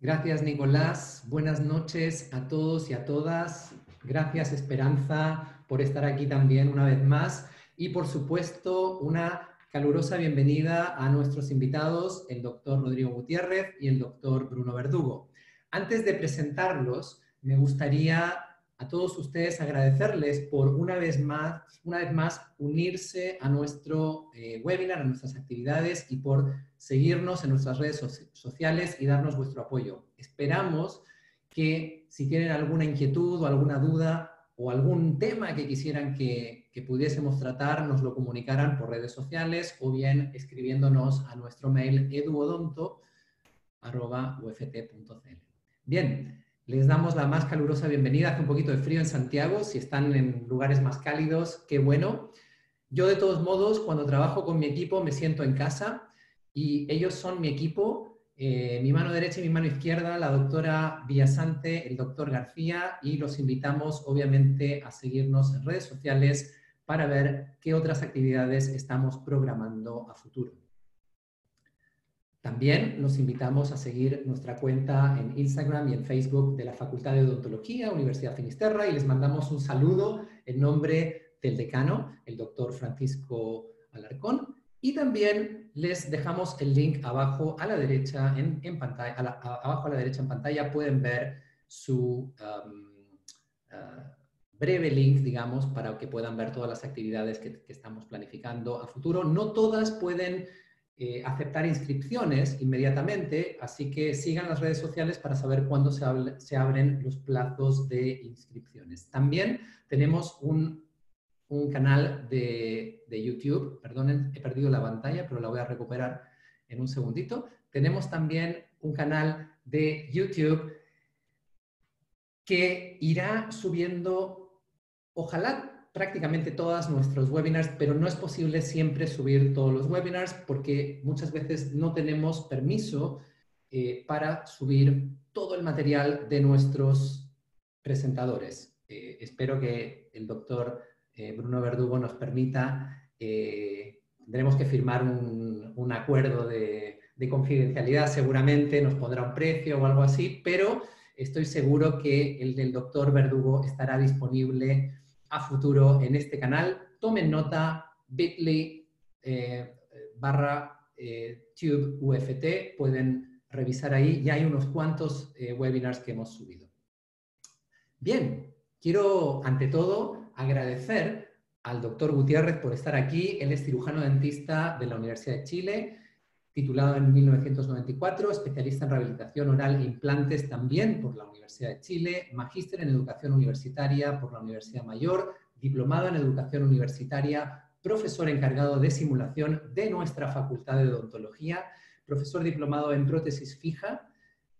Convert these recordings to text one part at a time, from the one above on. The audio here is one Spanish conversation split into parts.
Gracias, Nicolás. Buenas noches a todos y a todas. Gracias, Esperanza, por estar aquí también una vez más. Y, por supuesto, una calurosa bienvenida a nuestros invitados, el doctor Rodrigo Gutiérrez y el doctor Bruno Verdugo. Antes de presentarlos, me gustaría a todos ustedes agradecerles por una vez más, una vez más unirse a nuestro eh, webinar, a nuestras actividades y por seguirnos en nuestras redes sociales y darnos vuestro apoyo. Esperamos que si tienen alguna inquietud o alguna duda o algún tema que quisieran que, que pudiésemos tratar, nos lo comunicaran por redes sociales o bien escribiéndonos a nuestro mail eduodonto.uft.cl. Bien, les damos la más calurosa bienvenida. Hace un poquito de frío en Santiago. Si están en lugares más cálidos, qué bueno. Yo, de todos modos, cuando trabajo con mi equipo, me siento en casa y ellos son mi equipo. Eh, mi mano derecha y mi mano izquierda, la doctora Villasante, el doctor García, y los invitamos, obviamente, a seguirnos en redes sociales para ver qué otras actividades estamos programando a futuro. También los invitamos a seguir nuestra cuenta en Instagram y en Facebook de la Facultad de Odontología, Universidad Finisterra, y les mandamos un saludo en nombre del decano, el doctor Francisco Alarcón, y también les dejamos el link abajo a la derecha en, pantalla, abajo a la derecha en pantalla pueden ver su um, uh, breve link, digamos, para que puedan ver todas las actividades que, que estamos planificando a futuro. No todas pueden eh, aceptar inscripciones inmediatamente, así que sigan las redes sociales para saber cuándo se, abren los plazos de inscripciones. También tenemos un, canal de, de, YouTube, perdonen, he perdido la pantalla, pero la voy a recuperar en un segundito. Tenemos también un canal de YouTube que irá subiendo, ojalá prácticamente todos nuestros webinars, pero no es posible siempre subir todos los webinars porque muchas veces no tenemos permiso eh, para subir todo el material de nuestros presentadores. Eh, espero que el doctor eh, Bruno Verdugo nos permita, tendremos que firmar un, acuerdo de, de, confidencialidad, seguramente nos pondrá un precio o algo así, pero estoy seguro que el del doctor Verdugo estará disponible a futuro en este canal. Tomen nota bit.ly eh, barra eh, tube UFT, pueden revisar ahí, ya hay unos cuantos eh, webinars que hemos subido. Bien, quiero ante todo agradecer al doctor Gutiérrez por estar aquí. Él es cirujano dentista de la Universidad de Chile, titulado en 1994, especialista en rehabilitación oral e implantes también por la Universidad de Chile, magíster en educación universitaria por la Universidad Mayor, diplomado en educación universitaria, profesor encargado de simulación de nuestra Facultad de Odontología, profesor diplomado en prótesis fija,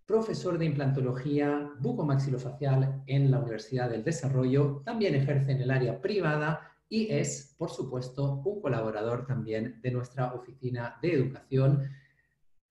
profesor de implantología bucomaxilofacial en la Universidad del Desarrollo, también ejerce en el área privada y es, por supuesto, un colaborador también de nuestra oficina de educación,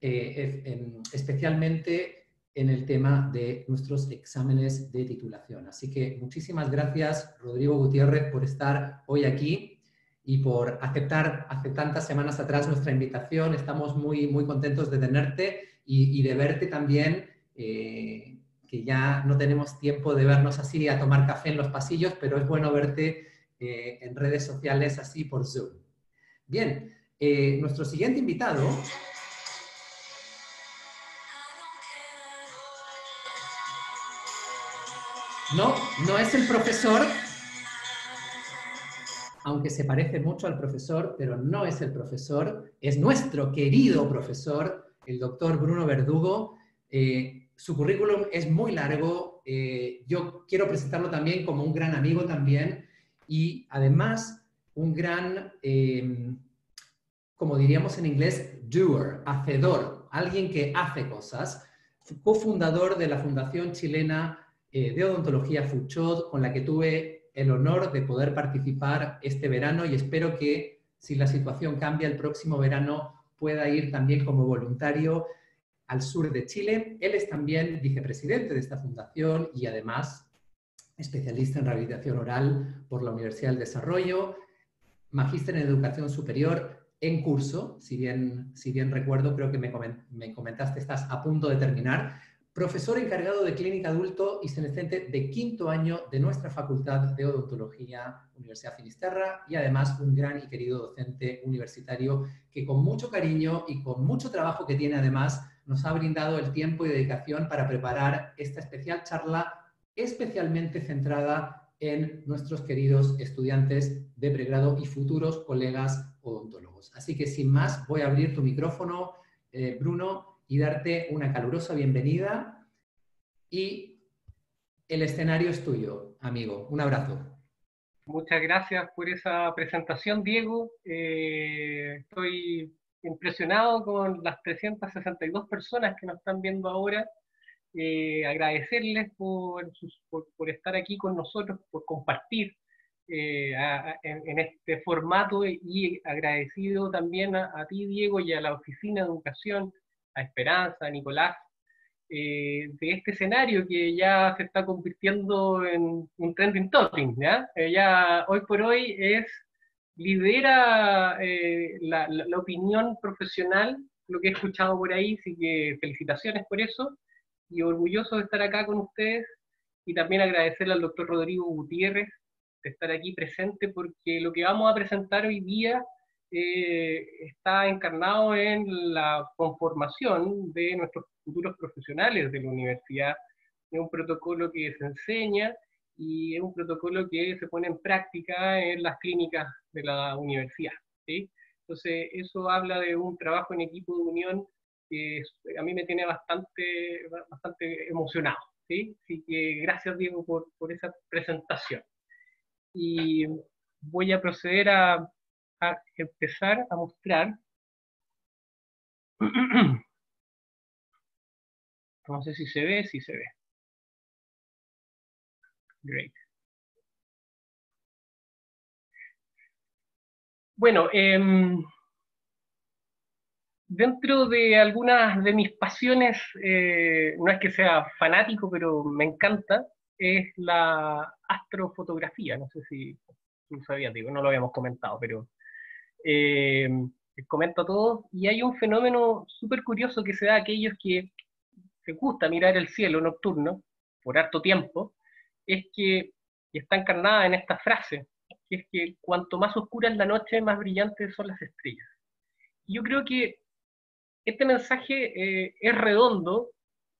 eh, especialmente en el tema de nuestros exámenes de titulación. Así que muchísimas gracias, Rodrigo Gutiérrez, por estar hoy aquí y por aceptar hace tantas semanas atrás nuestra invitación. Estamos muy, muy contentos de tenerte y, de verte también, eh, que ya no tenemos tiempo de vernos así a tomar café en los pasillos, pero es bueno verte eh, en redes sociales así por Zoom. Bien, eh, nuestro siguiente invitado... No, no es el profesor, aunque se parece mucho al profesor, pero no es el profesor, es nuestro querido profesor, el doctor Bruno Verdugo. Eh, su currículum es muy largo, yo quiero presentarlo también como un gran amigo también, y además un gran, em, como diríamos en inglés, doer, hacedor, alguien que hace cosas, cofundador de la Fundación Chilena eh, de Odontología Fuchod, con la que tuve el honor de poder participar este verano y espero que si la situación cambia el próximo verano pueda ir también como voluntario al sur de Chile. Él es también vicepresidente de esta fundación y además especialista en rehabilitación oral por la Universidad del Desarrollo, magíster en educación superior en curso, si bien, si bien recuerdo, creo que me, comentaste, estás a punto de terminar, profesor encargado de clínica adulto y senecente de quinto año de nuestra Facultad de Odontología, Universidad Finisterra, y además un gran y querido docente universitario que con mucho cariño y con mucho trabajo que tiene además nos ha brindado el tiempo y dedicación para preparar esta especial charla especialmente centrada en nuestros queridos estudiantes de pregrado y futuros colegas odontólogos. Así que sin más, voy a abrir tu micrófono, eh, Bruno, y darte una calurosa bienvenida. Y el escenario es tuyo, amigo. Un abrazo. Muchas gracias por esa presentación, Diego. Eh, estoy impresionado con las 362 personas que nos están viendo ahora. Eh, agradecerles por, estar aquí con nosotros, por compartir eh, en, este formato y agradecido también a, ti, Diego, y a la Oficina de Educación, a Esperanza, a Nicolás, eh, de este escenario que ya se está convirtiendo en un trending topic. ¿ya? ya hoy por hoy es lidera eh, la, opinión profesional, lo que he escuchado por ahí, así que felicitaciones por eso y orgulloso de estar acá con ustedes y también agradecerle al doctor Rodrigo Gutiérrez de estar aquí presente porque lo que vamos a presentar hoy día eh, está encarnado en la conformación de nuestros futuros profesionales de la universidad. Es un protocolo que se enseña y es un protocolo que se pone en práctica en las clínicas de la universidad. ¿sí? Entonces, eso habla de un trabajo en equipo de unión que a mí me tiene bastante, bastante emocionado. ¿sí? Así que gracias, Diego, por, por esa presentación. Y voy a proceder a, a empezar a mostrar. No sé si se ve, si se ve. Great. Bueno, em, dentro de algunas de mis pasiones, eh, no es que sea fanático, pero me encanta, es la astrofotografía. No sé si, si sabías, digo, no lo habíamos comentado, pero eh, comento a todos. Y hay un fenómeno súper curioso que se da a aquellos que se gusta mirar el cielo nocturno por harto tiempo, es que, y está encarnada en esta frase, que es que cuanto más oscura es la noche, más brillantes son las estrellas. Yo creo que este mensaje eh, es redondo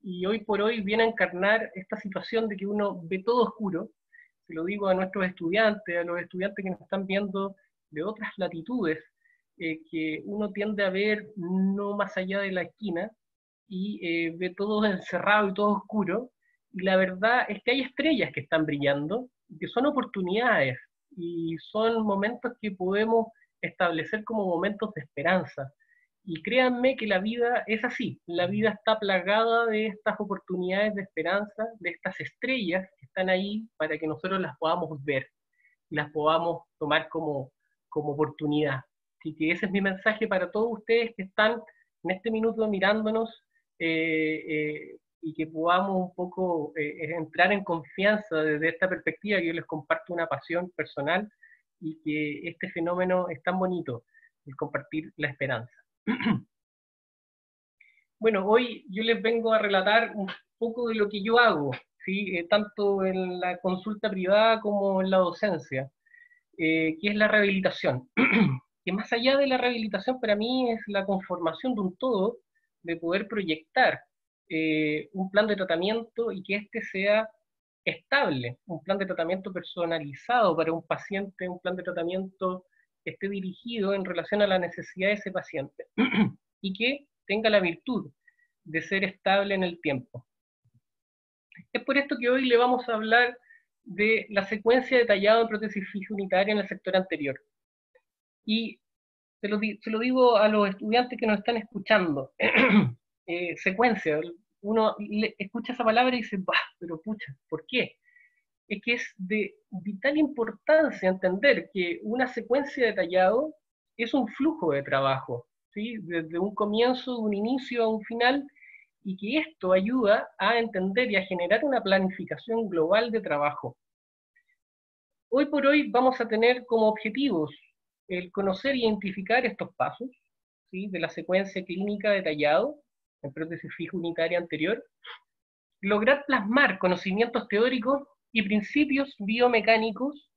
y hoy por hoy viene a encarnar esta situación de que uno ve todo oscuro. Se lo digo a nuestros estudiantes, a los estudiantes que nos están viendo de otras latitudes, eh, que uno tiende a ver no más allá de la esquina y eh, ve todo encerrado y todo oscuro, y la verdad es que hay estrellas que están brillando, que son oportunidades y son momentos que podemos establecer como momentos de esperanza. Y créanme que la vida es así, la vida está plagada de estas oportunidades de esperanza, de estas estrellas que están ahí para que nosotros las podamos ver y las podamos tomar como, como oportunidad. Así que ese es mi mensaje para todos ustedes que están en este minuto mirándonos eh, eh, y que podamos un poco eh, entrar en confianza desde esta perspectiva, que yo les comparto una pasión personal y que este fenómeno es tan bonito, el compartir la esperanza. bueno, hoy yo les vengo a relatar un poco de lo que yo hago, ¿sí? tanto en la consulta privada como en la docencia, que es la rehabilitación. que más allá de la rehabilitación para mí es la conformación de un todo de poder proyectar eh, un plan de tratamiento y que éste sea estable, un plan de tratamiento personalizado para un paciente, un plan de tratamiento esté dirigido en relación a la necesidad de ese paciente y que tenga la virtud de ser estable en el tiempo. Es por esto que hoy le vamos a hablar de la secuencia detallada en prótesis fija unitaria en el sector anterior. Y se lo, digo a los estudiantes que nos están escuchando, eh, secuencia, uno escucha esa palabra y dice, bah, pero pucha, ¿por qué? Es que es de vital importancia entender que una secuencia detallado es un flujo de trabajo, ¿sí? desde un comienzo, un inicio a un final, y que esto ayuda a entender y a generar una planificación global de trabajo. Hoy por hoy vamos a tener como objetivos el conocer e identificar estos pasos ¿sí? de la secuencia clínica detallado en prótesis fija unitaria anterior, lograr plasmar conocimientos teóricos y principios biomecánicos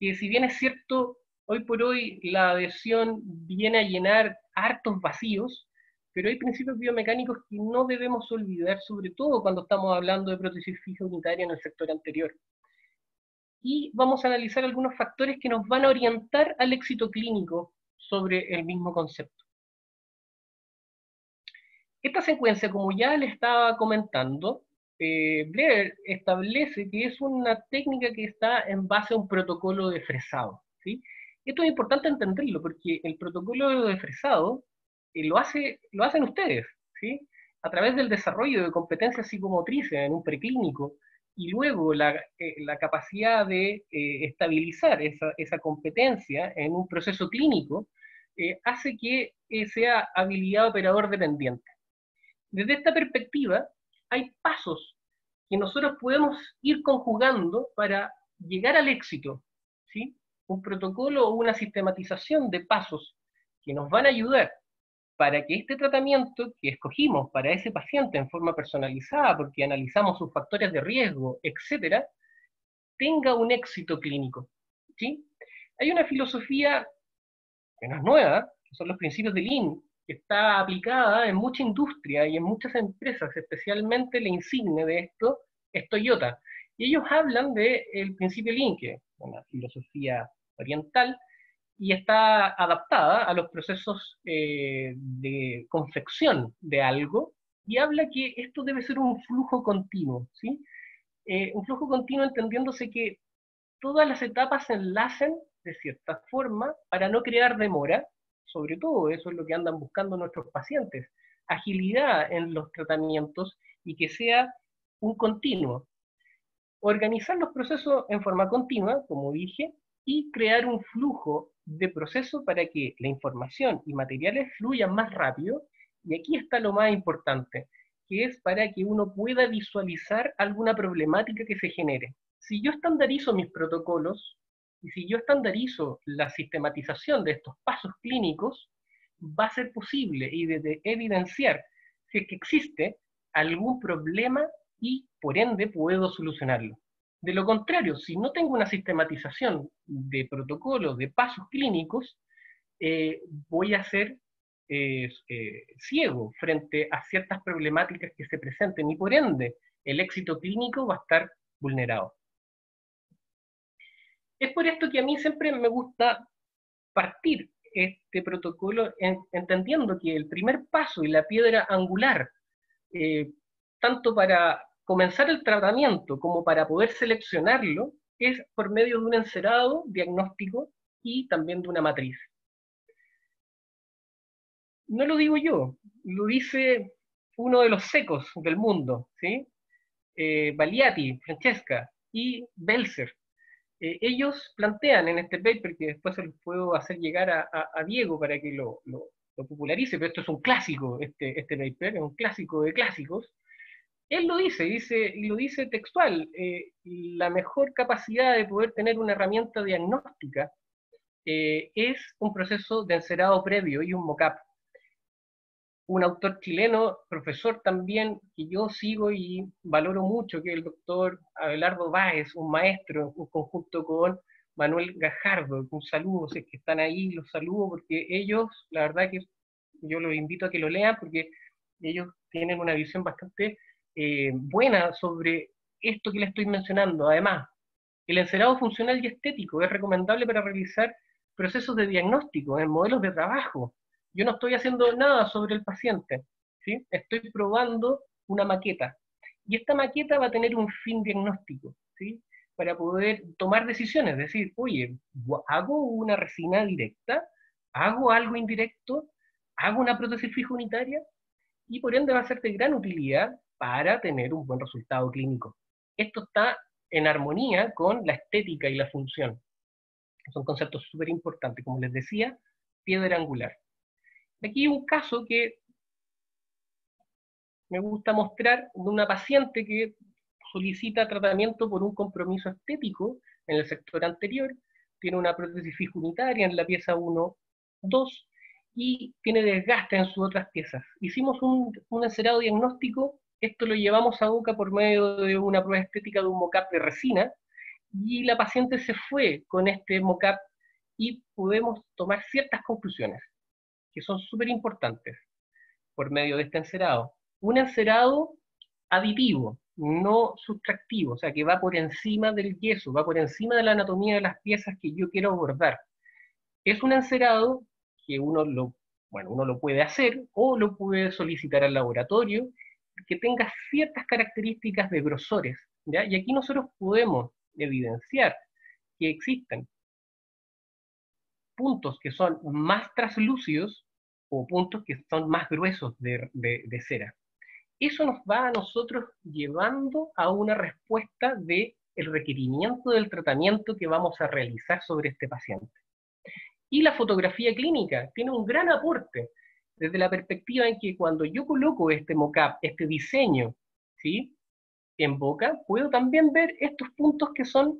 que si bien es cierto, hoy por hoy la adhesión viene a llenar hartos vacíos, pero hay principios biomecánicos que no debemos olvidar, sobre todo cuando estamos hablando de prótesis fija unitaria en el sector anterior. Y vamos a analizar algunos factores que nos van a orientar al éxito clínico sobre el mismo concepto. Esta secuencia, como ya le estaba comentando, eh, Blair establece que es una técnica que está en base a un protocolo de fresado. ¿sí? Esto es importante entenderlo porque el protocolo de fresado eh, lo, hace, lo hacen ustedes, ¿sí? a través del desarrollo de competencias psicomotrices en un preclínico y luego la, eh, la capacidad de estabilizar esa, esa, competencia en un proceso clínico hace que sea habilidad operador dependiente. Desde esta perspectiva, hay pasos que nosotros podemos ir conjugando para llegar al éxito, ¿sí? Un protocolo o una sistematización de pasos que nos van a ayudar para que este tratamiento que escogimos para ese paciente en forma personalizada, porque analizamos sus factores de riesgo, etcétera, tenga un éxito clínico. ¿sí? Hay una filosofía que no es nueva, que son los principios de Lean, está aplicada en mucha industria y en muchas empresas, especialmente la insigne de esto es Toyota. Y ellos hablan del el principio es una filosofía oriental, y está adaptada a los procesos eh, de confección de algo, y habla que esto debe ser un flujo continuo, ¿sí? Eh, un flujo continuo entendiéndose que todas las etapas se enlacen de cierta forma para no crear demora, sobre todo eso es lo que andan buscando nuestros pacientes, agilidad en los tratamientos y que sea un continuo. Organizar los procesos en forma continua, como dije, y crear un flujo de proceso para que la información y materiales fluyan más rápido. Y aquí está lo más importante, que es para que uno pueda visualizar alguna problemática que se genere. Si yo estandarizo mis protocolos, y si yo estandarizo la sistematización de estos pasos clínicos, va a ser posible y de, evidenciar si es que existe algún problema y por ende puedo solucionarlo. De lo contrario, si no tengo una sistematización de protocolos, de pasos clínicos, eh, voy a ser eh, eh, ciego frente a ciertas problemáticas que se presenten y por ende el éxito clínico va a estar vulnerado. Es por esto que a mí siempre me gusta partir este protocolo entendiendo que el primer paso y la piedra angular, eh, tanto para comenzar el tratamiento como para poder seleccionarlo, es por medio de un encerado diagnóstico y también de una matriz. No lo digo yo, lo dice uno de los secos del mundo, ¿sí? Eh, Baliati, Francesca y Belzer, eh, ellos plantean en este paper, que después se los puedo hacer llegar a, Diego para que lo, popularice, pero esto es un clásico, este, este paper, es un clásico de clásicos, él lo dice, dice y lo dice textual, eh, la mejor capacidad de poder tener una herramienta diagnóstica eh, es un proceso de encerado previo y un mock-up un autor chileno, profesor también, que yo sigo y valoro mucho, que es el doctor Abelardo Báez, un maestro, en conjunto con Manuel Gajardo. Un saludo, si es que están ahí, los saludo, porque ellos, la verdad que yo los invito a que lo lean, porque ellos tienen una visión bastante eh, buena sobre esto que les estoy mencionando. Además, el encerado funcional y estético es recomendable para realizar procesos de diagnóstico en modelos de trabajo, yo no estoy haciendo nada sobre el paciente, ¿sí? Estoy probando una maqueta. Y esta maqueta va a tener un fin diagnóstico, ¿sí? Para poder tomar decisiones, decir, oye, ¿hago una resina directa? ¿Hago algo indirecto? ¿Hago una prótesis fija unitaria? Y por ende va a ser de gran utilidad para tener un buen resultado clínico. Esto está en armonía con la estética y la función. Son conceptos súper importantes, como les decía, piedra angular. Aquí un caso que me gusta mostrar de una paciente que solicita tratamiento por un compromiso estético en el sector anterior, tiene una prótesis unitaria en la pieza 1, 2 y tiene desgaste en sus otras piezas. Hicimos un, un encerado diagnóstico esto lo llevamos a boca por medio de una prueba estética de un mocap de resina y la paciente se fue con este mocap y podemos tomar ciertas conclusiones que son súper importantes por medio de este encerado. Un encerado aditivo, no sustractivo, o sea, que va por encima del yeso, va por encima de la anatomía de las piezas que yo quiero abordar. Es un encerado que uno lo, bueno, uno lo puede hacer o lo puede solicitar al laboratorio, que tenga ciertas características de grosores, ¿ya? Y aquí nosotros podemos evidenciar que existen puntos que son más translúcidos o puntos que son más gruesos de, de cera eso nos va a nosotros llevando a una respuesta del el requerimiento del tratamiento que vamos a realizar sobre este paciente. Y la fotografía clínica tiene un gran aporte desde la perspectiva en que cuando yo coloco este mocap, este diseño, ¿sí? en boca, puedo también ver estos puntos que son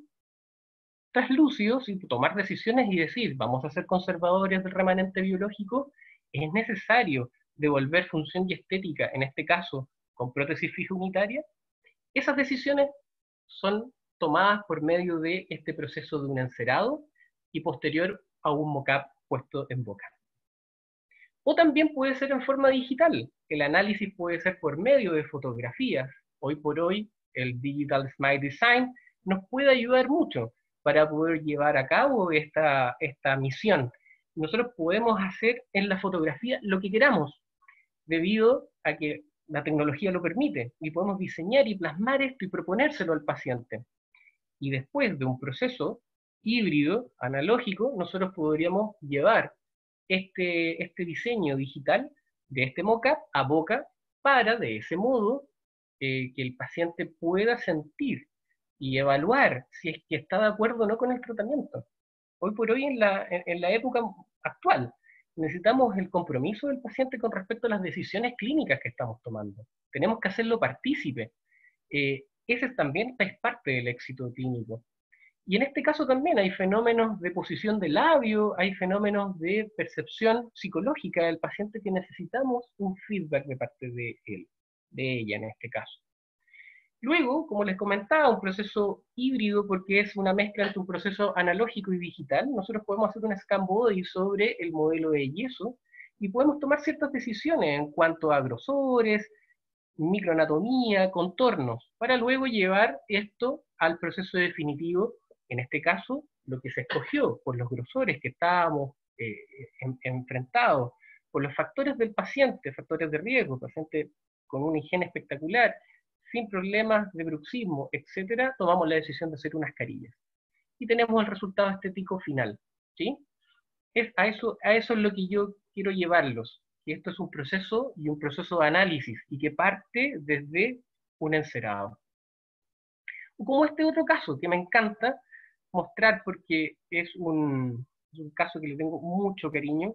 translúcidos y tomar decisiones y decir, vamos a ser conservadores del remanente biológico, es necesario devolver función y estética, en este caso con prótesis fija unitaria, esas decisiones son tomadas por medio de este proceso de un encerado y posterior a un mocap puesto en boca. O también puede ser en forma digital. El análisis puede ser por medio de fotografías. Hoy por hoy, el Digital Smile Design nos puede ayudar mucho para poder llevar a cabo esta, esta misión. Nosotros podemos hacer en la fotografía lo que queramos, debido a que la tecnología lo permite y podemos diseñar y plasmar esto y proponérselo al paciente. Y después de un proceso híbrido, analógico, nosotros podríamos llevar este, este diseño digital de este mockup a boca para, de ese modo, eh, que el paciente pueda sentir y evaluar si es que está de acuerdo o no con el tratamiento. Hoy por hoy, en la, en la época actual, necesitamos el compromiso del paciente con respecto a las decisiones clínicas que estamos tomando. Tenemos que hacerlo partícipe. Eh, ese también es parte del éxito clínico. Y en este caso también hay fenómenos de posición de labio, hay fenómenos de percepción psicológica del paciente que necesitamos un feedback de parte de él, de ella en este caso. Luego, como les comentaba, un proceso híbrido porque es una mezcla entre un proceso analógico y digital. Nosotros podemos hacer un scan body sobre el modelo de yeso y podemos tomar ciertas decisiones en cuanto a grosores, microanatomía, contornos, para luego llevar esto al proceso definitivo, en este caso, lo que se escogió por los grosores que estábamos eh, enfrentados, por los factores del paciente, factores de riesgo, paciente con una higiene espectacular, sin problemas de bruxismo, etcétera, tomamos la decisión de hacer unas carillas. Y tenemos el resultado estético final. ¿sí? Es, a, eso, a eso es lo que yo quiero llevarlos, que esto es un proceso y un proceso de análisis y que parte desde un encerado. Como este otro caso que me encanta mostrar porque es un, es un caso que le tengo mucho cariño,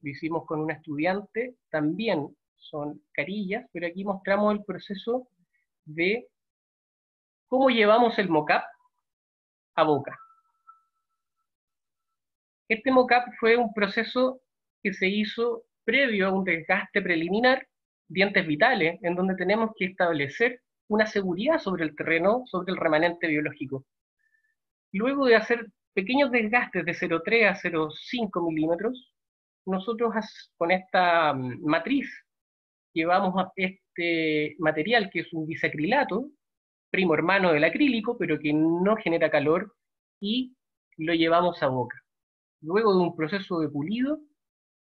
lo hicimos con un estudiante, también son carillas, pero aquí mostramos el proceso de cómo llevamos el mocap a boca. Este mocap fue un proceso que se hizo previo a un desgaste preliminar, dientes vitales, en donde tenemos que establecer una seguridad sobre el terreno, sobre el remanente biológico. Luego de hacer pequeños desgastes de 0,3 a 0,5 milímetros, nosotros con esta mm, matriz llevamos a este material que es un bisacrilato, primo hermano del acrílico, pero que no genera calor, y lo llevamos a boca. Luego de un proceso de pulido,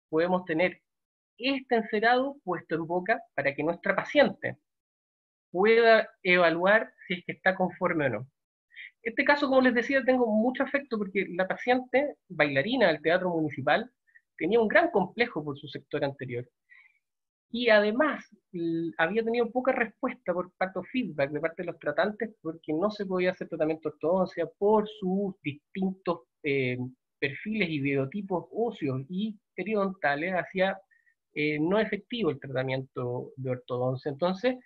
podemos tener este encerado puesto en boca para que nuestra paciente pueda evaluar si es que está conforme o no. Este caso, como les decía, tengo mucho afecto porque la paciente, bailarina del Teatro Municipal, tenía un gran complejo por su sector anterior y además había tenido poca respuesta por parte de feedback de parte de los tratantes porque no se podía hacer tratamiento ortodoncia por sus distintos eh, perfiles y biotipos óseos y periodontales hacia eh, no efectivo el tratamiento de ortodoncia. Entonces,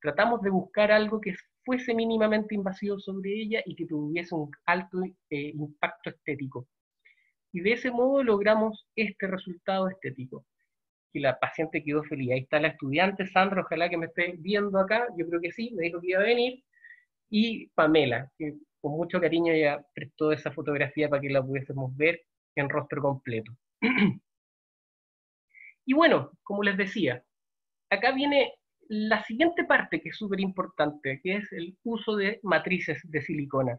tratamos de buscar algo que fuese mínimamente invasivo sobre ella y que tuviese un alto eh, impacto estético. Y de ese modo logramos este resultado estético que la paciente quedó feliz. Ahí está la estudiante, Sandra, ojalá que me esté viendo acá, yo creo que sí, me dijo que iba a venir, y Pamela, que con mucho cariño ya prestó esa fotografía para que la pudiésemos ver en rostro completo. y bueno, como les decía, acá viene la siguiente parte que es súper importante, que es el uso de matrices de silicona.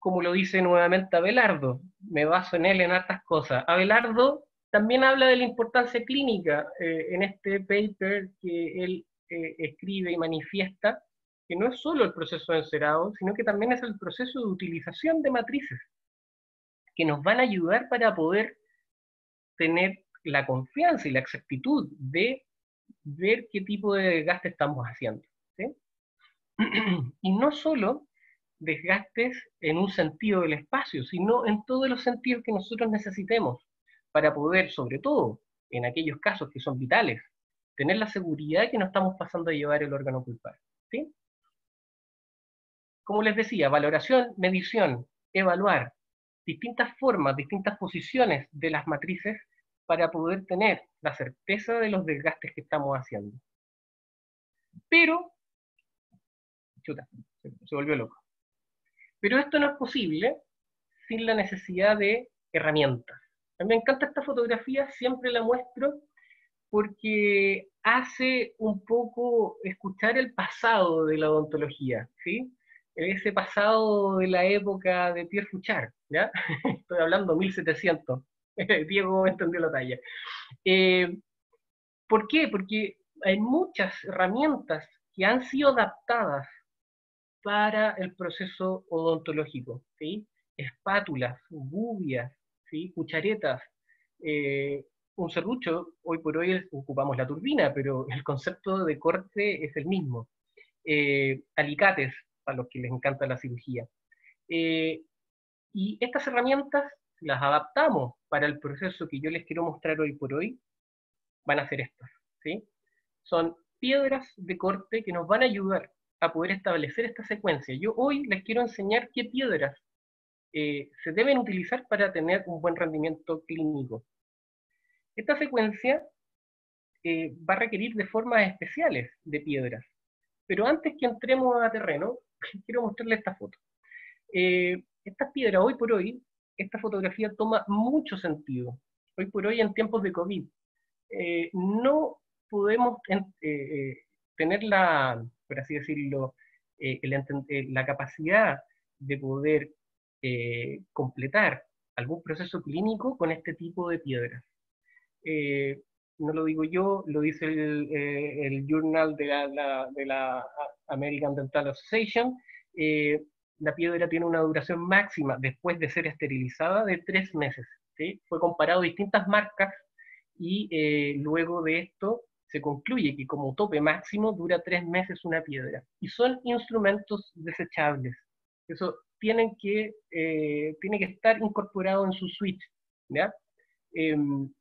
Como lo dice nuevamente Abelardo, me baso en él en hartas cosas. Abelardo también habla de la importancia clínica eh, en este paper que él eh, escribe y manifiesta, que no es solo el proceso de encerado, sino que también es el proceso de utilización de matrices, que nos van a ayudar para poder tener la confianza y la exactitud de ver qué tipo de desgaste estamos haciendo. Y no solo desgastes en un sentido del espacio, sino en todos los sentidos que nosotros necesitemos para poder, sobre todo en aquellos casos que son vitales, tener la seguridad de que no estamos pasando a llevar el órgano culpable. ¿sí? Como les decía, valoración, medición, evaluar, distintas formas, distintas posiciones de las matrices para poder tener la certeza de los desgastes que estamos haciendo. Pero, chuta, se volvió loco. Pero esto no es posible sin la necesidad de herramientas. A mí me encanta esta fotografía, siempre la muestro porque hace un poco escuchar el pasado de la odontología, ¿sí? Ese pasado de la época de Pierre Fouchard, ¿ya? Estoy hablando 1700, Diego entendió la talla. Eh, ¿Por qué? Porque hay muchas herramientas que han sido adaptadas para el proceso odontológico, ¿sí? Espátulas, bubias, ¿sí? cucharetas, eh, un serrucho, hoy por hoy ocupamos la turbina, pero el concepto de corte es el mismo. Eh, alicates, para los que les encanta la cirugía. Eh, y estas herramientas las adaptamos para el proceso que yo les quiero mostrar hoy por hoy, van a ser estas. ¿sí? Son piedras de corte que nos van a ayudar a poder establecer esta secuencia. Yo hoy les quiero enseñar qué piedras eh, se deben utilizar para tener un buen rendimiento clínico. Esta secuencia eh, va a requerir de formas especiales de piedras. Pero antes que entremos a terreno, quiero mostrarles esta foto. Eh, estas piedras, hoy por hoy, esta fotografía toma mucho sentido. Hoy por hoy, en tiempos de COVID, no podemos tener la, por así decirlo, la capacidad de poder eh, completar algún proceso clínico con este tipo de piedras. Eh, no lo digo yo, lo dice el, eh, Journal de la, American Dental Association. la piedra tiene una duración máxima después de ser esterilizada de tres meses. Fue comparado distintas marcas y luego de esto se concluye que como tope máximo dura tres meses una piedra. Y son instrumentos desechables. Eso tienen que, eh, tiene que estar incorporado en su. ¿ya? Em,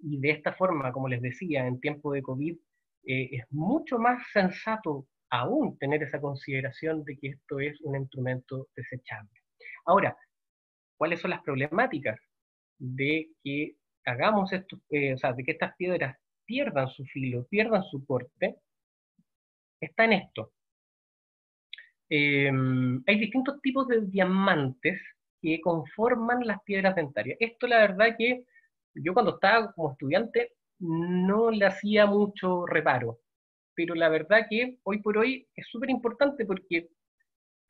y de esta forma, como les decía, en tiempo de COVID, eh, es mucho más sensato aún tener esa consideración de que esto es un instrumento desechable. Ahora, ¿cuáles son las problemáticas de que hagamos esto, eh, o sea, de que estas piedras pierdan su filo, pierdan su corte? Está en esto. Em, hay distintos tipos de diamantes que conforman las piedras dentarias. Esto la verdad que yo cuando estaba como estudiante no le hacía mucho reparo, pero la verdad que hoy por hoy es súper importante porque,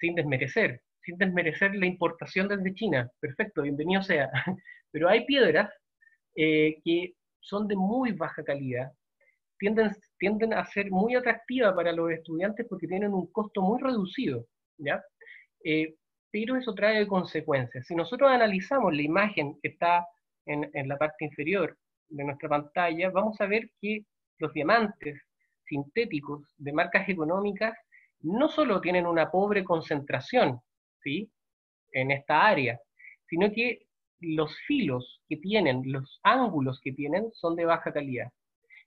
sin desmerecer, sin desmerecer la importación desde China, perfecto, bienvenido sea, pero hay piedras eh, que son de muy baja calidad, tienden, a ser muy atractivas para los estudiantes porque tienen un costo muy reducido, ¿ya? Eh, pero eso trae consecuencias. Si nosotros analizamos la imagen que está en, en, la parte inferior de nuestra pantalla, vamos a ver que los diamantes sintéticos de marcas económicas no solo tienen una pobre concentración ¿sí? en esta área, sino que los filos que tienen, los ángulos que tienen, son de baja calidad.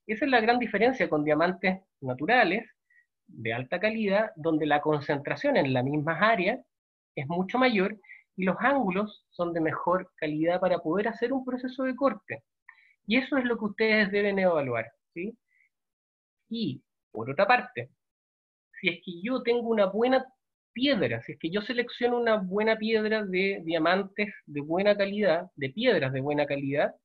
Esa es la gran diferencia con diamantes naturales de alta calidad, donde la concentración en las mismas áreas es mucho mayor y los ángulos son de mejor calidad para poder hacer un proceso de corte. Y eso es lo que ustedes deben evaluar. ¿sí? Y, por otra parte, si es que yo tengo una buena piedra, si es que yo selecciono una buena piedra de diamantes de buena calidad, de piedras de buena calidad,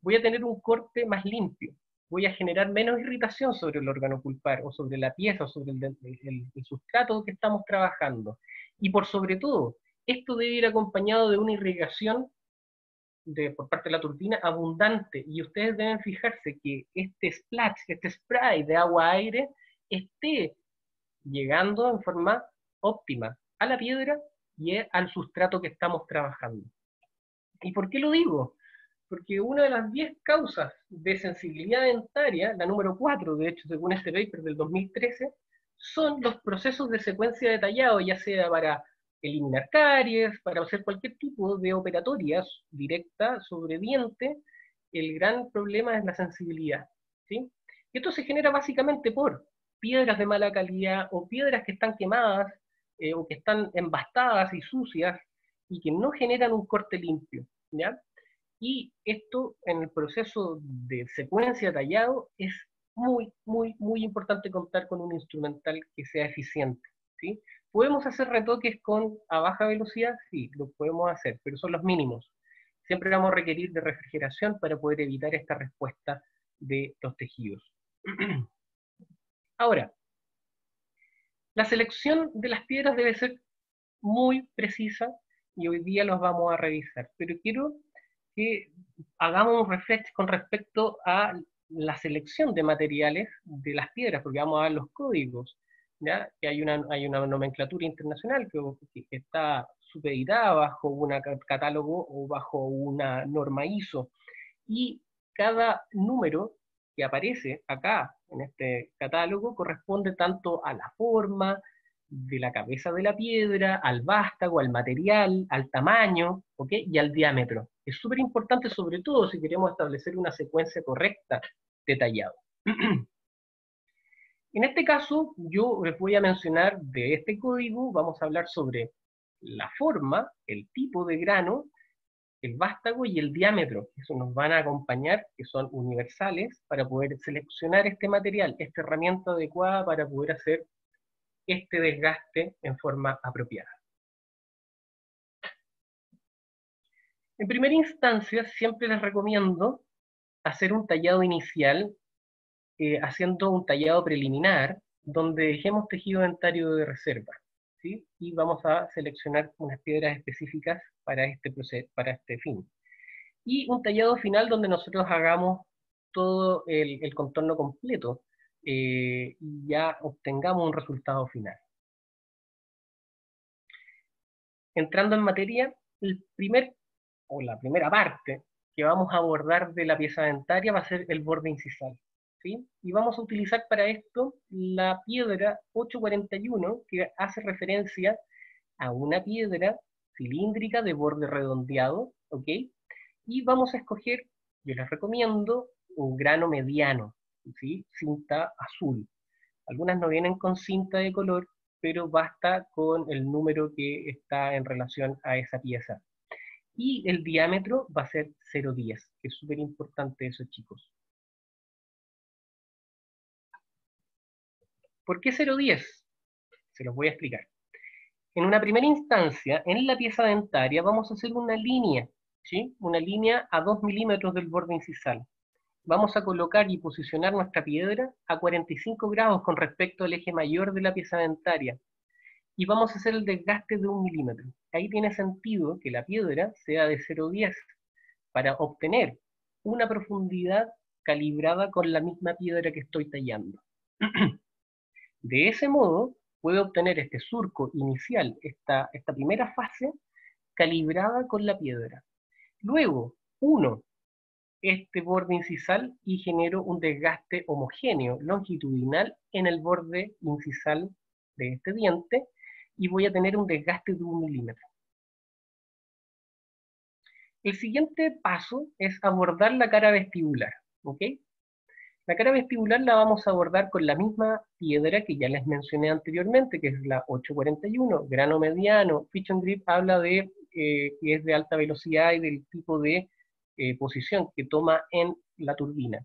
voy a tener un corte más limpio, voy a generar menos irritación sobre el órgano pulpar o sobre la pieza o sobre el, sustrato que estamos trabajando. Y por sobre todo, esto debe ir acompañado de una irrigación de, por parte de la turbina abundante y ustedes deben fijarse que este splash, este spray de agua-aire esté llegando en forma óptima a la piedra y al sustrato que estamos trabajando. ¿Y por qué lo digo? Porque una de las 10 causas de sensibilidad dentaria, la número 4, de hecho, según este paper del 2013, son los procesos de secuencia detallado, ya sea para eliminar caries, para hacer cualquier tipo de operatorias directa sobre diente, el gran problema es la sensibilidad. ¿sí? Y esto se genera básicamente por piedras de mala calidad o piedras que están quemadas eh, o que están embastadas y sucias y que no generan un corte limpio. ¿ya? Y esto en el proceso de secuencia tallado es muy, muy, muy importante contar con un instrumental que sea eficiente. ¿sí? ¿Podemos hacer retoques con a baja velocidad? Sí, lo podemos hacer, pero son los mínimos. Siempre vamos a requerir de refrigeración para poder evitar esta respuesta de los tejidos. Ahora, la selección de las piedras debe ser muy precisa y hoy día los vamos a revisar, pero quiero que hagamos un refresh con respecto a la selección de materiales de las piedras, porque vamos a ver los códigos, ¿ya? que hay una, hay una nomenclatura internacional que, que está supeditada bajo un catálogo o bajo una norma ISO, y cada número que aparece acá en este catálogo corresponde tanto a la forma de la cabeza de la piedra, al vástago, al material, al tamaño, ¿ok? Y al diámetro. Es súper importante sobre todo si queremos establecer una secuencia correcta de tallado. en este caso, yo les voy a mencionar de este código, vamos a hablar sobre la forma, el tipo de grano, el vástago y el diámetro, eso nos van a acompañar, que son universales, para poder seleccionar este material, esta herramienta adecuada para poder hacer este desgaste en forma apropiada. En primera instancia, siempre les recomiendo hacer un tallado inicial, eh, haciendo un tallado preliminar, donde dejemos tejido dentario de reserva. Y vamos a seleccionar unas piedras específicas para este, para este fin. Y un tallado final donde nosotros hagamos todo el, contorno completo eh, y ya obtengamos un resultado final. Entrando en materia, el primer, o la primera parte que vamos a abordar de la pieza dentaria va a ser el borde incisal. Y vamos a utilizar para esto la piedra 841, que hace referencia a una piedra cilíndrica de borde redondeado, ¿ok? Y vamos a escoger, yo les recomiendo, un grano mediano, ¿sí? Cinta azul. Algunas no vienen con cinta de color, pero basta con el número que está en relación a esa pieza. Y el diámetro va a ser 0,10, que es súper importante eso, chicos. ¿Por qué 0,10? Se los voy a explicar. En una primera instancia, en la pieza dentaria vamos a hacer una línea, ¿sí? Una línea a 2 milímetros del borde incisal. Vamos a colocar y posicionar nuestra piedra a 45 grados con respecto al eje mayor de la pieza dentaria. Y vamos a hacer el desgaste de un milímetro. Ahí tiene sentido que la piedra sea de 0,10 para obtener una profundidad calibrada con la misma piedra que estoy tallando. De ese modo, puede obtener este surco inicial, esta, esta primera fase, calibrada con la piedra. Luego, uno este borde incisal y genero un desgaste homogéneo, longitudinal, en el borde incisal de este diente, y voy a tener un desgaste de un milímetro. El siguiente paso es abordar la cara vestibular, ¿ok? La cara vestibular la vamos a abordar con la misma piedra que ya les mencioné anteriormente, que es la 841, grano mediano. Fish and Grip habla de eh, que es de alta velocidad y del tipo de eh, posición que toma en la turbina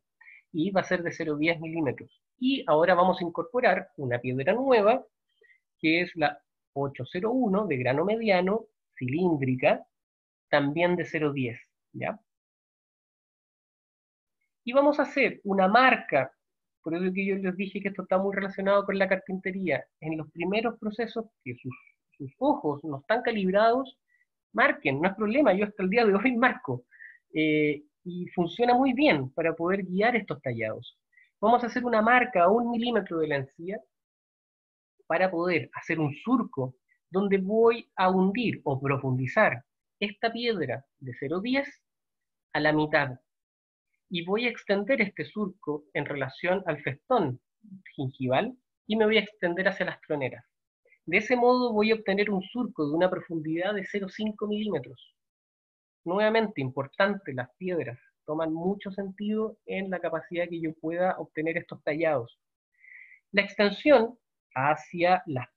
y va a ser de 0,10 milímetros. Y ahora vamos a incorporar una piedra nueva, que es la 801 de grano mediano, cilíndrica, también de 0,10, ¿ya? Y vamos a hacer una marca, por eso que yo les dije que esto está muy relacionado con la carpintería, en los primeros procesos que sus, ojos no están calibrados, marquen, no es problema, yo hasta el día de hoy marco. Eh, y funciona muy bien para poder guiar estos tallados. Vamos a hacer una marca a un milímetro de la encía para poder hacer un surco donde voy a hundir o profundizar esta piedra de 0,10 a la mitad. Y voy a extender este surco en relación al festón gingival y me voy a extender hacia las troneras. De ese modo voy a obtener un surco de una profundidad de 0,5 milímetros. Nuevamente, importante, las piedras toman mucho sentido en la capacidad que yo pueda obtener estos tallados. La extensión hacia las,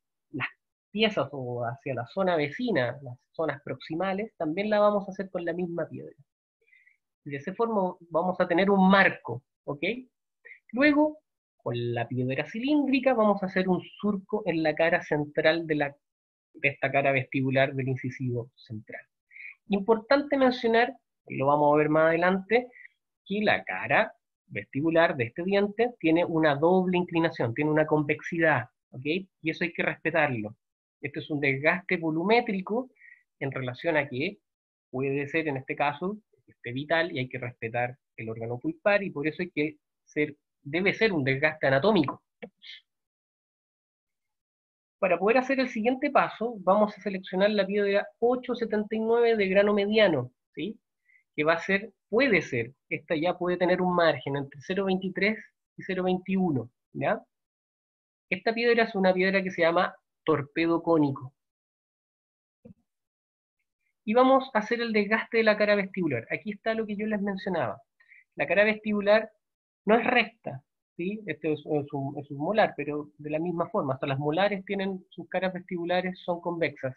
piezas o hacia la zona vecina, las zonas proximales, también la vamos a hacer con la misma piedra. de esa forma vamos a tener un marco, ¿ok? Luego, con la piedra cilíndrica, vamos a hacer un surco en la cara central de, la, esta cara vestibular del incisivo central. Importante mencionar, lo vamos a ver más adelante, que la cara vestibular de este diente tiene una doble inclinación, tiene una convexidad, ¿ok? Y eso hay que respetarlo. Esto es un desgaste volumétrico en relación a que puede ser, en este caso, este vital y hay que respetar el órgano pulpar y por eso hay que ser, debe ser un desgaste anatómico. Para poder hacer el siguiente paso, vamos a seleccionar la piedra 879 de grano mediano, ¿sí? que va a ser, puede ser, esta ya puede tener un margen entre 0,23 y 0,21. ¿ya? Esta piedra es una piedra que se llama torpedo cónico. Y vamos a hacer el desgaste de la cara vestibular. Aquí está lo que yo les mencionaba. La cara vestibular no es recta, este es, un, molar, pero de la misma forma, hasta las molares tienen, sus caras vestibulares son convexas.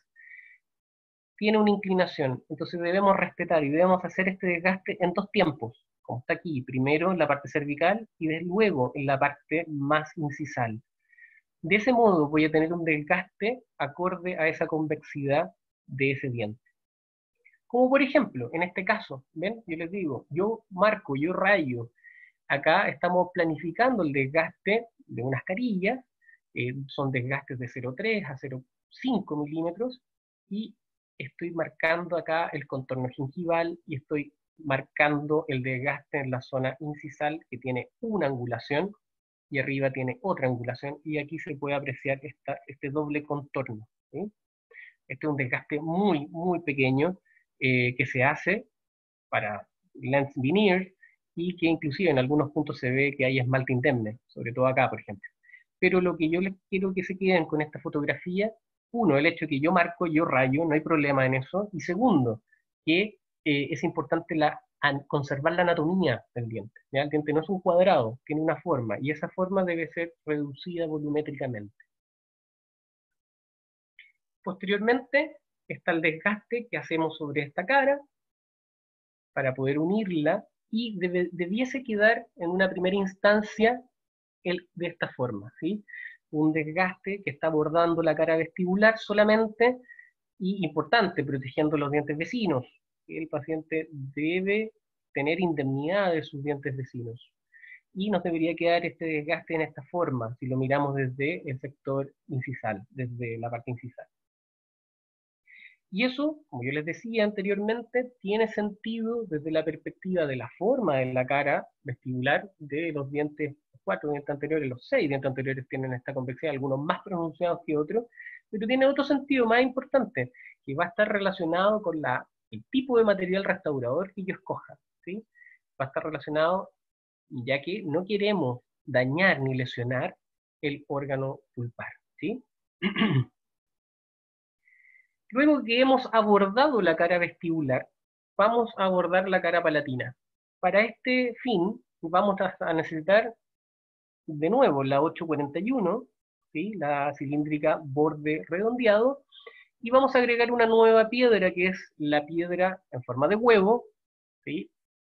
Tiene una inclinación, entonces debemos respetar y debemos hacer este desgaste en dos tiempos, como está aquí, primero en la parte cervical y luego en la parte más incisal. De ese modo voy a tener un desgaste acorde a esa convexidad de ese diente. Como por ejemplo, en este caso, ¿ven? Yo les digo, yo marco, yo rayo acá estamos planificando el desgaste de unas carillas, eh, son desgastes de 0,3 a 0,5 milímetros, y estoy marcando acá el contorno gingival y estoy marcando el desgaste en la zona incisal que tiene una angulación y arriba tiene otra angulación y aquí se puede apreciar este doble contorno. Este es un desgaste muy, muy pequeño eh, que se hace para lens veneers y que inclusive en algunos puntos se ve que hay esmalte indemne, sobre todo acá, por ejemplo. Pero lo que yo les quiero que se queden con esta fotografía, uno, el hecho de que yo marco, yo rayo, no hay problema en eso, y segundo, que eh, es importante la, conservar la anatomía del diente. El diente no es un cuadrado, tiene una forma, y esa forma debe ser reducida volumétricamente. Posteriormente está el desgaste que hacemos sobre esta cara para poder unirla y debiese quedar en una primera instancia el, de esta forma, ¿sí? Un desgaste que está abordando la cara vestibular solamente y importante, protegiendo los dientes vecinos. El paciente debe tener indemnidad de sus dientes vecinos. Y nos debería quedar este desgaste en esta forma, si lo miramos desde el sector incisal, desde la parte incisal. Y eso, como yo les decía anteriormente, tiene sentido desde la perspectiva de la forma de la cara vestibular de los dientes, los cuatro dientes anteriores, los seis dientes anteriores tienen esta convexidad, algunos más pronunciados que otros, pero tiene otro sentido más importante, que va a estar relacionado con la, el tipo de material restaurador que yo escoja, ¿sí? Va a estar relacionado, ya que no queremos dañar ni lesionar el órgano pulpar, ¿sí? Luego que hemos abordado la cara vestibular, vamos a abordar la cara palatina. Para este fin, vamos a necesitar de nuevo la 841, ¿sí? la cilíndrica borde redondeado, y vamos a agregar una nueva piedra que es la piedra en forma de huevo, ¿sí?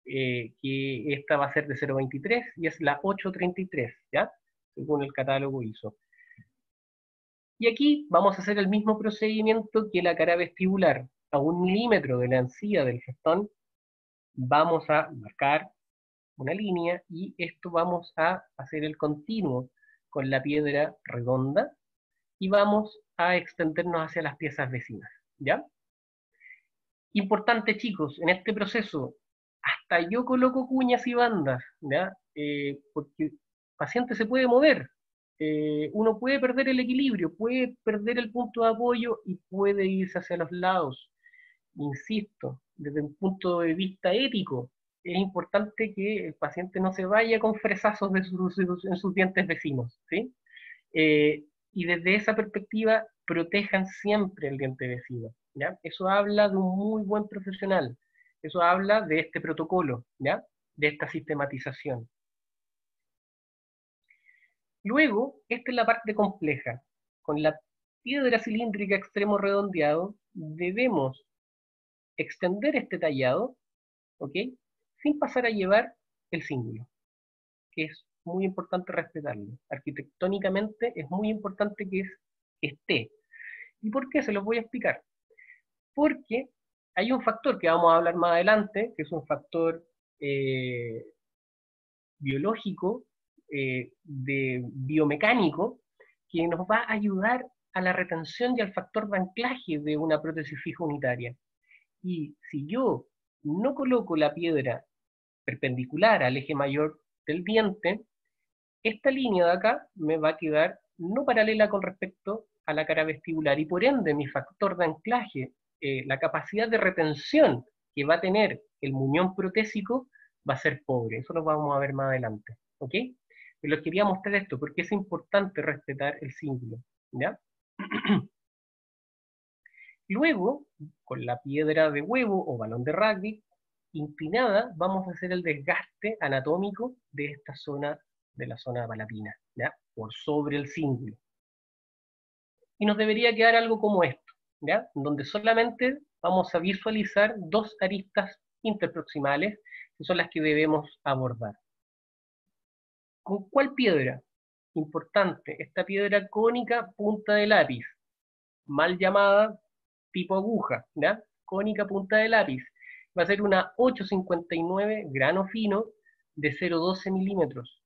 eh, que esta va a ser de 0.23 y es la 8.33, ¿ya? Según el catálogo ISO. Y aquí vamos a hacer el mismo procedimiento que la cara vestibular. A un milímetro de la encía del gestón vamos a marcar una línea y esto vamos a hacer el continuo con la piedra redonda y vamos a extendernos hacia las piezas vecinas, ¿ya? Importante, chicos, en este proceso, hasta yo coloco cuñas y bandas. Eh, porque el paciente se puede mover, eh, uno puede perder el equilibrio, puede perder el punto de apoyo y puede irse hacia los lados. Insisto, desde un punto de vista ético, es importante que el paciente no se vaya con fresazos de sus, en sus dientes vecinos, ¿sí? Eh, y desde esa perspectiva, protejan siempre el diente vecino, ¿ya? Eso habla de un muy buen profesional, eso habla de este protocolo, ¿ya? De esta sistematización. Luego, esta es la parte compleja. Con la piedra cilíndrica extremo redondeado, debemos extender este tallado, ¿ok? Sin pasar a llevar el símbolo, que es muy importante respetarlo. Arquitectónicamente es muy importante que, esté. ¿Y por qué? Se los voy a explicar. Porque hay un factor que vamos a hablar más adelante, que es un factor eh, biológico eh, de biomecánico que nos va a ayudar a la retención y al factor de anclaje de una prótesis fija unitaria. Y si yo no coloco la piedra perpendicular al eje mayor del diente, esta línea de acá me va a quedar no paralela con respecto a la cara vestibular y por ende mi factor de anclaje, eh, la capacidad de retención que va a tener el muñón protésico va a ser pobre. Eso lo vamos a ver más adelante. ¿Ok? les quería mostrar esto, porque es importante respetar el símbolo. Luego, con la piedra de huevo o balón de rugby, inclinada, vamos a hacer el desgaste anatómico de esta zona, de la zona palatina, por sobre el símbolo. Y nos debería quedar algo como esto, donde solamente vamos a visualizar dos aristas interproximales, que son las que debemos abordar. ¿Con cuál piedra? Importante, esta piedra cónica punta de lápiz, mal llamada tipo aguja. Cónica punta de lápiz. Va a ser una 859 grano fino de 0,12 milímetros,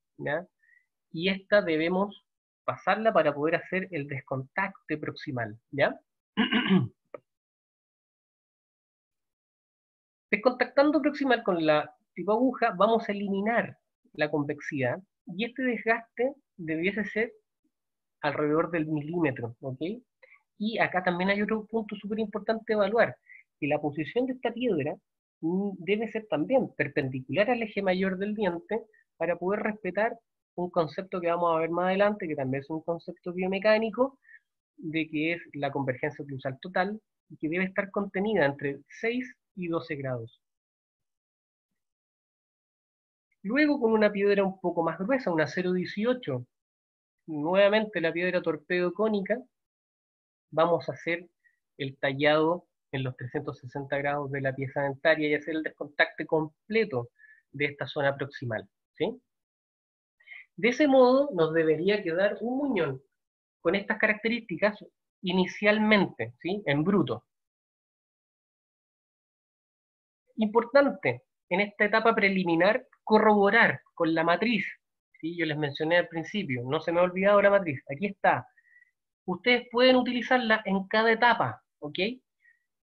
Y esta debemos pasarla para poder hacer el descontacte proximal, ¿ya? Descontactando proximal con la tipo aguja, vamos a eliminar la convexidad y este desgaste debiese ser alrededor del milímetro. Y acá también hay otro punto súper importante de evaluar, que la posición de esta piedra mm, debe ser también perpendicular al eje mayor del diente para poder respetar un concepto que vamos a ver más adelante, que también es un concepto biomecánico, de que es la convergencia oclusal total, y que debe estar contenida entre 6 y 12 grados. Luego con una piedra un poco más gruesa, una 0,18, nuevamente la piedra torpedo cónica, vamos a hacer el tallado en los 360 grados de la pieza dentaria y hacer el descontacte completo de esta zona proximal. De ese modo nos debería quedar un muñón con estas características inicialmente, ¿sí? en bruto. Importante, en esta etapa preliminar corroborar con la matriz. ¿sí? Yo les mencioné al principio, no se me ha olvidado la matriz, aquí está. Ustedes pueden utilizarla en cada etapa, ¿ok?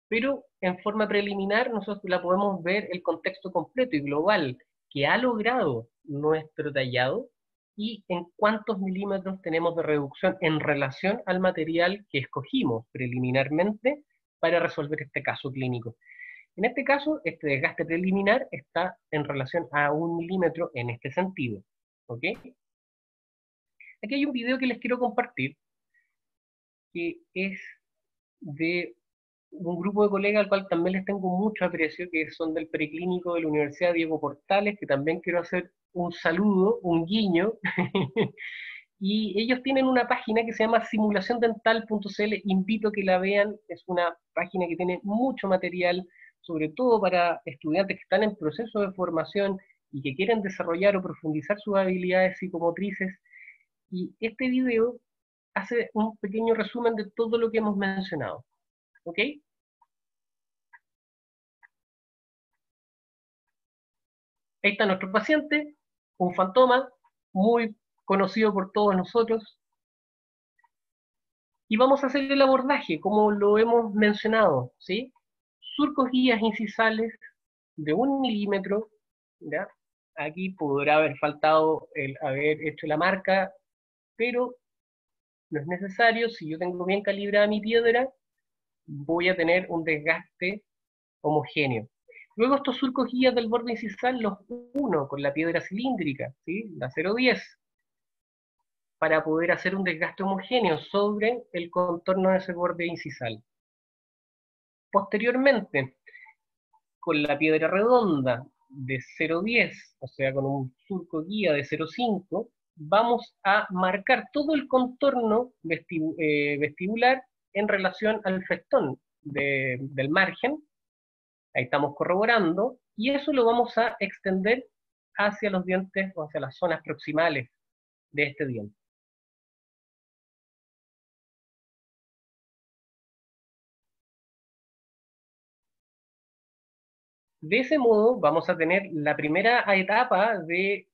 Pero en forma preliminar nosotros la podemos ver el contexto completo y global que ha logrado nuestro tallado y en cuántos milímetros tenemos de reducción en relación al material que escogimos preliminarmente para resolver este caso clínico. En este caso, este desgaste preliminar está en relación a un milímetro en este sentido. ¿Ok? Aquí hay un video que les quiero compartir, que es de un grupo de colegas al cual también les tengo mucho aprecio, que son del preclínico de la Universidad Diego Portales, que también quiero hacer un saludo, un guiño. y ellos tienen una página que se llama simulaciondental.cl, invito a que la vean, es una página que tiene mucho material sobre todo para estudiantes que están en proceso de formación y que quieren desarrollar o profundizar sus habilidades psicomotrices. Y este video hace un pequeño resumen de todo lo que hemos mencionado. ¿Ok? Ahí está nuestro paciente, un fantoma muy conocido por todos nosotros. Y vamos a hacer el abordaje, como lo hemos mencionado. Surcos guías incisales de un milímetro. Aquí podrá haber faltado haber hecho la marca, pero no es necesario, si yo tengo bien calibrada mi piedra, voy a tener un desgaste homogéneo. Luego estos surcos guías del borde incisal los uno con la piedra cilíndrica, ¿sí? la 010, para poder hacer un desgaste homogéneo sobre el contorno de ese borde incisal. Posteriormente, con la piedra redonda de 0,10, o sea, con un surco guía de 0,5, vamos a marcar todo el contorno eh, vestibular en relación al festón del margen Ahí estamos corroborando, y eso lo vamos a extender hacia los dientes o hacia las zonas proximales de este diente. De ese modo vamos a tener la primera etapa de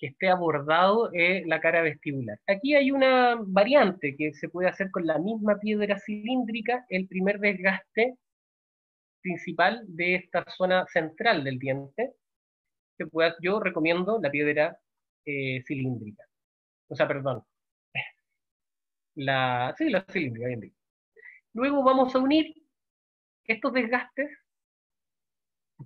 que esté abordado eh, la cara vestibular. Aquí hay una variante que se puede hacer con la misma piedra cilíndrica, el primer desgaste principal de esta zona central del diente, yo recomiendo la piedra eh, cilíndrica. O sea, perdón. La, sí, la cilíndrica, bien Luego vamos a unir estos desgastes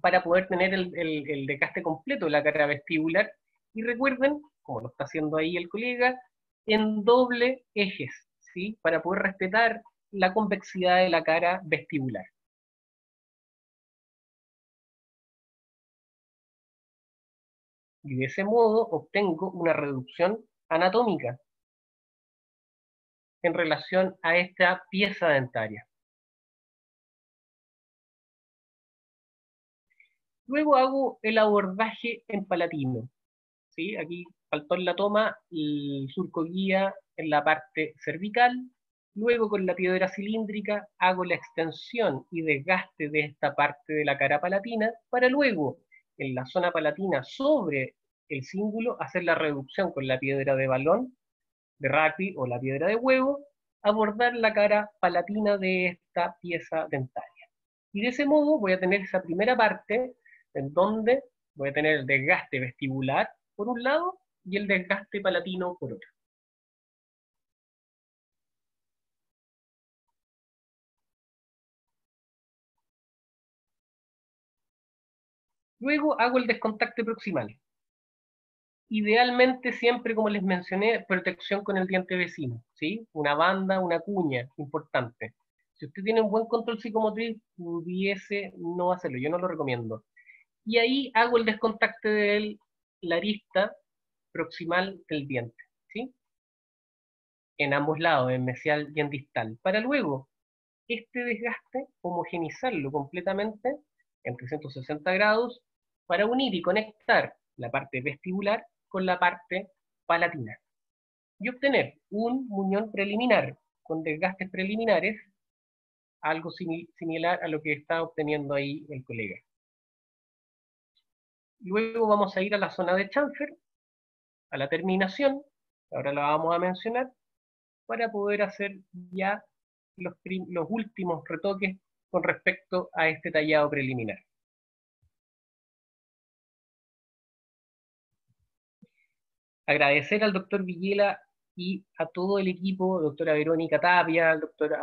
para poder tener el, el, desgaste completo de la cara vestibular. Y recuerden, como lo está haciendo ahí el colega, en doble ejes, ¿sí? Para poder respetar la convexidad de la cara vestibular. y de ese modo obtengo una reducción anatómica en relación a esta pieza dentaria. Luego hago el abordaje en palatino. ¿Sí? Aquí faltó la toma el surco guía en la parte cervical. Luego con la piedra cilíndrica hago la extensión y desgaste de esta parte de la cara palatina para luego en la zona palatina sobre el cíngulo, hacer la reducción con la piedra de balón, de rugby o la piedra de huevo, abordar la cara palatina de esta pieza dentaria. Y de ese modo voy a tener esa primera parte en donde voy a tener el desgaste vestibular por un lado y el desgaste palatino por otro. Luego hago el descontacte proximal. Idealmente siempre, como les mencioné, protección con el diente vecino, ¿sí? Una banda, una cuña, importante. Si usted tiene un buen control psicomotriz, pudiese no hacerlo, yo no lo recomiendo. Y ahí hago el descontacte de la arista proximal del diente, ¿sí? En ambos lados, en mesial y en distal, para luego este desgaste homogenizarlo completamente en 360 grados para unir y conectar la parte vestibular con la parte palatina y obtener un muñón preliminar con desgastes preliminares, algo similar a lo que está obteniendo ahí el colega. Luego vamos a ir a la zona de chamfer, a la terminación, ahora la vamos a mencionar, para poder hacer ya los, últimos retoques con respecto a este tallado preliminar. agradecer al doctor Villela y a todo el equipo, doctora Verónica Tapia, al doctor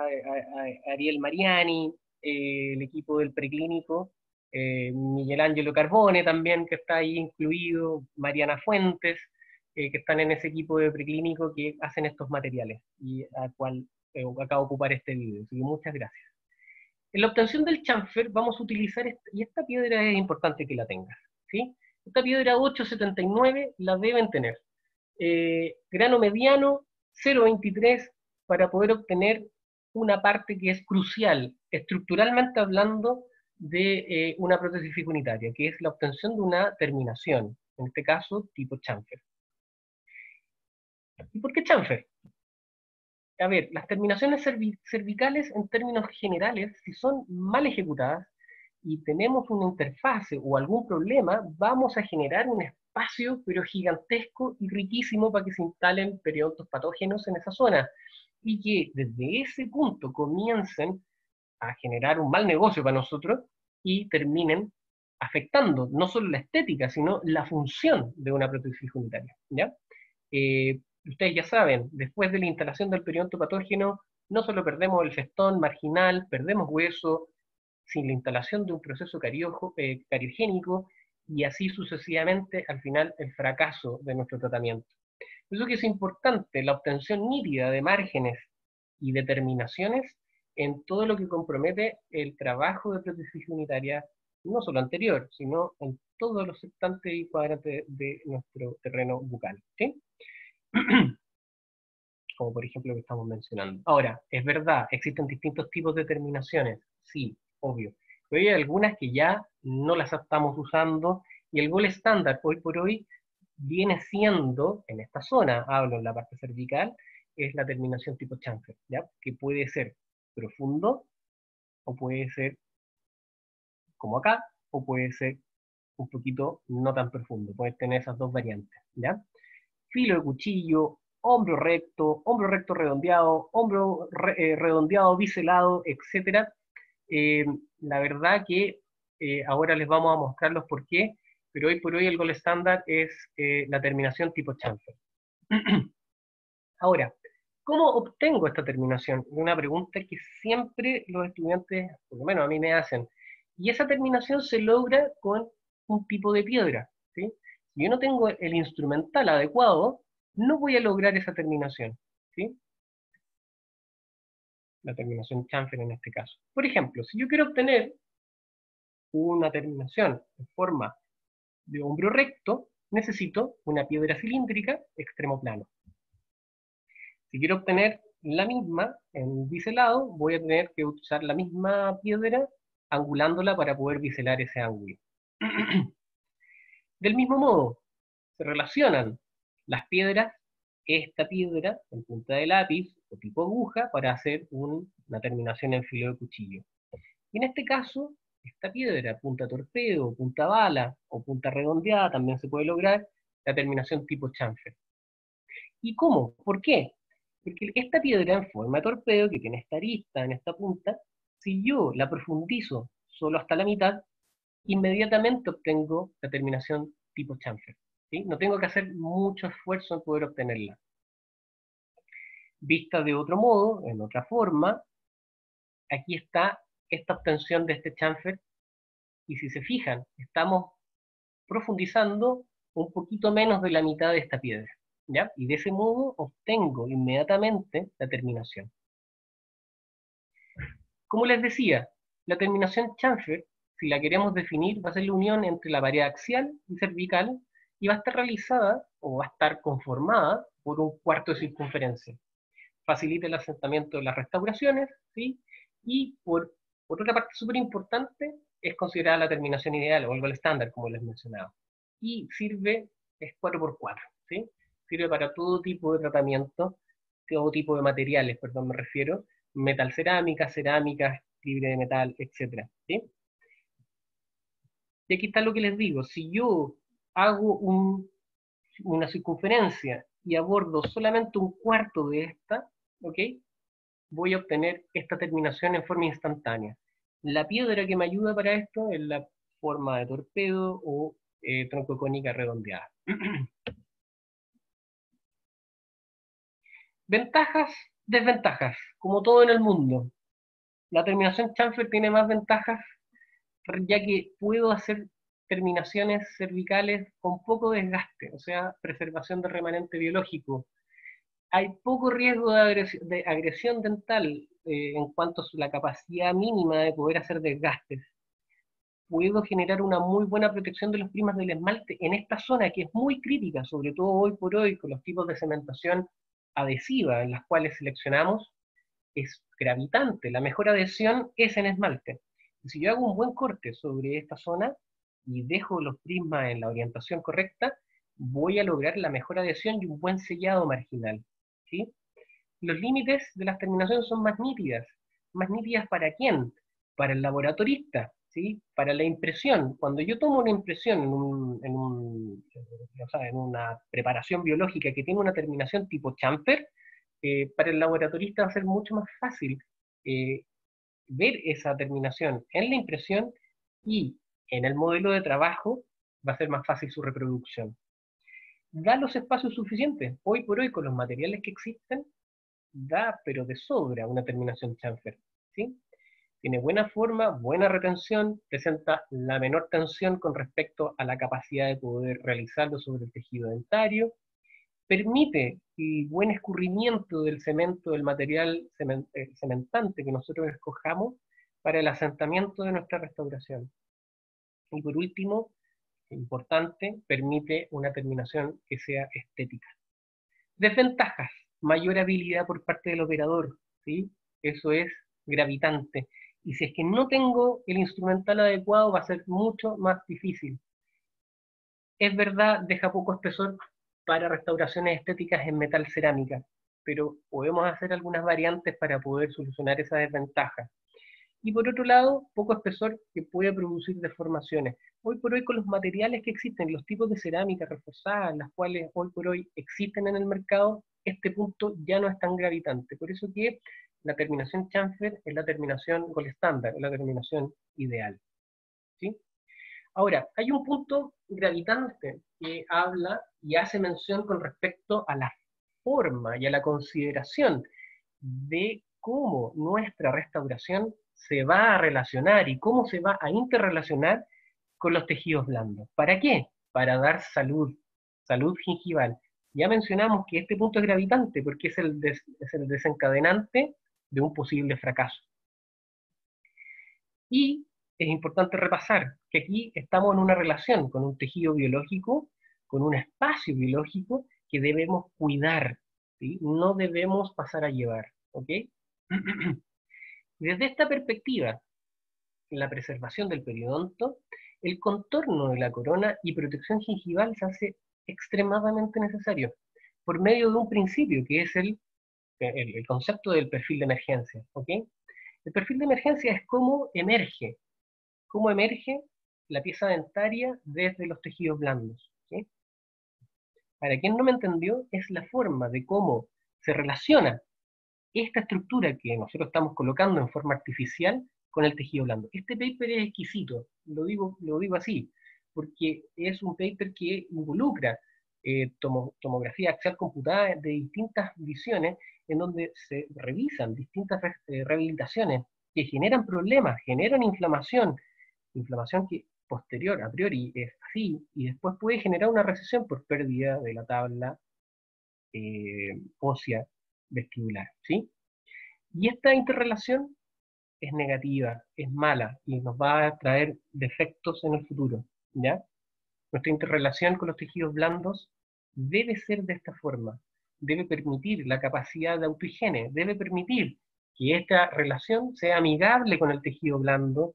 Ariel Mariani, eh, el equipo del preclínico, eh, Miguel Ángelo Carbone también, que está ahí incluido, Mariana Fuentes, eh, que están en ese equipo de preclínico que hacen estos materiales y a cual acabo de ocupar este video. Así muchas gracias. En la obtención del chamfer vamos a utilizar, y esta piedra es importante que la tengas, ¿sí? Esta piedra 879 la deben tener. Eh, grano mediano 0,23 para poder obtener una parte que es crucial, estructuralmente hablando, de eh, una prótesis unitaria, que es la obtención de una terminación, en este caso tipo chamfer. ¿Y por qué chamfer? A ver, las terminaciones cervicales en términos generales, si son mal ejecutadas y tenemos una interfase o algún problema, vamos a generar un espacio pero gigantesco y riquísimo para que se instalen periodontos patógenos en esa zona y que desde ese punto comiencen a generar un mal negocio para nosotros y terminen afectando no solo la estética, sino la función de una prótesis unitaria. ¿ya? Eh, ustedes ya saben, después de la instalación del periodonto patógeno, no solo perdemos el festón marginal, perdemos hueso, sin la instalación de un proceso eh, cariogénico, y así sucesivamente, al final, el fracaso de nuestro tratamiento. Por eso que es importante la obtención nítida de márgenes y determinaciones en todo lo que compromete el trabajo de prótesis unitaria, no solo anterior, sino en todos los sectantes y cuadrantes de nuestro terreno bucal. Como por ejemplo lo que estamos mencionando. Ahora, es verdad, existen distintos tipos de terminaciones, sí, obvio. Pero hay algunas que ya no las estamos usando y el gol estándar hoy por hoy viene siendo, en esta zona, hablo en la parte cervical, es la terminación tipo chamfer, ¿ya? que puede ser profundo, o puede ser como acá, o puede ser un poquito no tan profundo. Puede tener esas dos variantes. Filo de cuchillo, hombro recto, hombro recto redondeado, hombro eh, redondeado biselado, etc. Eh, la verdad que eh, ahora les vamos a mostrar los por qué, pero hoy por hoy el gol estándar es la terminación tipo chamfer. ahora, ¿Cómo obtengo esta terminación? Una pregunta que siempre los estudiantes, por lo menos a mí me hacen. Y esa terminación se logra con un tipo de piedra. Si yo no tengo el instrumental adecuado, no voy a lograr esa terminación. ¿sí? La terminación chamfer en este caso. Por ejemplo, si yo quiero obtener una terminación en forma de hombro recto, necesito una piedra cilíndrica extremo plano. Si quiero obtener la misma en biselado, voy a tener que usar la misma piedra angulándola para poder biselar ese ángulo. Del mismo modo, se relacionan las piedras, esta piedra en punta de lápiz o tipo aguja para hacer una terminación en filo de cuchillo. Y en este caso, esta piedra, punta torpedo, punta bala o punta redondeada, también se puede lograr la terminación tipo chamfer. ¿Y cómo? ¿Por qué? Porque esta piedra en forma de torpedo, que tiene esta arista en esta punta, si yo la profundizo solo hasta la mitad, inmediatamente obtengo la terminación tipo chamfer. No tengo que hacer mucho esfuerzo en poder obtenerla. Vista de otro modo, en otra forma, aquí está esta obtención de este chamfer, y si se fijan, estamos profundizando un poquito menos de la mitad de esta piedra. Y de ese modo obtengo inmediatamente la terminación. Como les decía, la terminación chamfer, si la queremos definir, va a ser la unión entre la pared axial y cervical y va a estar realizada o va a estar conformada por un cuarto de circunferencia. Facilita el asentamiento de las restauraciones, ¿sí? Y por, otra parte súper importante es considerada la terminación ideal o algo estándar, como les mencionaba. Y sirve, es 4x4, ¿sí? Sirve para todo tipo de tratamiento, todo tipo de materiales, perdón, me refiero, metal cerámica, libre de metal, etc. ¿sí? Y aquí está lo que les digo, si yo hago una circunferencia y abordo solamente un cuarto de esta, ¿ok? Voy a obtener esta terminación en forma instantánea. La piedra que me ayuda para esto es la forma de torpedo o eh, tronco cónica redondeada. Ventajas, desventajas, como todo en el mundo. La terminación chamfer tiene más ventajas ya que puedo hacer terminaciones cervicales con poco desgaste, o sea, preservación de remanente biológico. Hay poco riesgo de agresión, dental eh, en cuanto a la capacidad mínima de poder hacer desgastes. Puedo generar una muy buena protección de los primas del esmalte en esta zona que es muy crítica, sobre todo hoy por hoy con los tipos de cementación adhesiva en las cuales seleccionamos es gravitante. La mejor adhesión es en esmalte. Si yo hago un buen corte sobre esta zona y dejo los prismas en la orientación correcta, voy a lograr la mejor adhesión y un buen sellado marginal. ¿sí? Los límites de las terminaciones son más nítidas. ¿Más nítidas para quién? Para el laboratorista, ¿sí? para la impresión. Cuando yo tomo una impresión en, una preparación biológica que tiene una terminación tipo chamfer, eh, para el laboratorista va a ser mucho más fácil eh, ver esa terminación en la impresión y en el modelo de trabajo va a ser más fácil su reproducción. Da los espacios suficientes. Hoy por hoy, con los materiales que existen, da, pero de sobra, una terminación chamfer. ¿sí? Tiene buena forma, buena retención, presenta la menor tensión con respecto a la capacidad de poder realizarlo sobre el tejido dentario, permite el buen escurrimiento del cemento, del material eh, cementante que nosotros escojamos para el asentamiento de nuestra restauración. Y por último, importante, permite una terminación que sea estética. Desventajas, mayor habilidad por parte del operador, ¿sí? Eso es gravitante. Y si es que no tengo el instrumental adecuado, va a ser mucho más difícil. Es verdad, deja poco espesor para restauraciones estéticas en metal cerámica, pero podemos hacer algunas variantes para poder solucionar esa desventaja. Y por otro lado, poco espesor que puede producir deformaciones. Hoy por hoy con los materiales que existen, los tipos de cerámica reforzada, las cuales hoy por hoy existen en el mercado, este punto ya no es tan gravitante. Por eso que la terminación chamfer es la terminación gold estándar, es la terminación ideal. ¿sí? Ahora, hay un punto gravitante que habla y hace mención con respecto a la forma y a la consideración de cómo nuestra restauración se va a relacionar y cómo se va a interrelacionar con los tejidos blandos. ¿Para qué? Para dar salud, salud gingival. Ya mencionamos que este punto es gravitante porque es el desencadenante de un posible fracaso. Y es importante repasar que aquí estamos en una relación con un tejido biológico, con un espacio biológico que debemos cuidar, no debemos pasar a llevar. Desde esta perspectiva, la preservación del periodonto, el contorno de la corona y protección gingival se hace extremadamente necesario por medio de un principio que es el, el, concepto del perfil de emergencia. ¿ok? El perfil de emergencia es cómo emerge cómo emerge la pieza dentaria desde los tejidos blandos. Para quien no me entendió, es la forma de cómo se relaciona esta estructura que nosotros estamos colocando en forma artificial con el tejido blando. Este paper es exquisito, lo digo, lo digo así, porque es un paper que involucra eh, tomografía axial computada de distintas visiones en donde se revisan distintas eh, rehabilitaciones que generan problemas, generan inflamación, inflamación que posterior, a priori, es así, y después puede generar una recesión por pérdida de la tabla eh, ósea vestibular, ¿sí? Y esta interrelación es negativa, es mala, y nos va a traer defectos en el futuro, ¿ya? Nuestra interrelación con los tejidos blandos debe ser de esta forma, debe permitir la capacidad de autohigiene, debe permitir que esta relación sea amigable con el tejido blando,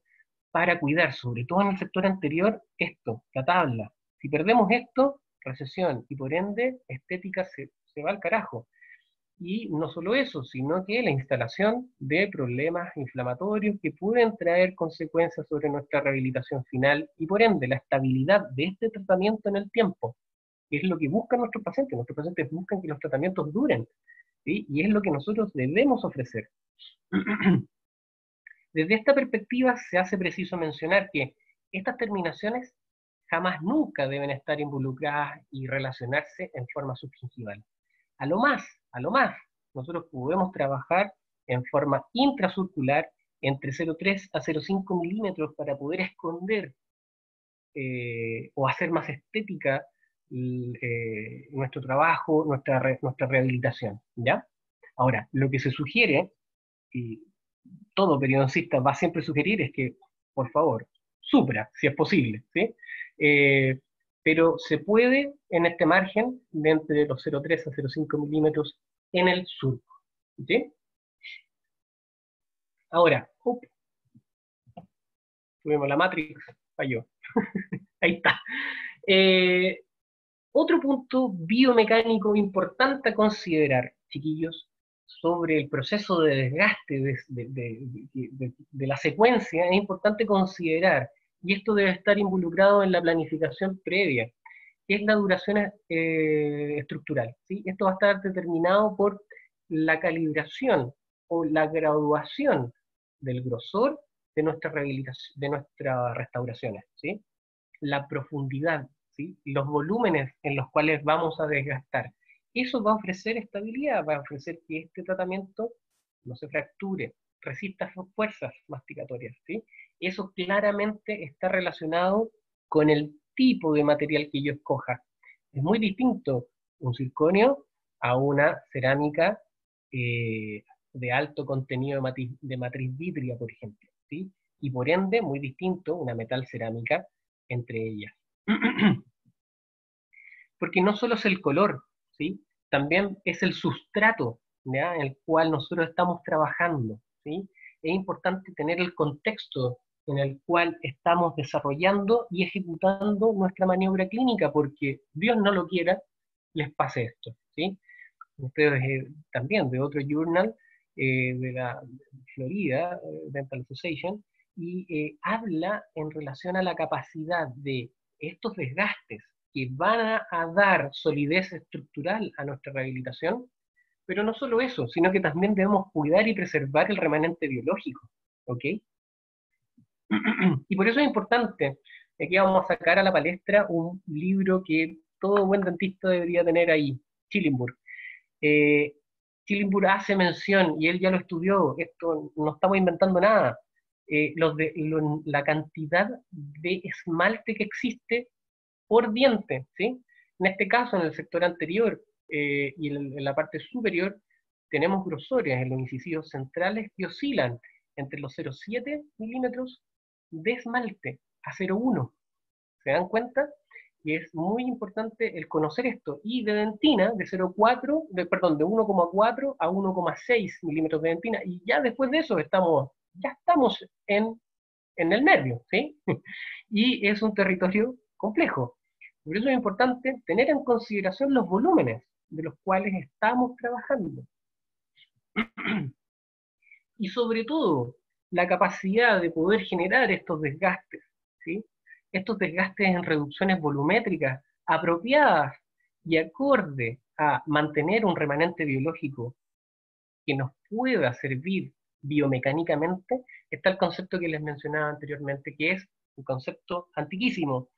para cuidar, sobre todo en el sector anterior, esto, la tabla. Si perdemos esto, recesión, y por ende, estética se, se va al carajo. Y no solo eso, sino que la instalación de problemas inflamatorios que pueden traer consecuencias sobre nuestra rehabilitación final y por ende la estabilidad de este tratamiento en el tiempo, es lo que buscan nuestros pacientes. Nuestros pacientes buscan que los tratamientos duren, y es lo que nosotros debemos ofrecer. Desde esta perspectiva se hace preciso mencionar que estas terminaciones jamás nunca deben estar involucradas y relacionarse en forma subgingival. A lo más, a lo más, nosotros podemos trabajar en forma intracircular entre 0,3 a 0,5 milímetros para poder esconder eh, o hacer más estética eh, nuestro trabajo, nuestra, nuestra rehabilitación. ¿ya? Ahora, lo que se sugiere, y todo periodoncista va a siempre sugerir es que, por favor, supra, si es posible, ¿sí? Eh, pero se puede en este margen de entre los 0,3 a 0,5 milímetros en el surco. ¿sí? Ahora, tuvimos la Matrix, falló. Ahí está. Eh, otro punto biomecánico importante a considerar, chiquillos, sobre el proceso de desgaste de, la secuencia, es importante considerar, y esto debe estar involucrado en la planificación previa, es la duración eh, estructural. ¿sí? Esto va a estar determinado por la calibración o la graduación del grosor de nuestra de nuestras restauraciones, ¿sí? La profundidad, ¿sí? Los volúmenes en los cuales vamos a desgastar. Eso va a ofrecer estabilidad, va a ofrecer que este tratamiento no se fracture, resista fuerzas masticatorias, ¿sí? Eso claramente está relacionado con el tipo de material que yo escoja. Es muy distinto un circonio a una cerámica eh, de alto contenido de matriz, vitria, por ejemplo, ¿sí? Y por ende, muy distinto una metal cerámica entre ellas. Porque no solo es el color, ¿sí? También es el sustrato en el cual nosotros estamos trabajando, ¿sí? Es importante tener el contexto en el cual estamos desarrollando y ejecutando nuestra maniobra clínica, porque Dios no lo quiera, les pase esto, ¿sí? Ustedes eh, también de otro journal eh, de la Florida, eh, Dental Association, y habla en relación a la capacidad de estos desgastes que van a, dar solidez estructural a nuestra rehabilitación, pero no solo eso, sino que también debemos cuidar y preservar el remanente biológico, ¿ok? Y por eso es importante, aquí vamos a sacar a la palestra un libro que todo buen dentista debería tener ahí, Chillingburg. Eh, hace mención, y él ya lo estudió, esto no estamos inventando nada, eh, los de, la cantidad de esmalte que existe por diente, ¿sí? En este caso, en el sector anterior eh, y en, la parte superior, tenemos grosores en los incisivos centrales que oscilan entre los 0,7 milímetros de esmalte a 0,1. ¿Se dan cuenta? Y es muy importante el conocer esto. Y de dentina, de 0,4, de, perdón, de 1,4 a 1,6 milímetros de dentina. Y ya después de eso estamos, ya estamos en, en el nervio, ¿sí? y es un territorio complejo. Por eso es importante tener en consideración los volúmenes de los cuales estamos trabajando. y sobre todo, la capacidad de poder generar estos desgastes, ¿sí? estos desgastes en reducciones volumétricas apropiadas y acorde a mantener un remanente biológico que nos pueda servir biomecánicamente, está el concepto que les mencionaba anteriormente, que es un concepto antiquísimo.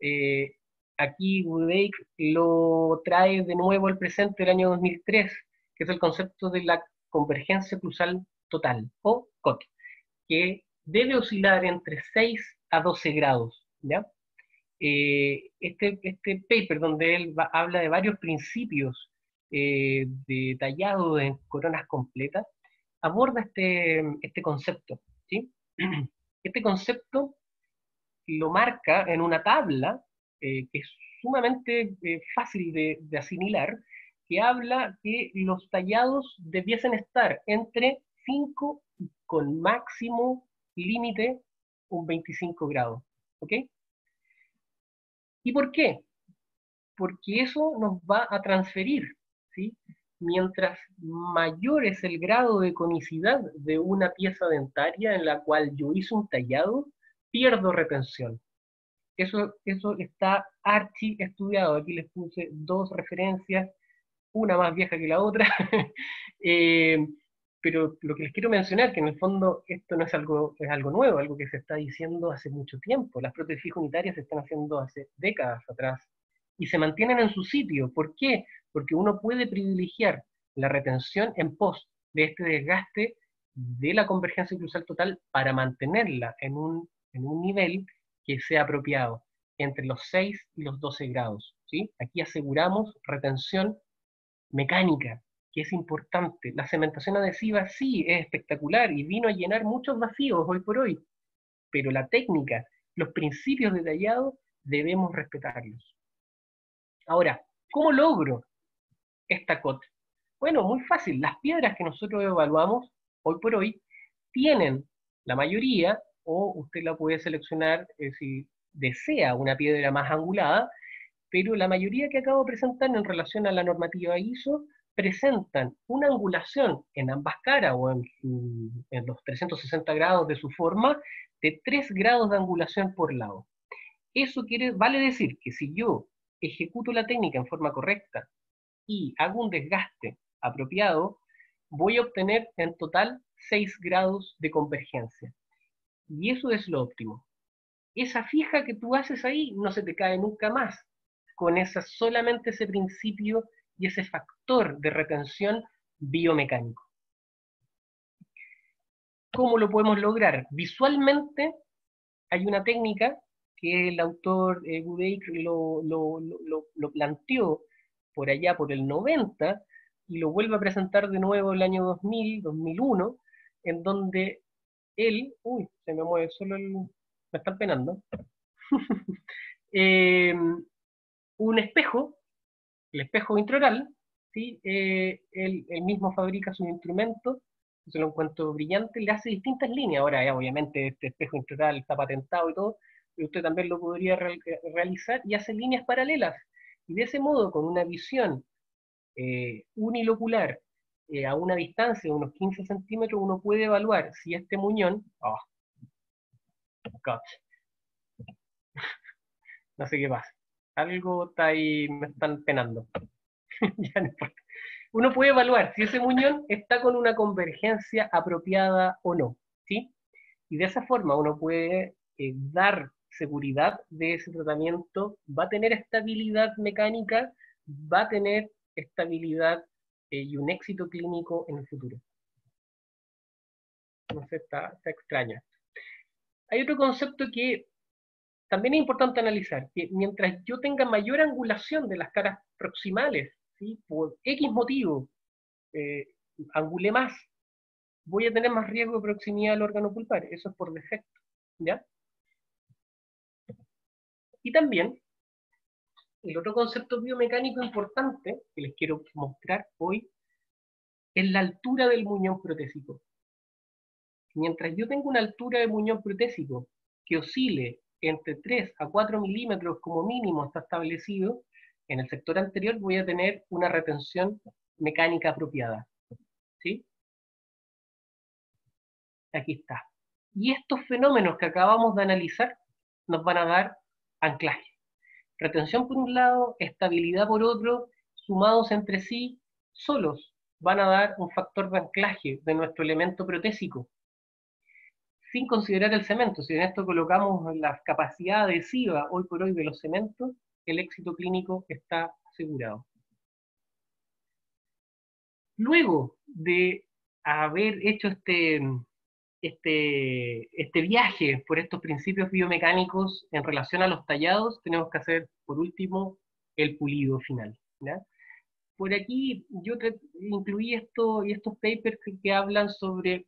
Eh, aquí Woodake lo trae de nuevo al presente del año 2003, que es el concepto de la convergencia cruzal total, o COT, que debe oscilar entre 6 a 12 grados. ¿ya? Eh, este, este paper, donde él habla de varios principios eh, de tallado en coronas completas, aborda este, este concepto. ¿sí? Este concepto lo marca en una tabla eh, que es sumamente fácil de, asimilar, que habla que los tallados debiesen estar entre 5 con máximo límite un 25 grados. ¿Ok? ¿Y por qué? Porque eso nos va a transferir, ¿sí? Mientras mayor es el grado de conicidad de una pieza dentaria en la cual yo hice un tallado, pierdo retención. Eso, eso está archi estudiado. Aquí les puse dos referencias, una más vieja que la otra. eh, pero lo que les quiero mencionar, que en el fondo esto no es algo, es algo nuevo, algo que se está diciendo hace mucho tiempo. Las prótesis unitarias se están haciendo hace décadas atrás y se mantienen en su sitio. ¿Por qué? Porque uno puede privilegiar la retención en pos de este desgaste de la convergencia cruzal total para mantenerla en un, en un nivel que sea apropiado, entre los 6 y los 12 grados. ¿sí? Aquí aseguramos retención mecánica, que es importante. La cementación adhesiva sí es espectacular y vino a llenar muchos vacíos hoy por hoy, pero la técnica, los principios de tallado, debemos respetarlos. Ahora, ¿cómo logro esta COT? Bueno, muy fácil. Las piedras que nosotros evaluamos hoy por hoy tienen la mayoría o usted la puede seleccionar eh, si desea una piedra más angulada, pero la mayoría que acabo de presentar en relación a la normativa ISO presentan una angulación en ambas caras o en, en los 360 grados de su forma de 3 grados de angulación por lado. Eso quiere, vale decir que si yo ejecuto la técnica en forma correcta y hago un desgaste apropiado, voy a obtener en total 6 grados de convergencia. Y eso es lo óptimo. Esa fija que tú haces ahí no se te cae nunca más, con esa, solamente ese principio y ese factor de retención biomecánico. ¿Cómo lo podemos lograr? Visualmente hay una técnica que el autor eh, lo, lo, planteó por allá por el 90 y lo vuelve a presentar de nuevo el año 2000, 2001, en donde él, uy, se me mueve solo el, me están penando, eh, un espejo, el espejo intraoral, ¿sí? Eh, él, mismo fabrica sus instrumentos, se lo encuentro brillante, le hace distintas líneas, ahora ya obviamente este espejo intraoral está patentado y todo, pero usted también lo podría realizar y hace líneas paralelas, y de ese modo, con una visión eh, unilocular eh, a una distancia de unos 15 centímetros, uno puede evaluar si este muñón, oh, no sé qué pasa, algo está ahí, me están penando, ya no importa. Uno puede evaluar si ese muñón está con una convergencia apropiada o no, ¿sí? Y de esa forma uno puede eh, dar seguridad de ese tratamiento, va a tener estabilidad mecánica, va a tener estabilidad eh, y un éxito clínico en el futuro. No sé, está, extraño. Hay otro concepto que también es importante analizar, que mientras yo tenga mayor angulación de las caras proximales, ¿sí? por X motivo, eh, angule más, voy a tener más riesgo de proximidad al órgano pulpar. Eso es por defecto. ¿ya? Y también el otro concepto biomecánico importante que les quiero mostrar hoy es la altura del muñón protésico. Mientras yo tengo una altura de muñón protésico que oscile entre 3 a 4 milímetros como mínimo está establecido, en el sector anterior voy a tener una retención mecánica apropiada. ¿Sí? Aquí está. Y estos fenómenos que acabamos de analizar nos van a dar anclaje. Retención por un lado, estabilidad por otro, sumados entre sí, solos van a dar un factor de anclaje de nuestro elemento protésico. Sin considerar el cemento, si en esto colocamos la capacidad adhesiva hoy por hoy de los cementos, el éxito clínico está asegurado. Luego de haber hecho este, este, este viaje por estos principios biomecánicos en relación a los tallados, tenemos que hacer, por último, el pulido final. Por aquí yo incluí esto y estos papers que, hablan sobre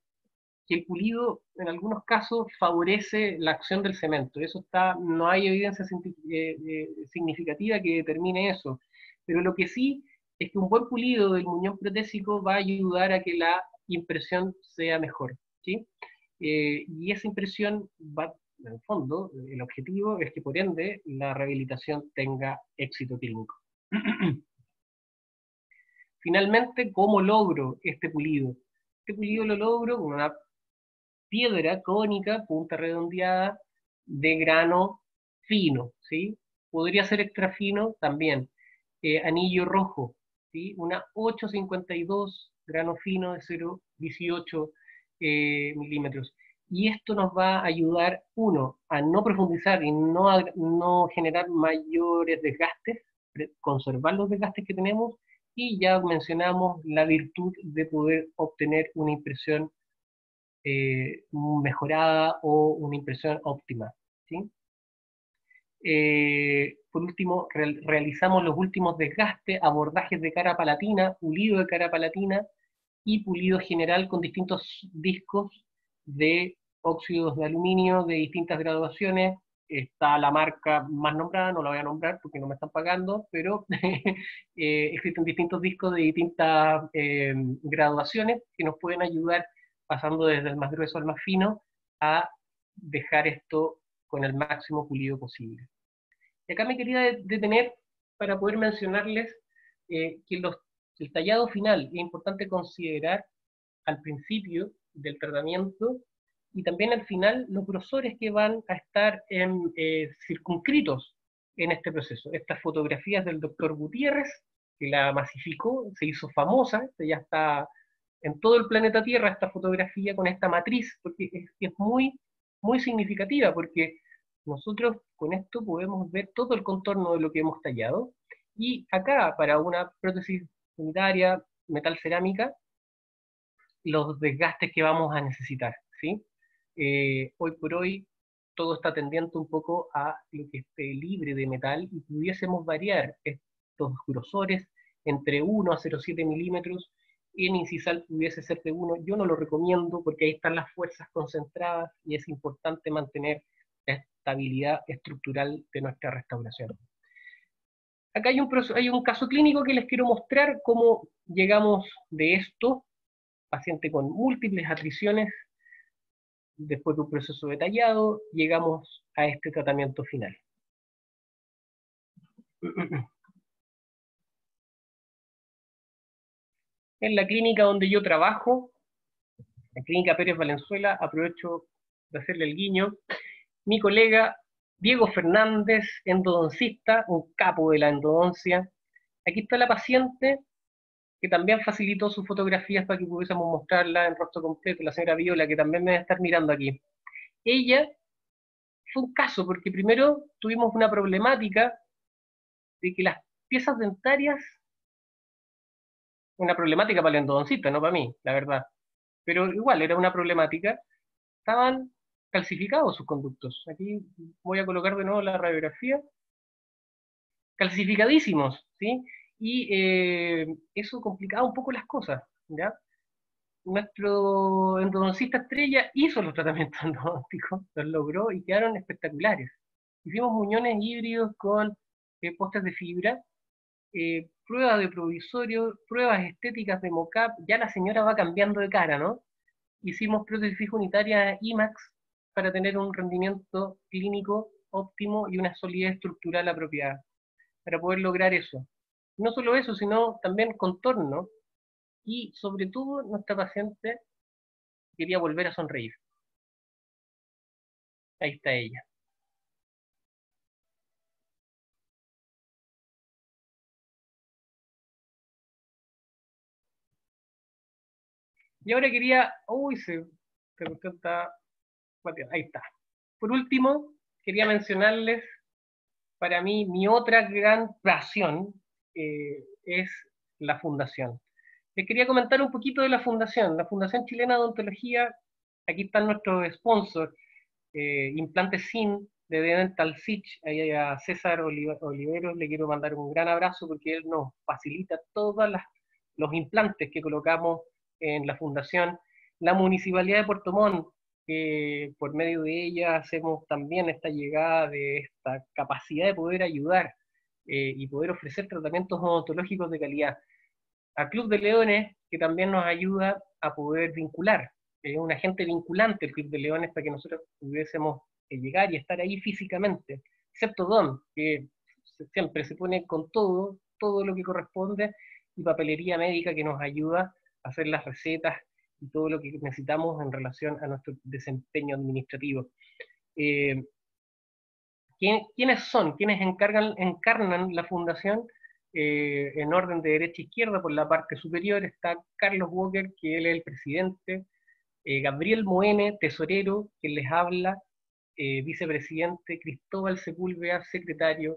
que el pulido en algunos casos favorece la acción del cemento. Eso está, no hay evidencia eh, eh, significativa que determine eso. Pero lo que sí es que un buen pulido del muñón protésico va a ayudar a que la impresión sea mejor. ¿Sí? Eh, y esa impresión va, en el fondo, el objetivo es que por ende la rehabilitación tenga éxito clínico. Finalmente, ¿cómo logro este pulido? Este pulido lo logro con una piedra cónica, punta redondeada, de grano fino, ¿sí? Podría ser extra fino también. Eh, anillo rojo, ¿sí? Una 852 grano fino de 0,18 eh, milímetros. Y esto nos va a ayudar, uno, a no profundizar y no, no generar mayores desgastes, conservar los desgastes que tenemos, y ya mencionamos la virtud de poder obtener una impresión eh, mejorada o una impresión óptima. ¿sí? Eh, por último, realizamos los últimos desgastes, abordajes de cara palatina, pulido de cara palatina, y pulido general con distintos discos de óxidos de aluminio de distintas graduaciones. Está la marca más nombrada, no la voy a nombrar porque no me están pagando, pero eh, existen distintos discos de distintas eh, graduaciones que nos pueden ayudar, pasando desde el más grueso al más fino, a dejar esto con el máximo pulido posible. Y acá me quería detener para poder mencionarles eh, que los, el tallado final es importante considerar al principio del tratamiento y también al final los grosores que van a estar eh, circunscritos en este proceso. Estas fotografías del doctor Gutiérrez, que la masificó, se hizo famosa, ya está en todo el planeta Tierra esta fotografía con esta matriz, porque es, es muy, muy significativa, porque nosotros con esto podemos ver todo el contorno de lo que hemos tallado, y acá, para una prótesis metal cerámica, los desgastes que vamos a necesitar, ¿sí? Eh, hoy por hoy todo está tendiente un poco a lo que esté libre de metal y pudiésemos variar estos grosores entre 1 a 0,7 milímetros, en incisal pudiese ser de 1, yo no lo recomiendo porque ahí están las fuerzas concentradas y es importante mantener la estabilidad estructural de nuestra restauración. Acá hay un, caso clínico que les quiero mostrar cómo llegamos de esto, paciente con múltiples atriciones, después de un proceso detallado, llegamos a este tratamiento final. En la clínica donde yo trabajo, la clínica Pérez Valenzuela, aprovecho de hacerle el guiño, mi colega Diego Fernández, endodoncista, un capo de la endodoncia. Aquí está la paciente que también facilitó sus fotografías para que pudiésemos mostrarla en rostro completo, la señora Viola, que también me va a estar mirando aquí. Ella fue un caso, porque primero tuvimos una problemática de que las piezas dentarias, una problemática para el endodoncista, no para mí, la verdad, pero igual era una problemática, estaban calcificados sus conductos. Aquí voy a colocar de nuevo la radiografía. Calcificadísimos, ¿sí? y eh, eso complicaba un poco las cosas, ¿ya? Nuestro endodoncista estrella hizo los tratamientos endodónticos, los logró y quedaron espectaculares. Hicimos muñones híbridos con eh, de fibra, eh, pruebas de provisorio, pruebas estéticas de mocap, ya la señora va cambiando de cara, ¿no? Hicimos prótesis unitaria IMAX para tener un rendimiento clínico óptimo y una solidez estructural apropiada, para poder lograr eso. No solo eso, sino también contorno y sobre todo nuestra paciente quería volver a sonreír. Ahí está ella. Y ahora quería, uy, se, se ahí está. Por último, quería mencionarles para mí mi otra gran pasión, eh, es la fundación. Les quería comentar un poquito de la fundación. La Fundación Chilena de Odontología, aquí están nuestros sponsors, eh, Implantes SIN de Dental Sich, ahí a César Oliveros le quiero mandar un gran abrazo porque él nos facilita todos los implantes que colocamos en la fundación. La Municipalidad de Puerto Montt, que por medio de ella hacemos también esta llegada de esta capacidad de poder ayudar eh, y poder ofrecer tratamientos odontológicos de calidad. A Club de Leones, que también nos ayuda a poder vincular, es un agente vinculante el Club de Leones para que nosotros pudiésemos eh, llegar y estar ahí físicamente, excepto Don, que siempre se pone con todo, todo lo que corresponde, y papelería médica que nos ayuda a hacer las recetas y todo lo que necesitamos en relación a nuestro desempeño administrativo. Eh, ¿Quiénes son? ¿Quiénes encargan, encarnan la fundación? Eh, en orden de derecha a izquierda, por la parte superior está Carlos Walker, que él es el presidente, eh, Gabriel Moene, tesorero, que les habla, eh, vicepresidente, Cristóbal Sepúlveda, secretario,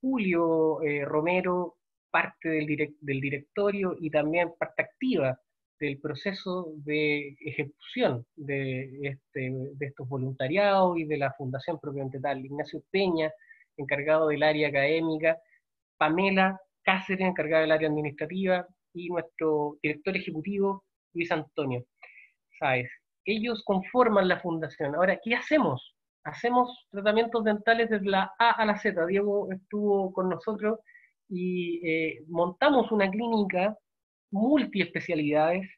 Julio Romero, parte del, del directorio y también parte activa del proceso de ejecución de, este, de estos voluntariados y de la fundación propiamente tal. Ignacio Peña, encargado del área académica, Pamela Cáceres, encargada del área administrativa, y nuestro director ejecutivo, Luis Antonio ¿Sabes? Ellos conforman la fundación. Ahora, ¿qué hacemos? Hacemos tratamientos dentales desde la A a la Z. Diego estuvo con nosotros y eh, montamos una clínica multiespecialidades,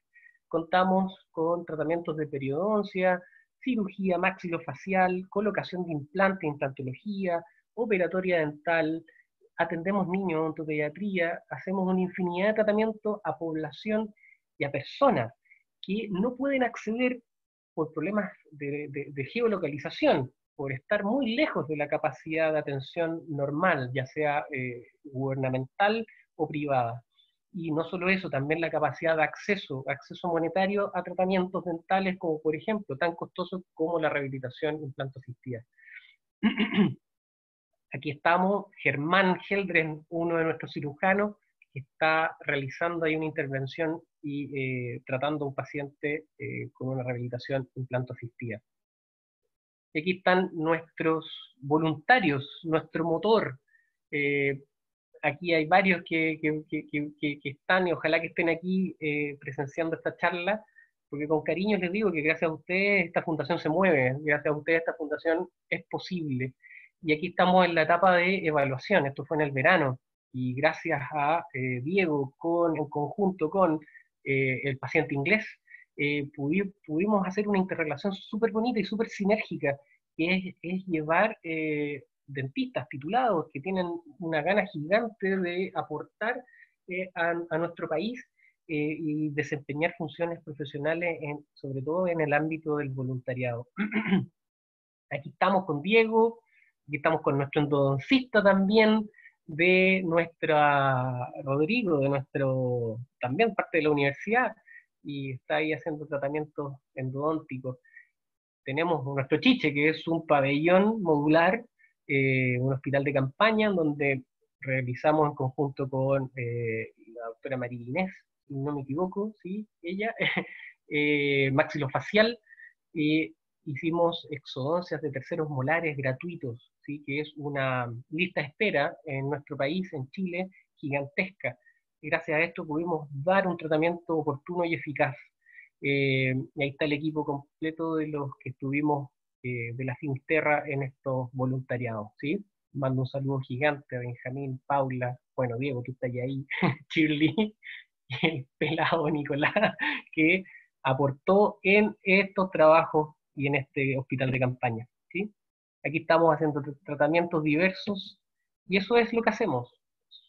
contamos con tratamientos de periodoncia, cirugía maxilofacial, colocación de implante, implantología, operatoria dental, atendemos niños, odontopediatría, hacemos una infinidad de tratamientos a población y a personas que no pueden acceder por problemas de, geolocalización, por estar muy lejos de la capacidad de atención normal, ya sea eh, gubernamental o privada. Y no solo eso, también la capacidad de acceso, acceso monetario a tratamientos dentales como, por ejemplo, tan costosos como la rehabilitación implantosistía. Aquí estamos, Germán Heldren, uno de nuestros cirujanos, que está realizando ahí una intervención y eh, tratando a un paciente eh, con una rehabilitación implantosistía. Y aquí están nuestros voluntarios, nuestro motor. Eh, aquí hay varios que, están y ojalá que estén aquí presenciando esta charla, porque con cariño les digo que gracias a ustedes esta fundación se mueve, gracias a ustedes esta fundación es posible. Y aquí estamos en la etapa de evaluación, esto fue en el verano, y gracias a eh, Diego, con, en conjunto con eh, el paciente inglés, eh, pudimos hacer una interrelación súper bonita y súper sinérgica, que es, llevar dentistas titulados que tienen una gana gigante de aportar a, nuestro país y desempeñar funciones profesionales, sobre todo en el ámbito del voluntariado. Aquí estamos con Diego, Aquí estamos con nuestro endodoncista también, de nuestra Rodrigo, de nuestro también parte de la universidad, y está ahí haciendo tratamientos endodónticos. Tenemos nuestro chiche, que es un pabellón modular, eh, un hospital de campaña, donde realizamos en conjunto con eh, la doctora María si no me equivoco, sí, ella, eh, maxilofacial, y hicimos exodoncias de terceros molares gratuitos que es una lista de espera en nuestro país, en Chile, gigantesca. Gracias a esto pudimos dar un tratamiento oportuno y eficaz. Eh, ahí está el equipo completo de los que estuvimos eh, de la Finisterra en estos voluntariados. ¿sí? Mando un saludo gigante a Benjamín, Paula, bueno, Diego, tú estás ahí, Shirley, y el pelado Nicolás, que aportó en estos trabajos y en este hospital de campaña. ¿sí? Aquí estamos haciendo tratamientos diversos y eso es lo que hacemos.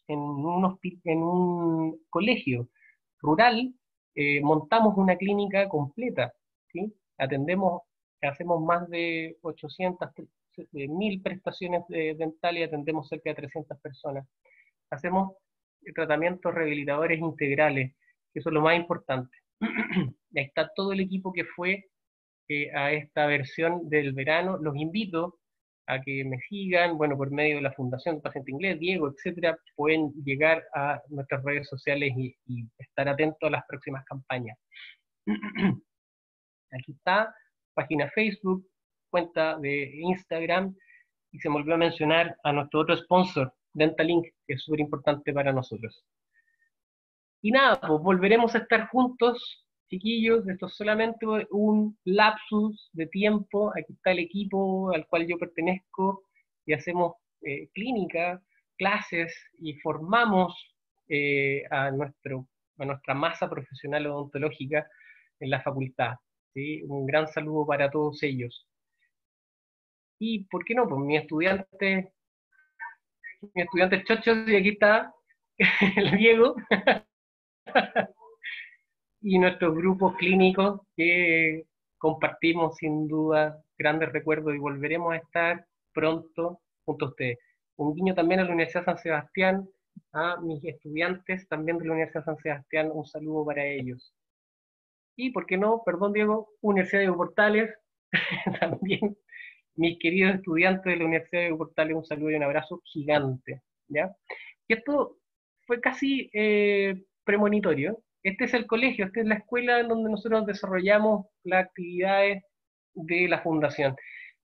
En un, colegio rural eh, montamos una clínica completa. ¿sí? Atendemos, hacemos más de 800, 1000 prestaciones dentales y atendemos cerca de 300 personas. Hacemos tratamientos rehabilitadores integrales, que es lo más importante. Ahí está todo el equipo que fue eh, a esta versión del verano. Los invito a que me sigan, bueno, por medio de la Fundación Paciente Inglés, Diego, etcétera, pueden llegar a nuestras redes sociales y, estar atentos a las próximas campañas. Aquí está, página Facebook, cuenta de Instagram, y se me olvidó a mencionar a nuestro otro sponsor, Dentalink, que es súper importante para nosotros. Y nada, pues volveremos a estar juntos chiquillos, esto es solamente un lapsus de tiempo, aquí está el equipo al cual yo pertenezco y hacemos eh, clínica, clases y formamos eh, a nuestra masa profesional odontológica en la facultad. Un gran saludo para todos ellos. Y, ¿por qué no? Pues mi estudiante, mi estudiante chocho, y aquí está el Diego. y nuestros grupos clínicos que compartimos sin duda grandes recuerdos y volveremos a estar pronto junto a ustedes. Un guiño también a la Universidad San Sebastián, a mis estudiantes también de la Universidad San Sebastián, un saludo para ellos. Y, ¿por qué no? Perdón, Diego, Universidad de Portales, también mis queridos estudiantes de la Universidad de Portales, un saludo y un abrazo gigante. ¿ya? Y esto fue casi eh, premonitorio, este es el colegio, esta es la escuela en donde nosotros desarrollamos las actividades de la fundación.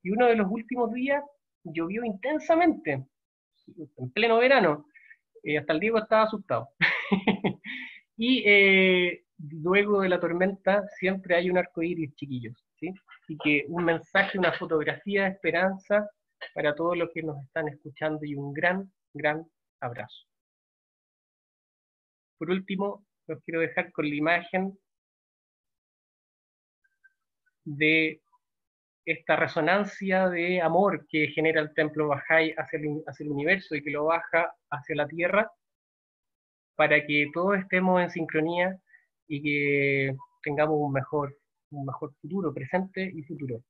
Y uno de los últimos días llovió intensamente, en pleno verano. Eh, hasta el Diego estaba asustado. y eh, luego de la tormenta siempre hay un arco iris, chiquillos. ¿sí? Y que un mensaje, una fotografía de esperanza para todos los que nos están escuchando y un gran, gran abrazo. Por último, los quiero dejar con la imagen de esta resonancia de amor que genera el templo Bahá'í hacia el, hacia el universo y que lo baja hacia la tierra, para que todos estemos en sincronía y que tengamos un mejor, un mejor futuro, presente y futuro.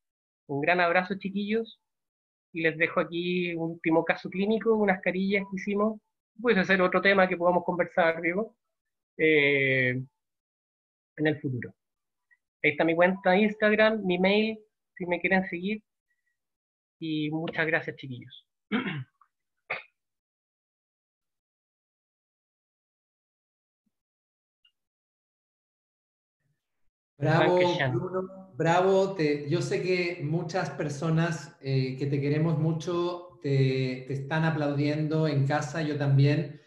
Un gran abrazo, chiquillos, y les dejo aquí un último caso clínico, unas carillas que hicimos. Puede ser otro tema que podamos conversar, Diego, eh, en el futuro. Ahí está mi cuenta Instagram, mi mail, si me quieren seguir. Y muchas gracias, chiquillos. Bravo, Bruno, bravo. yo sé que muchas personas eh, que te queremos mucho te, están aplaudiendo en casa, yo también,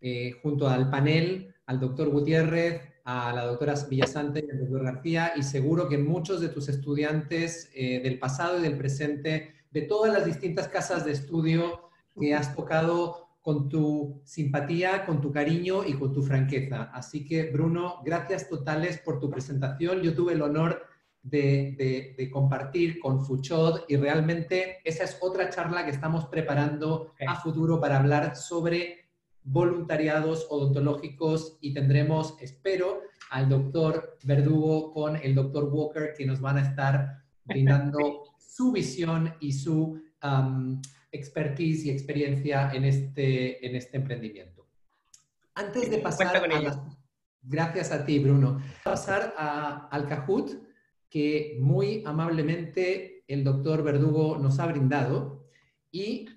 eh, junto al panel, al doctor Gutiérrez, a la doctora Villasante y al doctor García, y seguro que muchos de tus estudiantes eh, del pasado y del presente, de todas las distintas casas de estudio que has tocado con tu simpatía, con tu cariño y con tu franqueza. Así que, Bruno, gracias totales por tu presentación. Yo tuve el honor de, compartir con Fuchod y realmente esa es otra charla que estamos preparando a futuro para hablar sobre voluntariados odontológicos y tendremos, espero, al doctor Verdugo con el doctor Walker que nos van a estar brindando su visión y su expertise y experiencia en este, en este emprendimiento. Antes de pasar a Gracias a ti, Bruno. Pasar a, al Kahoot, que muy amablemente el doctor Verdugo nos ha brindado. Y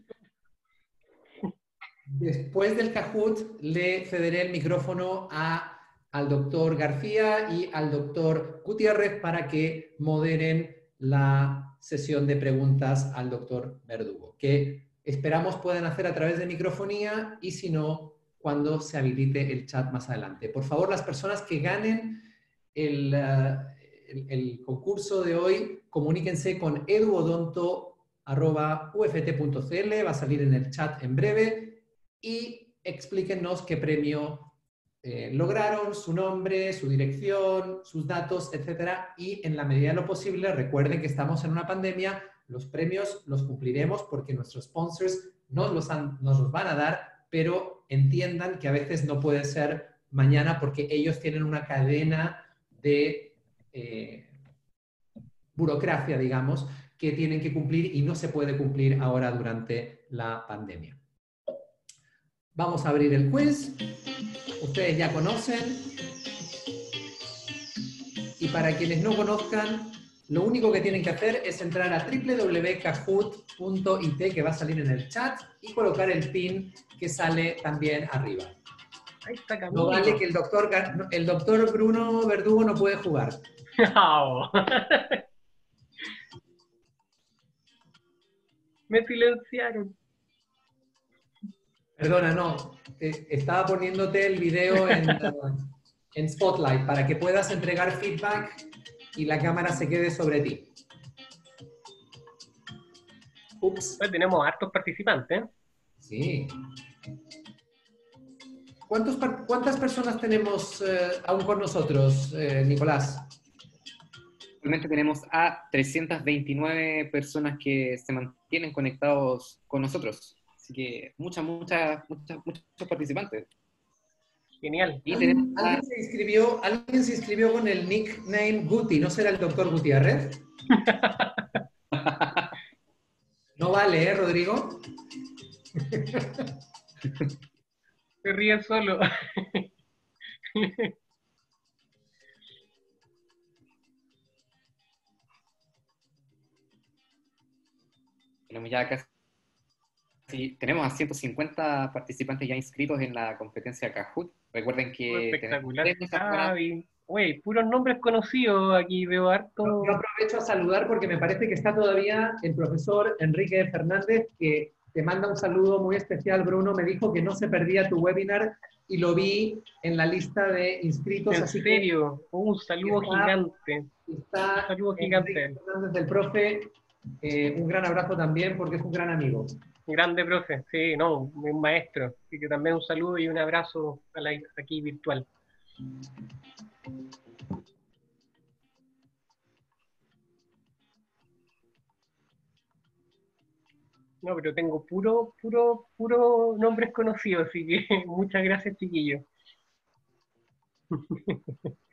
después del Kahoot le cederé el micrófono a, al doctor García y al doctor Gutiérrez para que moderen la sesión de preguntas al doctor Verdugo, que esperamos puedan hacer a través de microfonía y si no, cuando se habilite el chat más adelante. Por favor, las personas que ganen el, eh, concurso de hoy, comuníquense con eduodonto.uft.cl, va a salir en el chat en breve, y explíquenos qué premio eh, lograron su nombre, su dirección, sus datos, etcétera, y en la medida de lo posible, recuerden que estamos en una pandemia, los premios los cumpliremos porque nuestros sponsors nos los, nos los van a dar, pero entiendan que a veces no puede ser mañana porque ellos tienen una cadena de eh, burocracia, digamos, que tienen que cumplir y no se puede cumplir ahora durante la pandemia. Vamos a abrir el quiz ustedes ya conocen. Y para quienes no conozcan, lo único que tienen que hacer es entrar a www.kahoot.it que va a salir en el chat y colocar el pin que sale también arriba. Ahí está no vale que el doctor, el doctor Bruno Verdugo no puede jugar. Me silenciaron. Perdona, no. Estaba poniéndote el video en, Spotlight para que puedas entregar feedback y la cámara se quede sobre ti. Ups. Pues tenemos hartos participantes. Sí. ¿Cuántas personas tenemos eh, aún con nosotros, eh, Nicolás? Actualmente tenemos a 329 personas que se mantienen conectados con nosotros. Así que muchas, muchas, muchas, muchos participantes. Genial. ¿Alguien, se inscribió, ¿Alguien se inscribió con el nickname Guti? ¿No será el doctor Gutiérrez? no vale, ¿eh, Rodrigo? Se ríe solo. Tenemos ya casi Sí, tenemos a 150 participantes ya inscritos en la competencia Kahoot. Recuerden que... Espectacular. Uy, puros nombres conocidos aquí, veo harto. Yo aprovecho a saludar porque me parece que está todavía el profesor Enrique Fernández, que te manda un saludo muy especial, Bruno. Me dijo que no se perdía tu webinar y lo vi en la lista de inscritos. ¿En serio? un saludo gigante. Está un saludo gigante. Fernández del profe. Eh, un gran abrazo también porque es un gran amigo. Grande profe, sí, no, un maestro. Así que también un saludo y un abrazo a la, aquí virtual. No, pero tengo puro, puro, puro nombres conocidos, así que muchas gracias, chiquillos.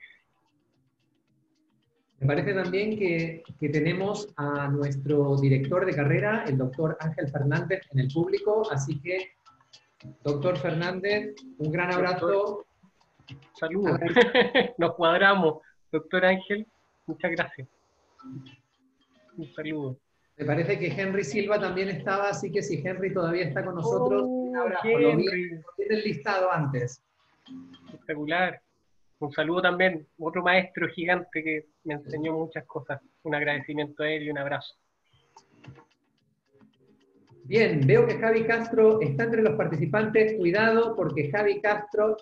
Me parece también que, que, tenemos a nuestro director de carrera, el doctor Ángel Fernández, en el público, así que, doctor Fernández, un gran abrazo. Saludos. Nos cuadramos. Doctor Ángel, muchas gracias. Un saludo. Me parece que Henry Silva también estaba, así que si Henry todavía está con nosotros, un Oh, abrazo. Henry. Lo tienen listado antes. Espectacular. Un saludo también, otro maestro gigante que me enseñó muchas cosas. Un agradecimiento a él y un abrazo. Bien, veo que Javi Castro está entre los participantes. Cuidado, porque Javi Castro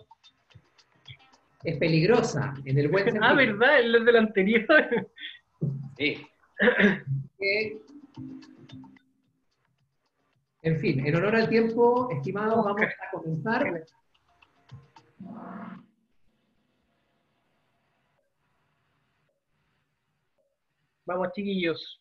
es peligrosa, en el buen sentido. Ah, ¿verdad? Es del anterior. Sí. En fin, en honor al tiempo, estimados, vamos a comenzar. Vamos, chiquillos.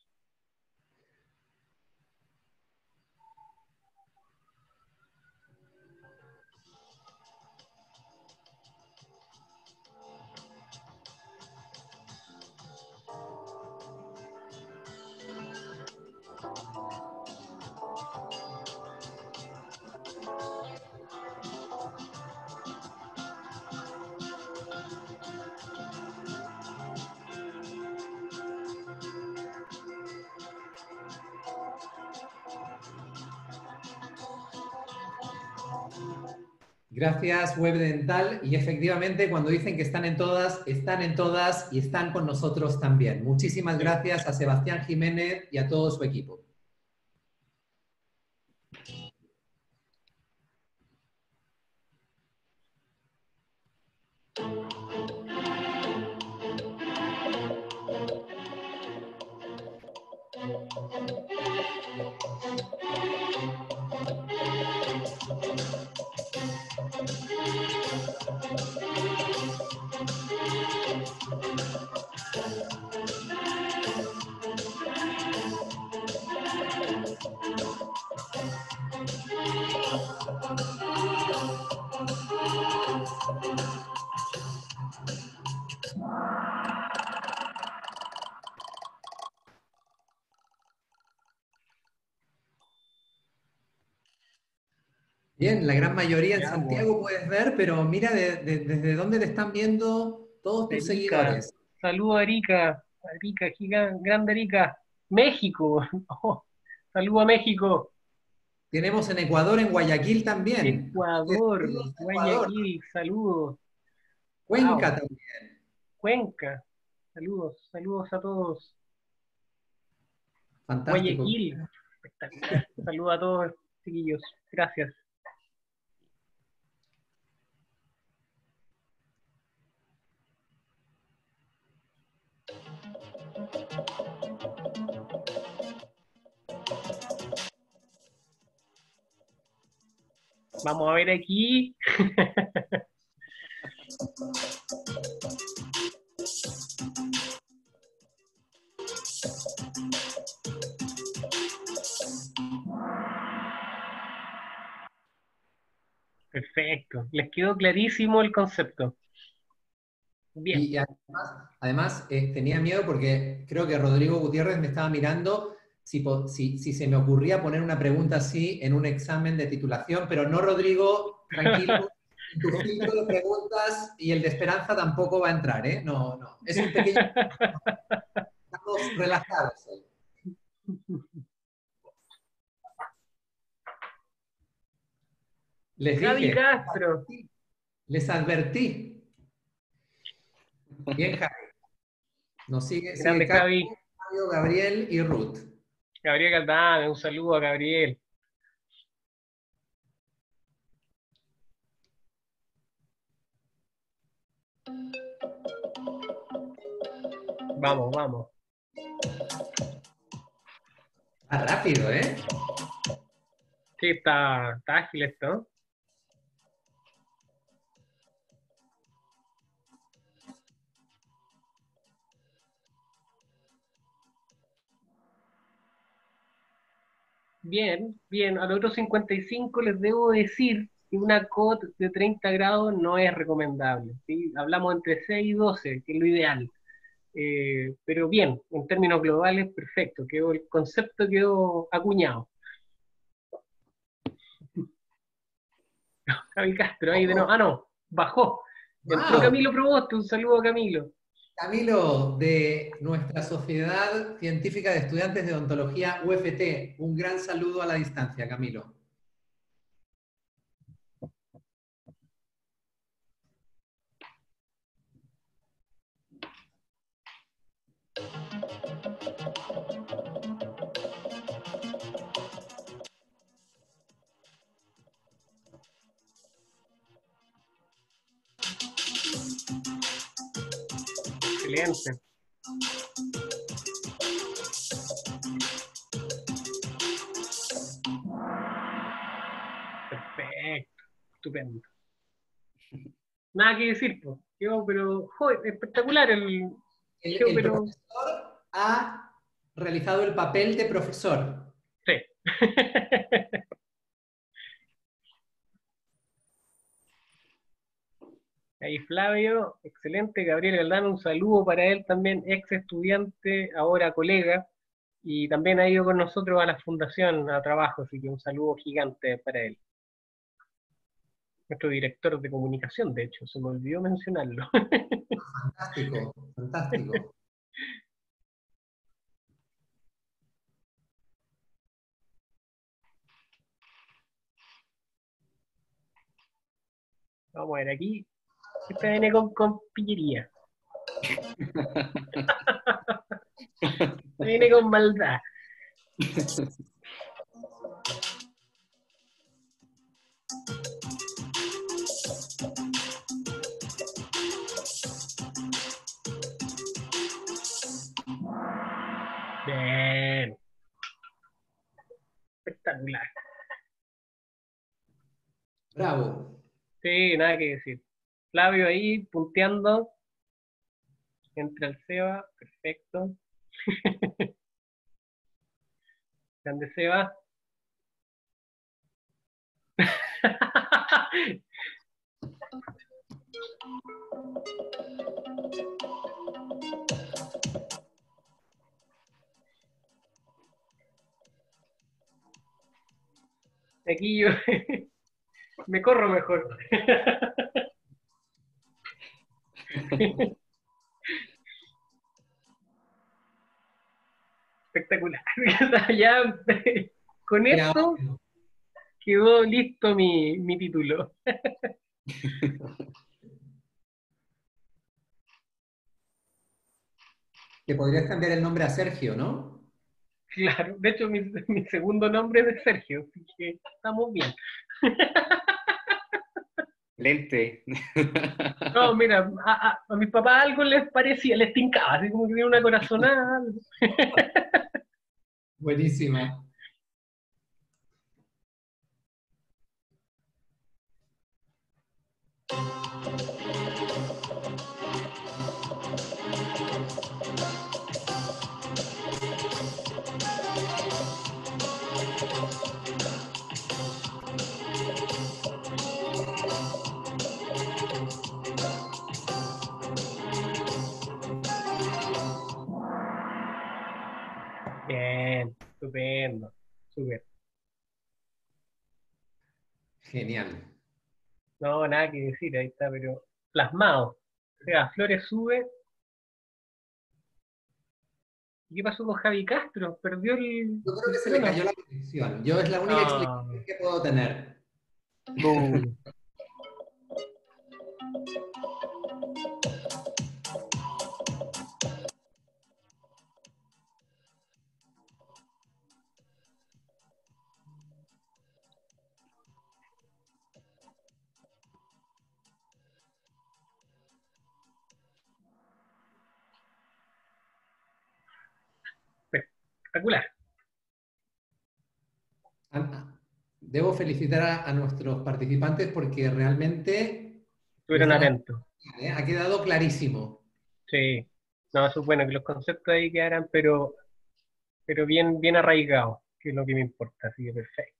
Gracias, Web Dental. Y efectivamente, cuando dicen que están en todas, están en todas y están con nosotros también. Muchísimas gracias a Sebastián Jiménez y a todo su equipo. La gran mayoría en Santiago puedes ver, pero mira de- de- desde dónde te están viendo todos tus seguidores. Saludos a Arica. Arica, giga- grande Arica. México. Oh, saludo a México. Tenemos en Ecuador, en Guayaquil también. Ecuador. Guayaquil. Saludos. Cuenca Wow. también. Cuenca. Saludos. Saludos a todos. Fantástico. Guayaquil. Espectacular. Saludos a todos, chiquillos. Gracias. Vamos a ver aquí. Perfecto. Les quedó clarísimo el concepto. Bien. Y además, además, eh, tenía miedo porque creo que Rodrigo Gutiérrez me estaba mirando si, po- si, si se me ocurría poner una pregunta así en un examen de titulación, pero no, Rodrigo, tranquilo. en Tu filtro de preguntas y el de Esperanza tampoco va a entrar, ¿eh? No, no. Es un pequeño. Estamos relajados. Les dije, Castro. les advertí. Bien, Javi. Nos sigue, sigue Gabriel y Ruth. Gabriel Galdán, un saludo a Gabriel. Vamos, vamos. Ah, rápido, ¿eh? Sí, está, está ágil esto. Bien, bien. A los otros 55 les debo decir que una COT de 30 grados no es recomendable. ¿sí? Hablamos entre 6 y 12, que es lo ideal. Eh, pero bien, en términos globales, perfecto. Quedó, el concepto quedó acuñado. Javi Castro, ahí de no. Ah, no, bajó. Entró Wow. Camilo Proboste, un saludo a Camilo. Camilo, de nuestra Sociedad Científica de Estudiantes de Odontología, UFT, un gran saludo a la distancia, Camilo. Perfecto, estupendo. Nada que decir, pues. Quedó, pero, joder, espectacular el. El, Yo, el pero- profesor ha realizado el papel de profesor. Sí. Ahí Flavio, excelente. Gabriel Galdano, un saludo para él también, ex estudiante, ahora colega, y también ha ido con nosotros a la fundación a trabajo, así que un saludo gigante para él. Nuestro director de comunicación, de hecho, se me olvidó mencionarlo. Fantástico, fantástico. Vamos a ver aquí. Esta viene con, con pillería. viene con maldad. Bien. Espectacular. Bravo. Sí, nada que decir. Flavio ahí punteando. Entra el Seba, perfecto. Grande Seba. Aquí yo me corro mejor. Espectacular. ya con Ya, esto quedó listo mi, mi título. Te podrías cambiar el nombre a Sergio, ¿no? Claro, de hecho mi, mi segundo nombre es de Sergio, así que estamos bien. Lente. No, mira, a, a, a mis papás algo les parecía, les tincaba, así como que tenía una corazonada. Buenísima. Estupendo, súper. Genial. No, nada que decir, ahí está, pero plasmado. O sea, Flores sube. ¿Y qué pasó con Javi Castro? Perdió el. Yo creo que se le cayó la conexión. Yo es la única Ah. explicación que puedo tener. Boom. Espectacular. Ah, Debo felicitar a, a nuestros participantes porque realmente Estuvieron atentos. ¿eh? ha quedado clarísimo. Sí. No, eso es bueno, que los conceptos ahí quedaran, pero, pero bien, bien arraigados. que es lo que me importa, así que perfecto.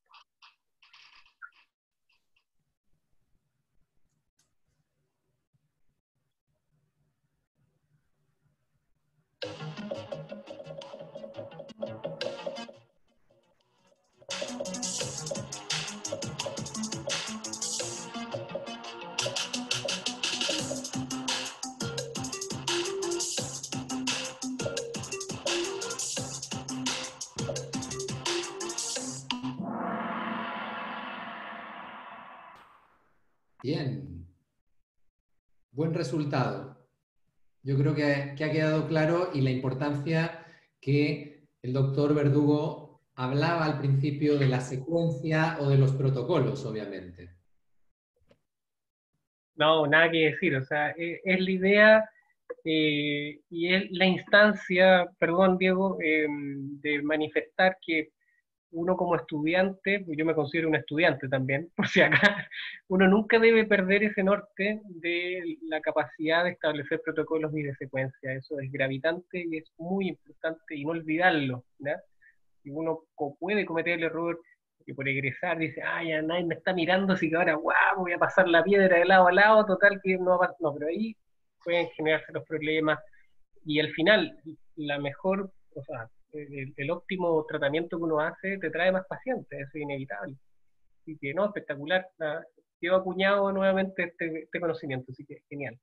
Resultado. Yo creo que, ha quedado claro y la importancia que el doctor Verdugo hablaba al principio de la secuencia o de los protocolos, obviamente. No, nada que decir. O sea, e, es, la idea eh, y es la instancia, perdón Diego, em, de manifestar que uno como estudiante, yo me considero un estudiante también, por si acá, uno nunca debe perder ese norte de la capacidad de establecer protocolos y de secuencia. Eso es gravitante y es muy importante y no olvidarlo. Si uno puede cometer el error que por egresar dice, ay, ya nadie me está mirando, así que ahora, guau, voy a pasar la piedra de lado a lado, total que no va No, pero ahí pueden generarse los problemas. Y al final, la mejor, o sea, el, óptimo tratamiento que uno hace te trae más pacientes, eso es inevitable. Así que no, espectacular. Llevo acuñado nuevamente este, este, conocimiento, así que genial.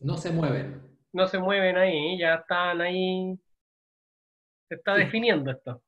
No se mueven. No se mueven ahí, ya están ahí. Se está definiendo esto.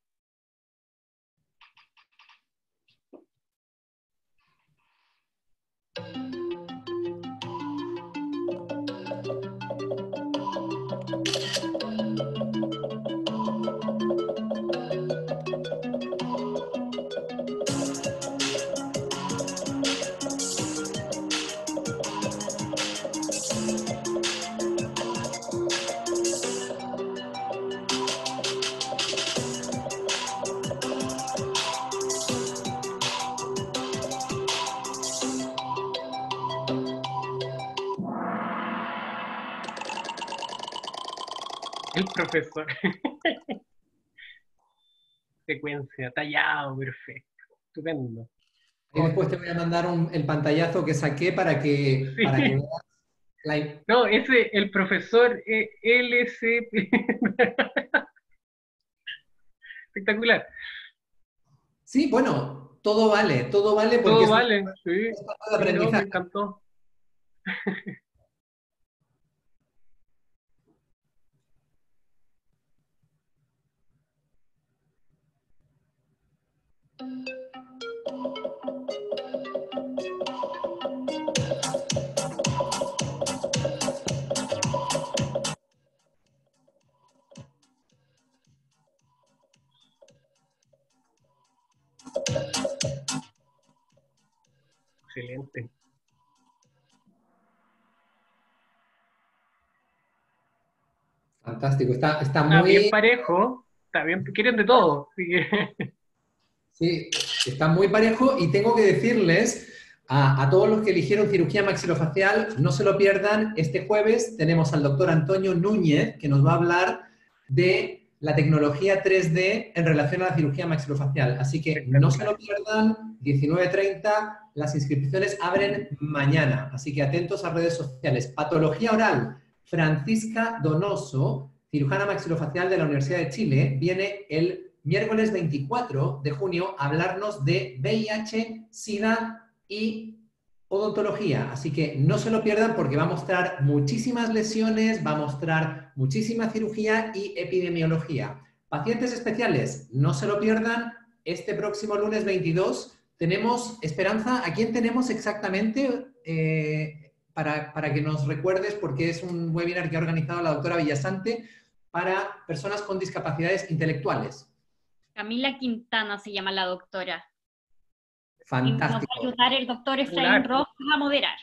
Profesor. Secuencia, tallado, perfecto. Estupendo. Y después te voy a mandar el pantallazo que saqué para que, No, ese, el profesor e LC. Espectacular. Sí, bueno, todo vale, todo vale porque todo vale, sí. me encantó. Excelente. Fantástico, está, está muy... bien parejo, está bien, quieren de todo. Sí, está muy parejo y tengo que decirles a, a, todos los que eligieron cirugía maxilofacial, no se lo pierdan, este jueves tenemos al doctor Antonio Núñez que nos va a hablar de la tecnología 3D en relación a la cirugía maxilofacial. Así que no se lo pierdan, 19.30, las inscripciones abren mañana. Así que atentos a redes sociales. Patología oral, Francisca Donoso, cirujana maxilofacial de la Universidad de Chile, viene el miércoles 24 de junio hablarnos de VIH, SIDA y odontología. Así que no se lo pierdan porque va a mostrar muchísimas lesiones, va a mostrar muchísima cirugía y epidemiología. Pacientes especiales, no se lo pierdan. Este próximo lunes 22 tenemos, Esperanza, ¿a quién tenemos exactamente? Eh, para, para, que nos recuerdes, porque es un webinar que ha organizado la doctora Villasante para personas con discapacidades intelectuales. Camila Quintana se llama la doctora. Fantástico. Y nos va a ayudar el doctor Efraín Rojas a moderar.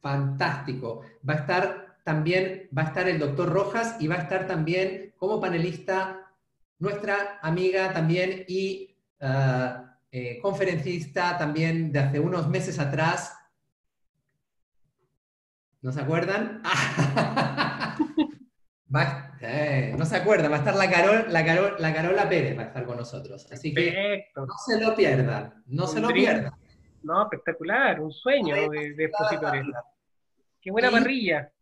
Fantástico. Va a estar también, va a estar el doctor Rojas y va a estar también como panelista nuestra amiga también y ah, eh, conferencista también de hace unos meses atrás. ¿No se acuerdan? va, no se acuerda, va a estar la, Carol, la, Carol, la Carola Pérez, va a estar con nosotros. Así que Perfecto. no se lo pierdan, no se lo pierdan. No, espectacular, un sueño de, de expositores. Qué buena Y- parrilla.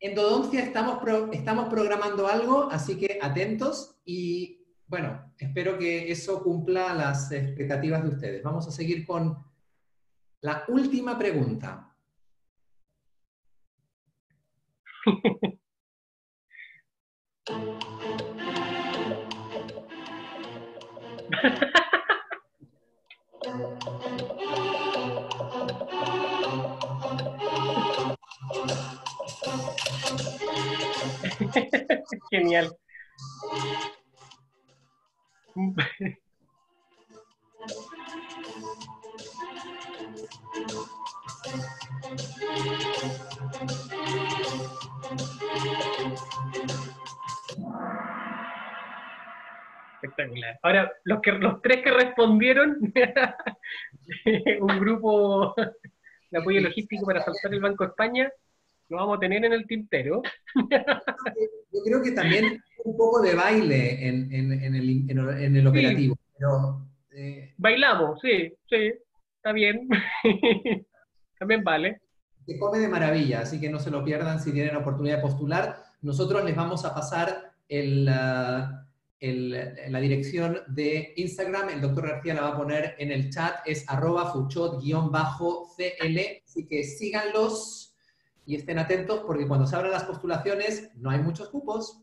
En Dodoncia estamos, pro- estamos programando algo, así que atentos y bueno, espero que eso cumpla las expectativas de ustedes. Vamos a seguir con la última pregunta. Genial. Espectacular. Ahora, los, que, los tres que respondieron, un grupo de apoyo logístico para saltar el Banco de España, lo vamos a tener en el tintero. Yo creo que también un poco de baile en, en- en el, en el- operativo, pero eh, Bailamos, sí, sí, está bien. También vale. se come de maravilla, así que no se lo pierdan si tienen oportunidad de postular. Nosotros les vamos a pasar el, el- la dirección de Instagram, el doctor García la va a poner en el chat, es arroba fuchot-cl, así que síganlos y estén atentos porque cuando se abran las postulaciones no hay muchos cupos.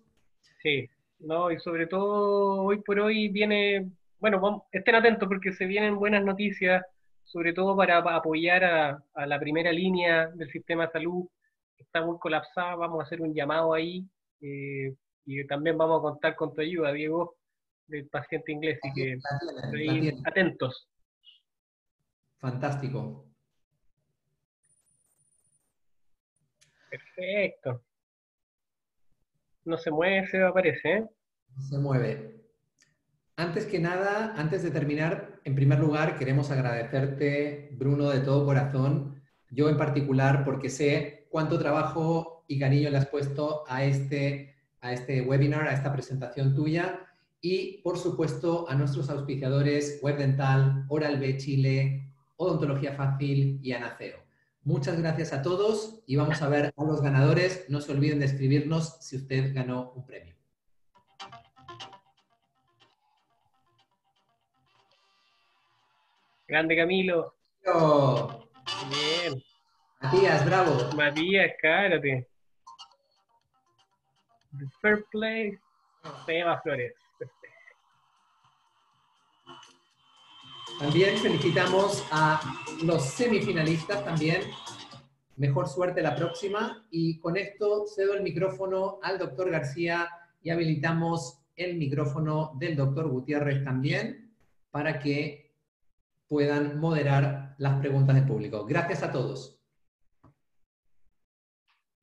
Sí, no, y sobre todo hoy por hoy viene, bueno, vamos- estén atentos porque se vienen buenas noticias, sobre todo para pa- apoyar a, a la primera línea del sistema de salud, que está muy colapsada, vamos a hacer un llamado ahí, eh, y también vamos a contar con tu ayuda, Diego, del paciente inglés, y que tienen, ahí atentos. Fantástico. Perfecto. No se mueve, se aparece, ¿eh? Se mueve. Antes que nada, antes de terminar, en primer lugar, queremos agradecerte, Bruno, de todo corazón. Yo en particular, porque sé cuánto trabajo y cariño le has puesto a este, a este webinar, a esta presentación tuya. Y, por supuesto, a nuestros auspiciadores Web Dental, Oral B Chile, Odontología Fácil y Anaceo. Muchas gracias a todos y vamos a ver a los ganadores. No se olviden de escribirnos si usted ganó un premio. Grande Camilo. Bien. Matías, bravo. Matías, cárate. Fair Play. Seba Flores. También felicitamos a los semifinalistas también. Mejor suerte la próxima. Y con esto cedo el micrófono al doctor García y habilitamos el micrófono del doctor Gutiérrez también para que puedan moderar las preguntas del público. Gracias a todos.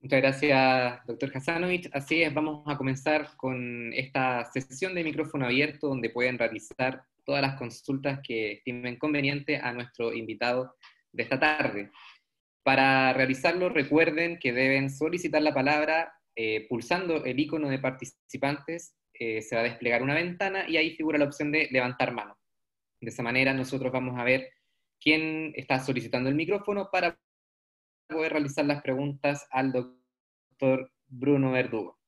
Muchas gracias, doctor Hasanovich. Así es, vamos a comenzar con esta sesión de micrófono abierto donde pueden realizar todas las consultas que estimen conveniente a nuestro invitado de esta tarde. Para realizarlo, recuerden que deben solicitar la palabra eh, pulsando el icono de participantes. eh, se va a desplegar una ventana y ahí figura la opción de levantar mano. De esa manera nosotros vamos a ver quién está solicitando el micrófono para poder realizar las preguntas al doctor Bruno Verdugo.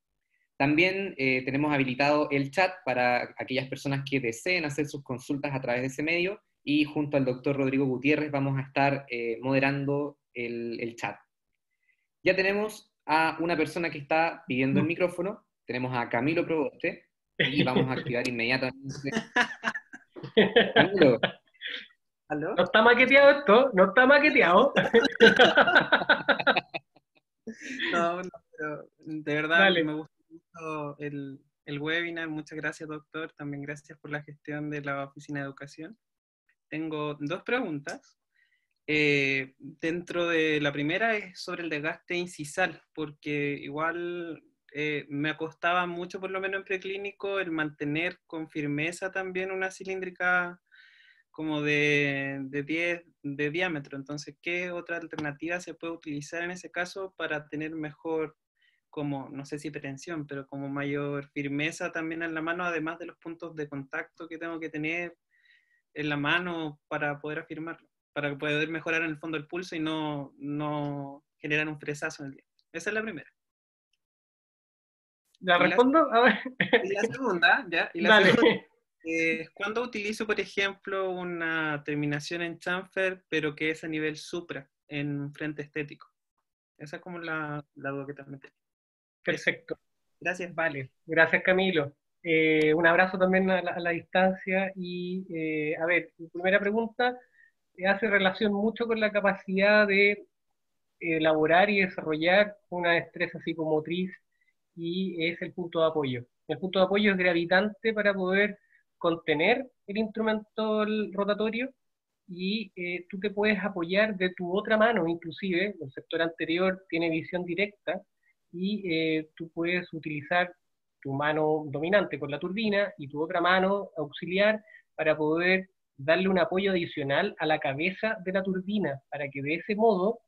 También eh, tenemos habilitado el chat para aquellas personas que deseen hacer sus consultas a través de ese medio y junto al doctor Rodrigo Gutiérrez vamos a estar eh, moderando el, el chat. Ya tenemos a una persona que está pidiendo el micrófono, tenemos a Camilo Proboste y vamos a activar inmediatamente. Camilo, ¿Aló? No está maqueteado esto, no está maqueteado. No, no, pero de verdad Dale. me gustó mucho el, el webinar. Muchas gracias, doctor. También gracias por la gestión de la Oficina de Educación. Tengo dos preguntas. Eh, dentro de la primera es sobre el desgaste incisal, porque igual eh, me costaba mucho, por lo menos en preclínico, el mantener con firmeza también una cilíndrica como de, de 10 de diámetro. Entonces, ¿qué otra alternativa se puede utilizar en ese caso para tener mejor como, no sé si pretensión, pero como mayor firmeza también en la mano, además de los puntos de contacto que tengo que tener en la mano para poder afirmarlo, para poder mejorar en el fondo el pulso y no, no generar un fresazo en el diente. Esa es la primera. ¿La respondo? Y la segunda, ¿ya? Y la segunda es cuando utilizo, por ejemplo, una terminación en chamfer, pero que es a nivel supra, en frente estético. Esa es como la, la duda que también tengo. Perfecto. Gracias. Vale, gracias Camilo. Eh, un abrazo también a la, distancia y, eh, a ver, mi primera pregunta hace relación mucho con la capacidad de elaborar y desarrollar una destreza psicomotriz y es el punto de apoyo. El punto de apoyo es gravitante para poder contener el instrumento rotatorio y eh, tú te puedes apoyar de tu otra mano, inclusive, el sector anterior tiene visión directa y eh, tú puedes utilizar tu mano dominante con la turbina y tu otra mano auxiliar para poder darle un apoyo adicional a la cabeza de la turbina, para que de ese modo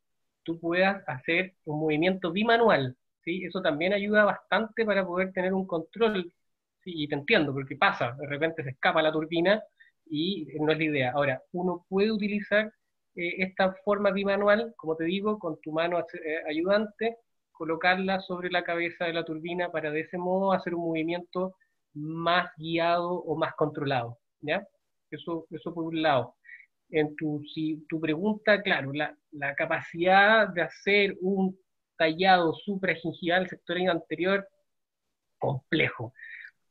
tú puedas hacer un movimiento bimanual. ¿sí? Eso también ayuda bastante para poder tener un control. ¿Sí? Te entiendo, porque pasa, de repente se escapa la turbina y no es la idea. Ahora, uno puede utilizar eh, esta forma bimanual, como te digo, con tu mano eh, ayudante colocarla sobre la cabeza de la turbina para de ese modo hacer un movimiento más guiado o más controlado, ¿ya? Eso, eso por un lado. En tu, si, tu pregunta, claro, la, capacidad de hacer un tallado supragingival sector anterior, complejo.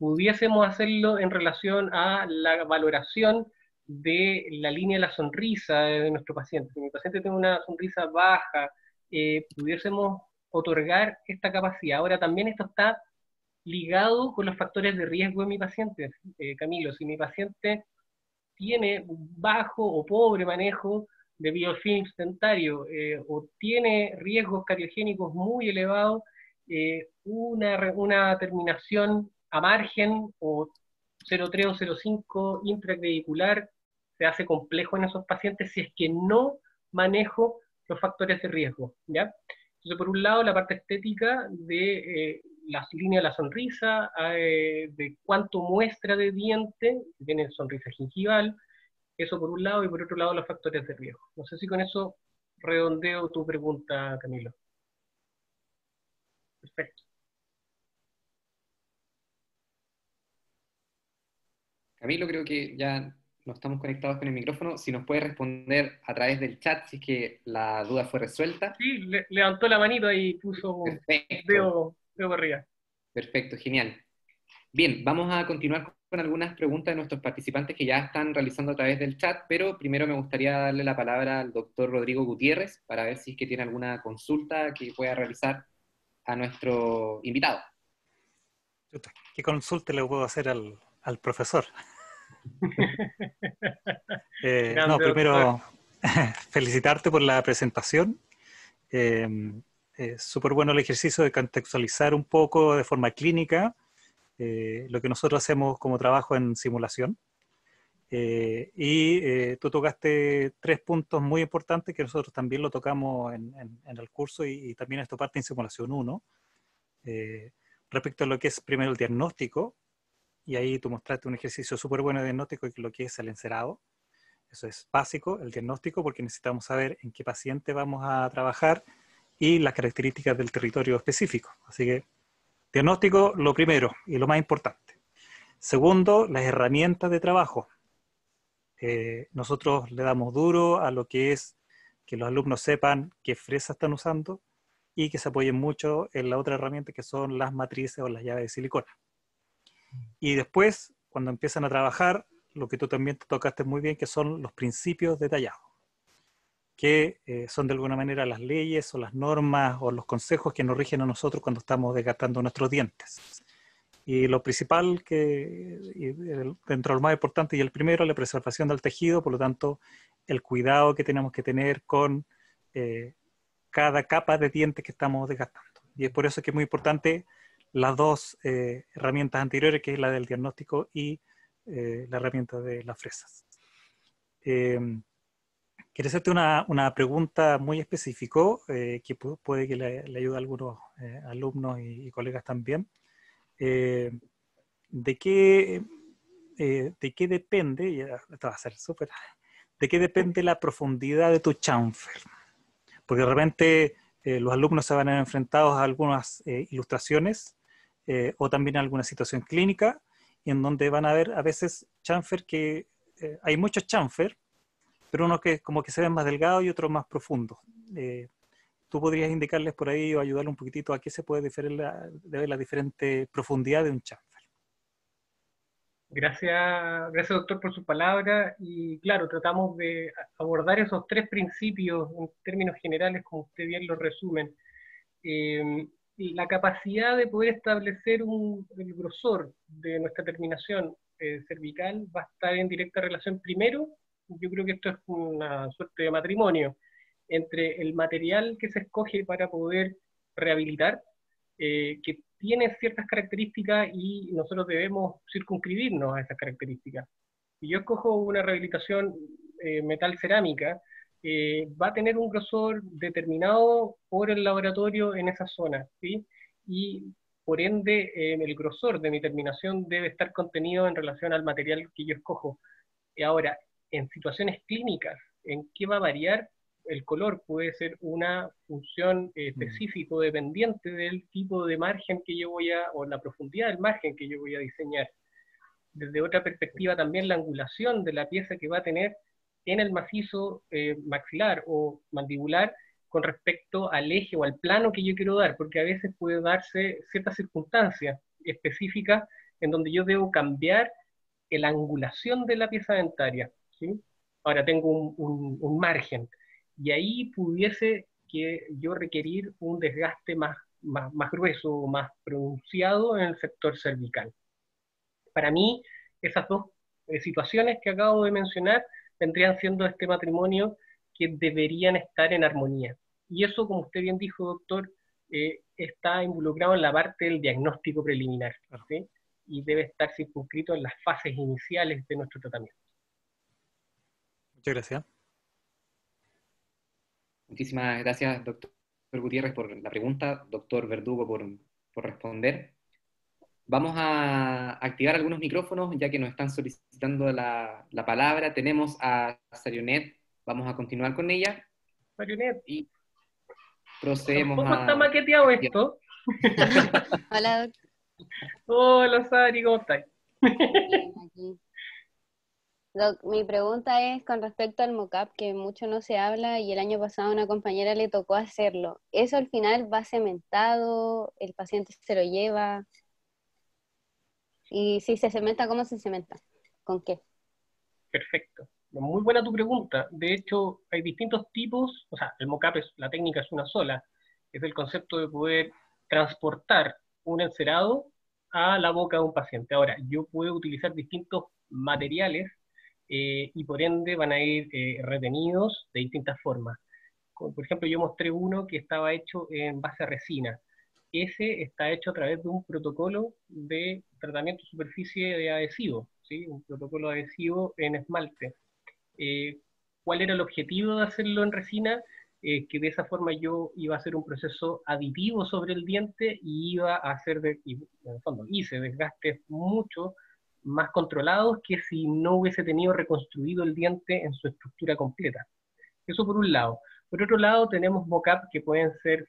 Pudiésemos hacerlo en relación a la valoración de la línea de la sonrisa de nuestro paciente. Si mi paciente tiene una sonrisa baja, eh, pudiésemos otorgar esta capacidad. Ahora también esto está ligado con los factores de riesgo de mi paciente, eh, Camilo. Si mi paciente tiene bajo o pobre manejo de biofilm dentario eh, o tiene riesgos cariogénicos muy elevados, una, una terminación a margen o 0,3 o 0,5 intraclavicular se hace complejo en esos pacientes si es que no manejo los factores de riesgo, ¿ya? Entonces, por un lado, la parte estética de eh, las líneas de la sonrisa, eh, de cuánto muestra de diente, si tiene sonrisa gingival, eso por un lado, y por otro lado, los factores de riesgo. No sé si con eso redondeo tu pregunta, Camilo. Perfecto. Camilo, creo que ya no estamos conectados con el micrófono, si nos puede responder a través del chat si es que la duda fue resuelta. Sí, levantó la manito y puso veo, veo arriba. Perfecto, genial. Bien, vamos a continuar con algunas preguntas de nuestros participantes que ya están realizando a través del chat, pero primero me gustaría darle la palabra al doctor Rodrigo Gutiérrez para ver si es que tiene alguna consulta que pueda realizar a nuestro invitado. ¿Qué consulta le puedo hacer al, al profesor? Eh, no, primero felicitarte por la presentación. Eh, es súper bueno el ejercicio de contextualizar un poco de forma clínica eh, lo que nosotros hacemos como trabajo en simulación. y tú tocaste tres puntos muy importantes que nosotros también lo tocamos en, el curso y, y, también esto parte en simulación 1. respecto a lo que es primero el diagnóstico, y ahí tú mostraste un ejercicio súper bueno de diagnóstico y lo que es el encerado. Eso es básico, el diagnóstico, porque necesitamos saber en qué paciente vamos a trabajar y las características del territorio específico. Así que diagnóstico, lo primero y lo más importante. Segundo, las herramientas de trabajo. Eh, nosotros le damos duro a lo que es que los alumnos sepan qué fresa están usando y que se apoyen mucho en la otra herramienta que son las matrices o las llaves de silicona. Y después, cuando empiezan a trabajar, lo que tú también te tocaste muy bien, que son los principios detallados, que eh, son de alguna manera las leyes o las normas o los consejos que nos rigen a nosotros cuando estamos desgastando nuestros dientes. Y lo principal, que dentro de lo más importante, y el primero, la preservación del tejido, por lo tanto, el cuidado que tenemos que tener con eh, cada capa de dientes que estamos desgastando. Y es por eso que es muy importante las dos eh, herramientas anteriores, que es la del diagnóstico y eh, la herramienta de las fresas. Em, Quería hacerte una, una pregunta muy específica eh, que puede que le, ayude a algunos eh, alumnos y, colegas también. Eh, ¿de, qué, ¿De qué depende, esto va a ser súper, de qué depende la profundidad de tu chamfer? Porque de repente los alumnos se van a ver enfrentados a algunas ilustraciones o también alguna situación clínica en donde van a ver a veces chamfer que hay muchos chamfer pero uno que como que se ven más delgados y otros más profundos. Eh, ¿Tú podrías indicarles por ahí o ayudarle un poquitito a qué se puede diferir la, de la diferente profundidad de un chamfer? Gracias, gracias doctor por su palabra y claro, tratamos de abordar esos tres principios en términos generales, como usted bien lo resumen. Eh, la capacidad de poder establecer un, grosor de nuestra terminación eh, cervical va a estar en directa relación primero yo creo que esto es una suerte de matrimonio entre el material que se escoge para poder rehabilitar, eh, que tiene ciertas características y nosotros debemos circunscribirnos a esas características. Si yo escojo una rehabilitación eh, metal cerámica, eh, va a tener un grosor determinado por el laboratorio en esa zona, ¿sí? Y por ende, el grosor de mi terminación debe estar contenido en relación al material que yo escojo. Y ahora, en situaciones clínicas, ¿en qué va a variar el color? Puede ser una función eh, mm. específica dependiente del tipo de margen que yo voy a, o la profundidad del margen que yo voy a diseñar. Desde otra perspectiva también la angulación de la pieza que va a tener en el macizo eh, maxilar o mandibular con respecto al eje o al plano que yo quiero dar, porque a veces puede darse ciertas circunstancias específicas en donde yo debo cambiar la angulación de la pieza dentaria. Ahora tengo un, margen y ahí pudiese que yo requerir un desgaste más, más, más grueso, más pronunciado en el sector cervical. Para mí, esas dos eh, situaciones que acabo de mencionar vendrían siendo este matrimonio que deberían estar en armonía. Y eso, como usted bien dijo, doctor, eh, está involucrado en la parte del diagnóstico preliminar, y debe estar circunscrito en las fases iniciales de nuestro tratamiento. Muchas gracias. Muchísimas gracias, doctor Gutiérrez, por la pregunta, doctor Verdugo, por, responder. Vamos a activar algunos micrófonos, ya que nos están solicitando la, palabra. Tenemos a Sarionet, vamos a continuar con ella. Sarionet. Y procedemos ¿Cómo está maqueteado esto? Hola, doctor. Hola, Sari, ¿cómo estás? mi pregunta es con respecto al mocap, que mucho no se habla y el año pasado a una compañera le tocó hacerlo. ¿Eso al final va cementado? ¿El paciente se lo lleva? Y si se cementa, ¿cómo se cementa? ¿Con qué? Perfecto. Muy buena tu pregunta. De hecho, hay distintos tipos, o sea, el mocap es, la técnica es una sola, es el concepto de poder transportar un encerado a la boca de un paciente. Ahora, yo puedo utilizar distintos materiales eh, y por ende van a ir eh, retenidos de distintas formas. por ejemplo, yo mostré uno que estaba hecho en base a resina. Ese está hecho a través de un protocolo de tratamiento de superficie de adhesivo, ¿sí? un protocolo adhesivo en esmalte. Eh, ¿Cuál era el objetivo de hacerlo en resina? que de esa forma yo iba a hacer un proceso aditivo sobre el diente y iba a hacer, de, y, en el fondo, hice desgastes mucho más controlados que si no hubiese tenido reconstruido el diente en su estructura completa. Eso por un lado. Por otro lado, tenemos mocap que pueden ser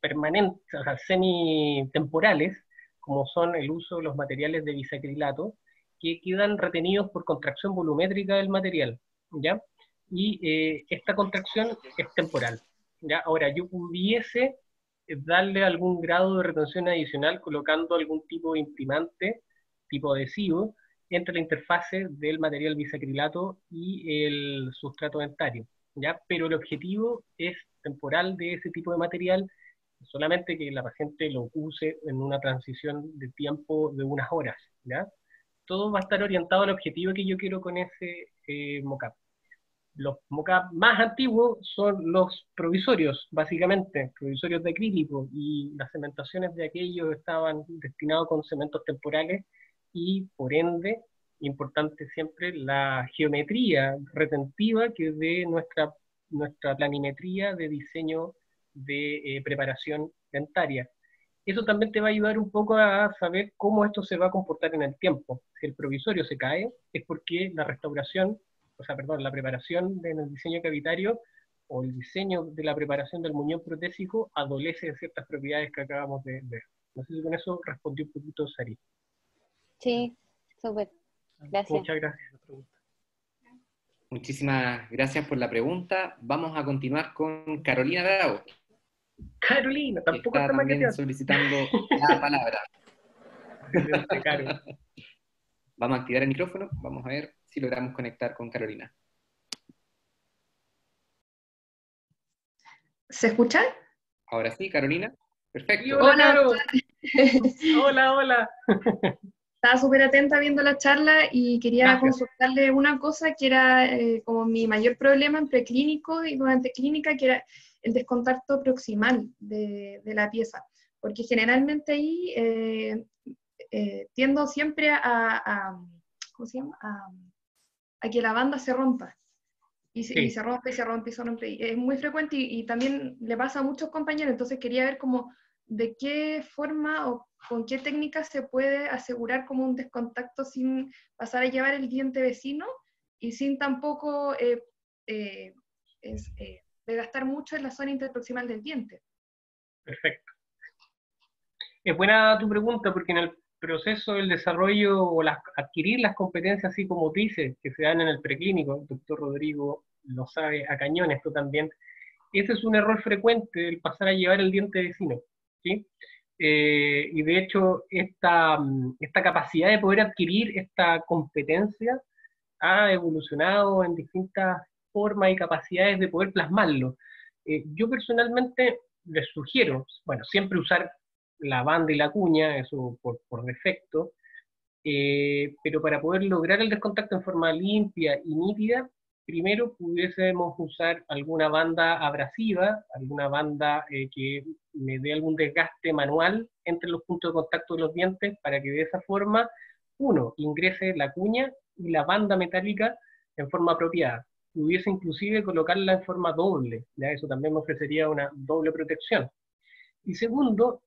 semi-permanentes, o sea, semi-temporales, como son el uso de los materiales de bisacrilato, que quedan retenidos por contracción volumétrica del material, ¿ya? Y eh, esta contracción es temporal, ¿ya? Ahora, yo pudiese darle algún grado de retención adicional colocando algún tipo de imprimante tipo adhesivo entre la interfase del material bisacrilato y el sustrato dentario, ¿ya? Pero el objetivo es temporal de ese tipo de material, solamente que la paciente lo use en una transición de tiempo de unas horas, ¿ya? Todo va a estar orientado al objetivo que yo quiero con ese eh. Los mocap más antiguos son los provisorios, básicamente, provisorios de acrílico, y las cementaciones de aquellos estaban destinados con cementos temporales y por ende importante siempre la geometría retentiva que de nuestra, nuestra planimetría de diseño de eh, preparación dentaria. Eso también te va a ayudar un poco a saber cómo esto se va a comportar en el tiempo. Si el provisorio se cae, es porque la restauración, o sea, perdón, la preparación en el diseño cavitario o el diseño de la preparación del muñón protésico adolece de ciertas propiedades que acabamos de ver. No sé si con eso respondió un poquito Sari. Sí, súper. Gracias. Muchas gracias. Muchísimas gracias por la pregunta. Vamos a continuar con Carolina Bravo. Carolina, tampoco está también solicitando la palabra. Vamos a activar el micrófono. Vamos a ver si logramos conectar con Carolina. ¿Se escucha? Ahora sí, Carolina. Perfecto. Hola, hola, hola. Estaba súper atenta viendo la charla y quería consultarle una cosa que era eh, como mi mayor problema en preclínico y durante clínica, que era el descontacto proximal de, la pieza. Porque generalmente ahí eh, eh, tiendo siempre a, ¿cómo se llama? A, que la banda se rompa. Y, se rompe y se rompe y se rompe. es muy frecuente y, y, también le pasa a muchos compañeros. Entonces quería ver cómo de qué forma o con qué técnica se puede asegurar como un descontacto sin pasar a llevar el diente vecino y sin tampoco eh, eh, eh, gastar mucho en la zona interproximal del diente. Perfecto. Es buena tu pregunta porque en el proceso del desarrollo o adquirir las competencias psicomotrices que se dan en el preclínico, el doctor Rodrigo lo sabe a cañones, tú también, ese es un error frecuente el pasar a llevar el diente vecino. ¿sí? Eh, y de hecho, esta, esta capacidad de poder adquirir esta competencia ha evolucionado en distintas formas y capacidades de poder plasmarlo. Eh, yo personalmente les sugiero, bueno, siempre usar la banda y la cuña, eso por, por defecto, eh, pero para poder lograr el descontacto en forma limpia y nítida, primero pudiésemos usar alguna banda abrasiva, alguna banda eh, que me dé algún desgaste manual entre los puntos de contacto de los dientes para que de esa forma, uno, ingrese la cuña y la banda metálica en forma apropiada. Pudiese inclusive colocarla en forma doble, ya eso también me ofrecería una doble protección. Y segundo,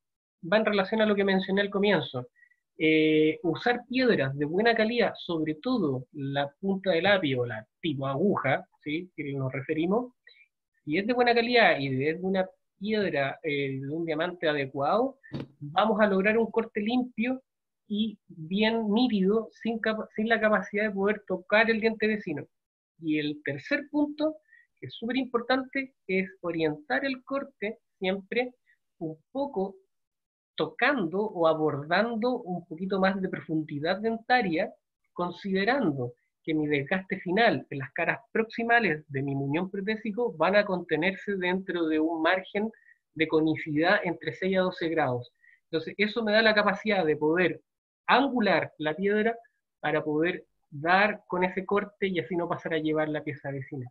va en relación a lo que mencioné al comienzo. Eh, usar piedras de buena calidad, sobre todo la punta del lápiz o la tipo aguja, ¿sí? que nos referimos, si es de buena calidad y es de una piedra eh, de un diamante adecuado, vamos a lograr un corte limpio y bien nítido, sin, sin la capacidad de poder tocar el diente vecino. Y el tercer punto, que es súper importante, es orientar el corte siempre un poco tocando o abordando un poquito más de profundidad dentaria, considerando que mi desgaste final en las caras proximales de mi muñón protésico van a contenerse dentro de un margen de conicidad entre 6 a 12 grados. Entonces, eso me da la capacidad de poder angular la piedra para poder dar con ese corte y así no pasar a llevar la pieza vecina.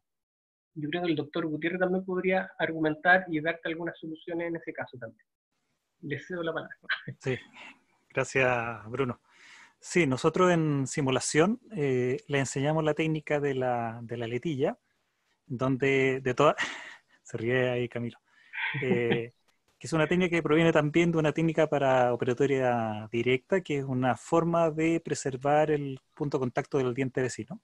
Yo creo que el doctor Gutiérrez también podría argumentar y darte algunas soluciones en ese caso también le cedo la palabra. Sí, gracias Bruno. Sí, nosotros en simulación eh, le enseñamos la técnica de la, de la letilla, donde de toda... Se ríe ahí Camilo. Eh, que es una técnica que proviene también de una técnica para operatoria directa, que es una forma de preservar el punto de contacto del diente vecino.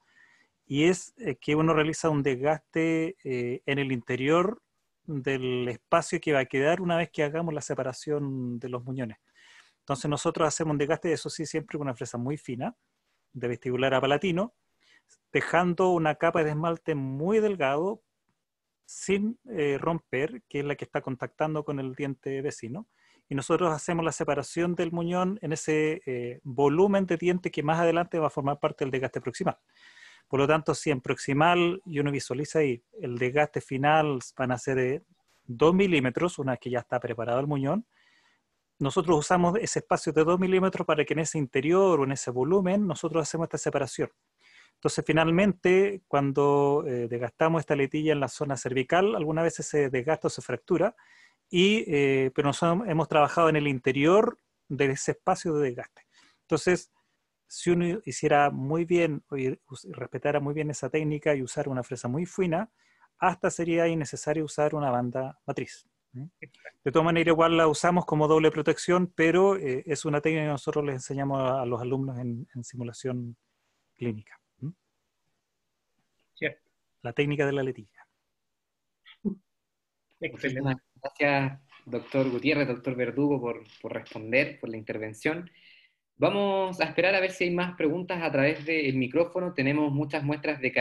Y es eh, que uno realiza un desgaste en el interior del espacio que va a quedar una vez que hagamos la separación de los muñones. Entonces nosotros hacemos un desgaste, eso sí, siempre con una fresa muy fina, de vestibular a palatino, dejando una capa de esmalte muy delgado, sin eh, romper, que es la que está contactando con el diente vecino. Y nosotros hacemos la separación del muñón en ese eh, volumen de diente que más adelante va a formar parte del desgaste proximal. Por lo tanto, si en proximal y uno visualiza ahí el desgaste final van a ser de 2 milímetros, una vez que ya está preparado el muñón, nosotros usamos ese espacio de 2 milímetros para que en ese interior o en ese volumen nosotros hacemos esta separación. Entonces, finalmente, cuando eh, desgastamos esta letilla en la zona cervical, algunas veces se desgasta o se fractura, y, eh, pero nosotros hemos trabajado en el interior de ese espacio de desgaste. Entonces, si uno hiciera muy bien, respetara muy bien esa técnica y usara una fresa muy fina, hasta sería innecesario usar una banda matriz. De todas maneras, igual la usamos como doble protección, pero eh, es una técnica que nosotros les enseñamos a, los alumnos en, simulación clínica. La técnica de la letilla. Excelente. Gracias, doctor Gutiérrez, doctor Verdugo, por, por, responder, por la intervención. Vamos a esperar a ver si hay más preguntas a través del micrófono. Tenemos muchas muestras de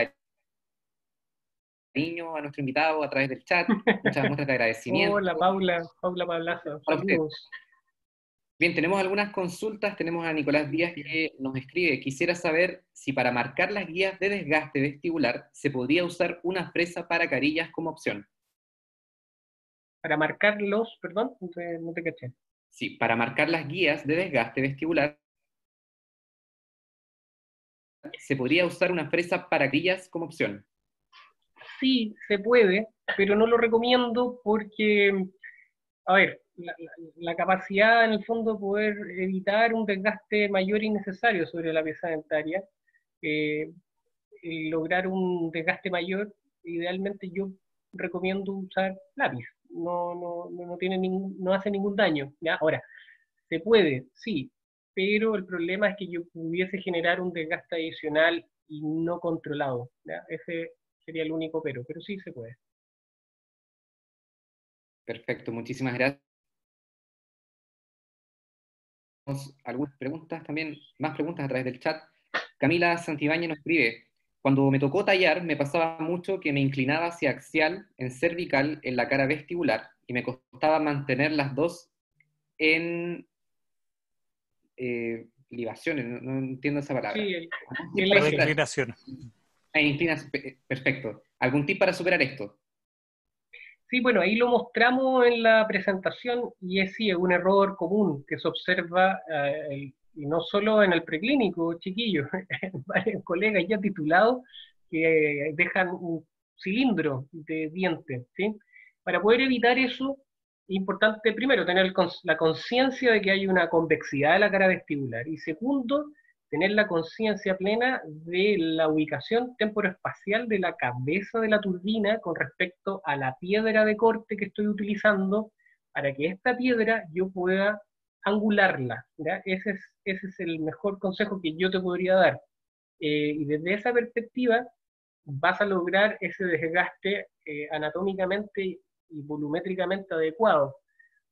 cariño a nuestro invitado a través del chat, muchas muestras de agradecimiento. Hola, Paula, Paula Pablazo. Bien, tenemos algunas consultas. Tenemos a Nicolás Díaz que nos escribe, quisiera saber si para marcar las guías de desgaste vestibular se podría usar una fresa para carillas como opción. Para marcarlos, perdón, no te, no te caché. Sí, para marcar las guías de desgaste vestibular se podría usar una fresa para carillas como opción sí se puede, pero no lo recomiendo porque, a ver, la, capacidad en el fondo de poder evitar un desgaste mayor y necesario sobre la pieza dentaria, eh, lograr un desgaste mayor, idealmente yo recomiendo usar lápiz, no, no, no, tiene ningún, no hace ningún daño. Ahora, se puede, sí, pero el problema es que yo pudiese generar un desgaste adicional y no controlado. Ese sería el único pero, pero sí se puede. Perfecto, muchísimas gracias. Algunas preguntas también, más preguntas a través del chat. Camila Santibáñez nos escribe, cuando me tocó tallar me pasaba mucho que me inclinaba hacia axial en cervical en la cara vestibular y me costaba mantener las dos en eh, libaciones, no, entiendo esa palabra. Sí, el, perfecto. ¿Algún tip para superar esto? Sí, bueno, ahí lo mostramos en la presentación y es sí, un error común que se observa, eh, y no solo en el preclínico, chiquillos, varios colegas ya titulados que dejan un cilindro de dientes, ¿sí? Para poder evitar eso, es importante primero tener la conciencia de que hay una convexidad de la cara vestibular y segundo, tener la conciencia plena de la ubicación temporoespacial de la cabeza de la turbina con respecto a la piedra de corte que estoy utilizando para que esta piedra yo pueda angularla. Ese, es, ese es el mejor consejo que yo te podría dar. Eh, y desde esa perspectiva vas a lograr ese desgaste eh, anatómicamente y volumétricamente adecuado.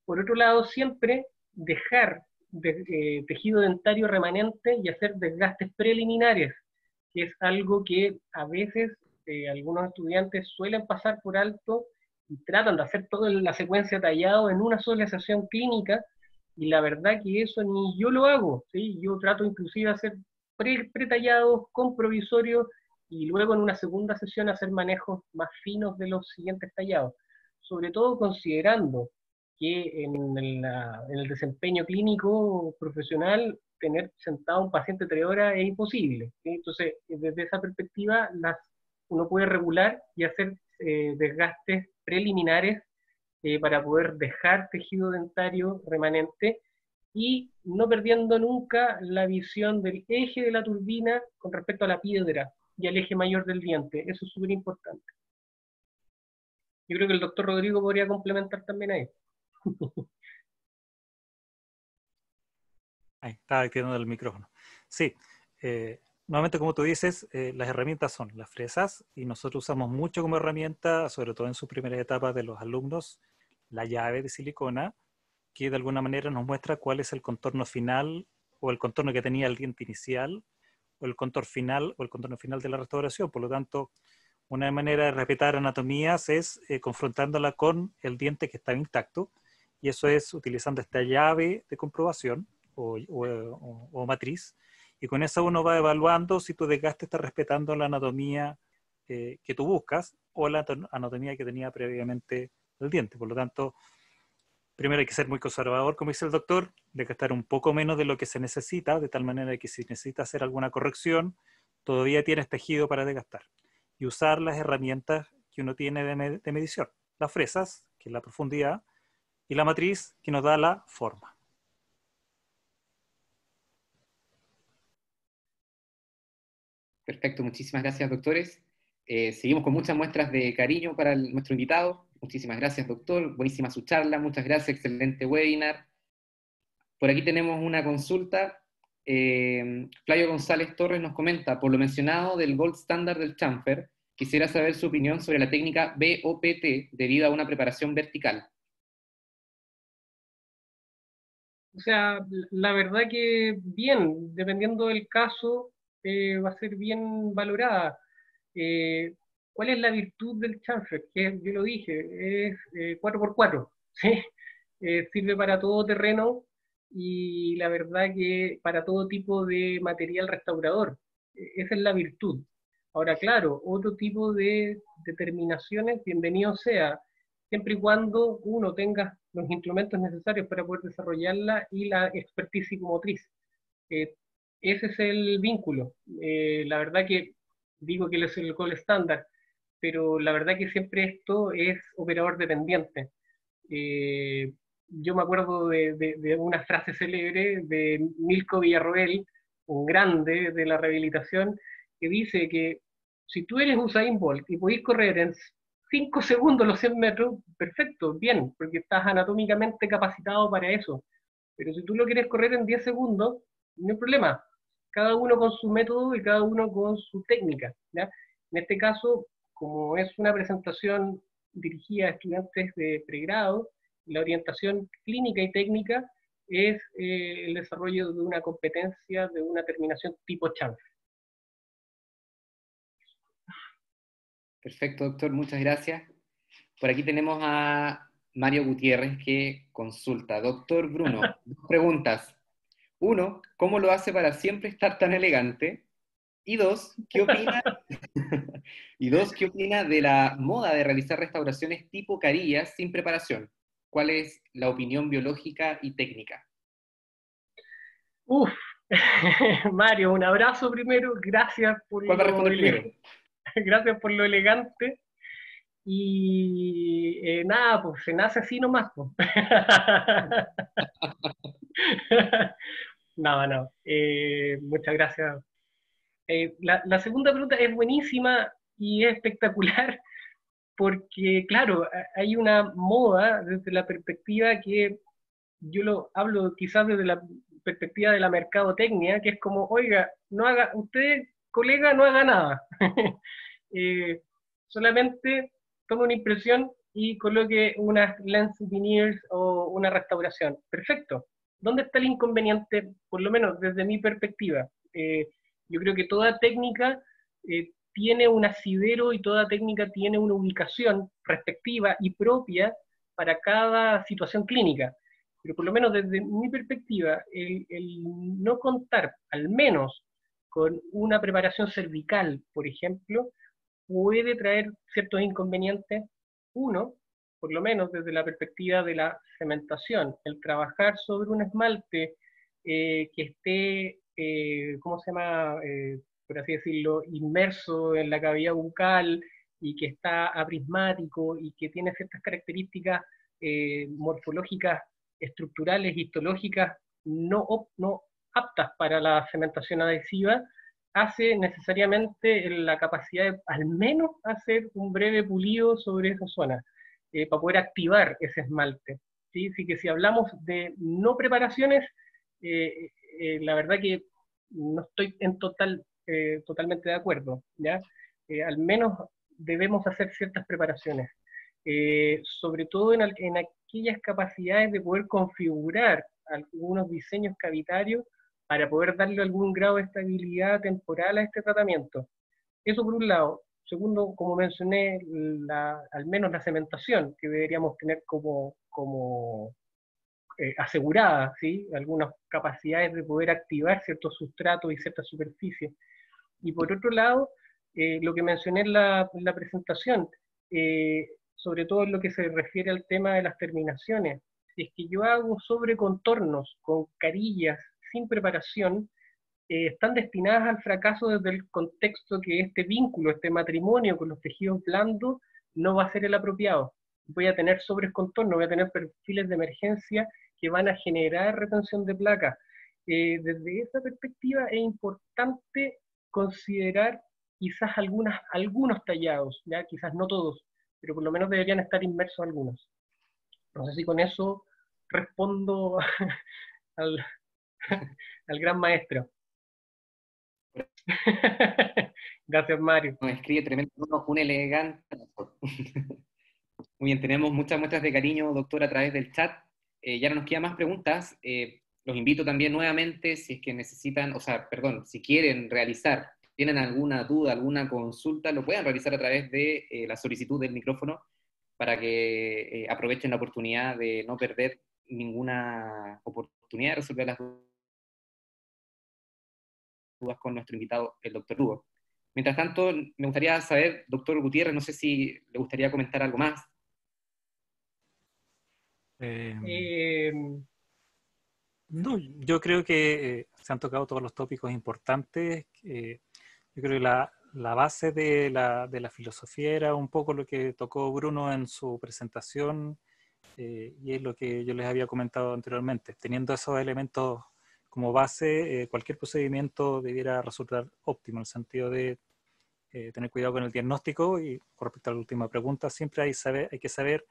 Por otro lado, siempre dejar de, eh, tejido dentario remanente y hacer desgastes preliminares, que es algo que a veces eh, algunos estudiantes suelen pasar por alto y tratan de hacer toda la secuencia tallado en una sola sesión clínica, y la verdad que eso ni yo lo hago, ¿sí? yo trato inclusive de hacer pre pretallados con provisorios y luego en una segunda sesión hacer manejos más finos de los siguientes tallados, sobre todo considerando que en, el desempeño clínico profesional tener sentado un paciente tres horas es imposible. Entonces, desde esa perspectiva, uno puede regular y hacer eh, desgastes preliminares eh, para poder dejar tejido dentario remanente y no perdiendo nunca la visión del eje de la turbina con respecto a la piedra y al eje mayor del diente. Eso es súper importante. Yo creo que el doctor Rodrigo podría complementar también ahí. Ahí, estaba activando el micrófono. Sí, eh, nuevamente como tú dices, eh, las herramientas son las fresas y nosotros usamos mucho como herramienta, sobre todo en su primera etapa de los alumnos, la llave de silicona, que de alguna manera nos muestra cuál es el contorno final o el contorno que tenía el diente inicial o el contorno final o el contorno final de la restauración. Por lo tanto, una manera de respetar anatomías es eh, confrontándola con el diente que está intacto y eso es utilizando esta llave de comprobación o, matriz, y con eso uno va evaluando si tu desgaste está respetando la anatomía eh, que tú buscas o la anatomía que tenía previamente el diente. Por lo tanto, primero hay que ser muy conservador, como dice el doctor, de gastar un poco menos de lo que se necesita, de tal manera que si necesita hacer alguna corrección, todavía tienes tejido para desgastar. Y usar las herramientas que uno tiene de, de medición. Las fresas, que es la profundidad, y la matriz que nos da la forma. Perfecto, muchísimas gracias, doctores. Eh, seguimos con muchas muestras de cariño para nuestro invitado. Muchísimas gracias, doctor. Buenísima su charla. Muchas gracias. Excelente webinar. Por aquí tenemos una consulta. Eh, Flavio González Torres nos comenta, por lo mencionado del gold standard del chamfer, quisiera saber su opinión sobre la técnica BOPT debido a una preparación vertical. O sea, la verdad que bien, dependiendo del caso, eh, va a ser bien valorada. Eh, ¿Cuál es la virtud del chamfer? Que yo lo dije, es 4x4, ¿sí? sirve para todo terreno, y la verdad que para todo tipo de material restaurador. E-, esa es la virtud. Ahora, claro, otro tipo de determinaciones, bienvenido sea, siempre y cuando uno tenga los instrumentos necesarios para poder desarrollarla y la expertise psicomotriz. Eh, ese es el vínculo. Eh, la verdad que digo que es el gol estándar, pero la verdad que siempre esto es operador dependiente. Eh, yo me acuerdo de, una frase célebre de Milko Villarroel, un grande de la rehabilitación, que dice que si tú eres Usain Bolt y podés correr en 5 segundos los 100 metros, perfecto, bien, porque estás anatómicamente capacitado para eso. Pero si tú lo quieres correr en 10 segundos, no hay problema. Cada uno con su método y cada uno con su técnica. En este caso, como es una presentación dirigida a estudiantes de pregrado, la orientación clínica y técnica es eh, el desarrollo de una competencia, de una terminación tipo chance. Perfecto, doctor, muchas gracias. Por aquí tenemos a Mario Gutiérrez que consulta. Doctor Bruno, dos preguntas. Uno, ¿cómo lo hace para siempre estar tan elegante? Y dos, ¿qué opina? y dos, ¿qué opina de la moda de realizar restauraciones tipo carillas sin preparación? ¿Cuál es la opinión biológica y técnica? Uf, Mario, un abrazo primero, gracias por lo gracias por lo elegante. Y eh, nada, pues se nace así nomás. Pues. no, no. Eh, muchas gracias. Eh, la, la, segunda pregunta es buenísima y es espectacular porque, claro, hay una moda desde la perspectiva que yo lo hablo quizás desde la perspectiva de la mercadotecnia, que es como, oiga, no haga, usted, colega, no haga nada. Eh, solamente tome una impresión y coloque unas lens veneers o una restauración. Perfecto. ¿Dónde está el inconveniente? Por lo menos desde mi perspectiva. Eh, yo creo que toda técnica eh, tiene un asidero y toda técnica tiene una ubicación respectiva y propia para cada situación clínica. Pero por lo menos desde mi perspectiva, el, no contar al menos con una preparación cervical, por ejemplo, puede traer ciertos inconvenientes. Uno, por lo menos desde la perspectiva de la cementación, el trabajar sobre un esmalte eh, que esté, eh, ¿cómo se llama?, eh, por así decirlo, inmerso en la cavidad bucal y que está aprismático y que tiene ciertas características morfológicas, estructurales, histológicas no, no aptas para la cementación adhesiva, hace necesariamente la capacidad de al menos hacer un breve pulido sobre esa zona, eh, para poder activar ese esmalte. ¿sí? Así que si hablamos de no preparaciones, eh, la verdad que no estoy en total eh, totalmente de acuerdo, ¿ya? Eh, al menos debemos hacer ciertas preparaciones, eh, sobre todo en, en, aquellas capacidades de poder configurar algunos diseños cavitarios para poder darle algún grado de estabilidad temporal a este tratamiento. Eso por un lado. Segundo, como mencioné, al menos la cementación que deberíamos tener como, como asegurada, ¿sí? algunas capacidades de poder activar ciertos sustratos y ciertas superficies. Y por otro lado, eh, lo que mencioné en la, presentación, eh, sobre todo en lo que se refiere al tema de las terminaciones, es que yo hago sobre contornos con carillas sin preparación, eh, están destinadas al fracaso desde el contexto que este vínculo, este matrimonio con los tejidos blandos no va a ser el apropiado. Voy a tener sobres contornos, voy a tener perfiles de emergencia que van a generar retención de placa. desde esa perspectiva es importante considerar quizás algunas, algunos tallados, ya quizás no todos, pero por lo menos deberían estar inmersos algunos. No sé si con eso respondo al, al gran maestro. Gracias, Mario. Nos escribe tremendo, un elegante. Muy bien, tenemos muchas muestras de cariño, doctor, a través del chat. Eh, ya no nos quedan más preguntas. Eh, los invito también nuevamente, si es que necesitan, o sea, perdón, si quieren realizar, tienen alguna duda, alguna consulta, lo puedan realizar a través de eh, la solicitud del micrófono para que aprovechen la oportunidad de no perder ninguna oportunidad de resolver las dudas con nuestro invitado, el doctor Lugo. Mientras tanto, me gustaría saber, doctor Gutiérrez, no sé si le gustaría comentar algo más. Em, em, no, yo creo que eh, se han tocado todos los tópicos importantes. yo creo que la, la base de la, de la, filosofía era un poco lo que tocó Bruno en su presentación eh, y es lo que yo les había comentado anteriormente. Teniendo esos elementos como base, eh, cualquier procedimiento debiera resultar óptimo en el sentido de eh, tener cuidado con el diagnóstico y con respecto a la última pregunta, siempre hay, saber, hay que saber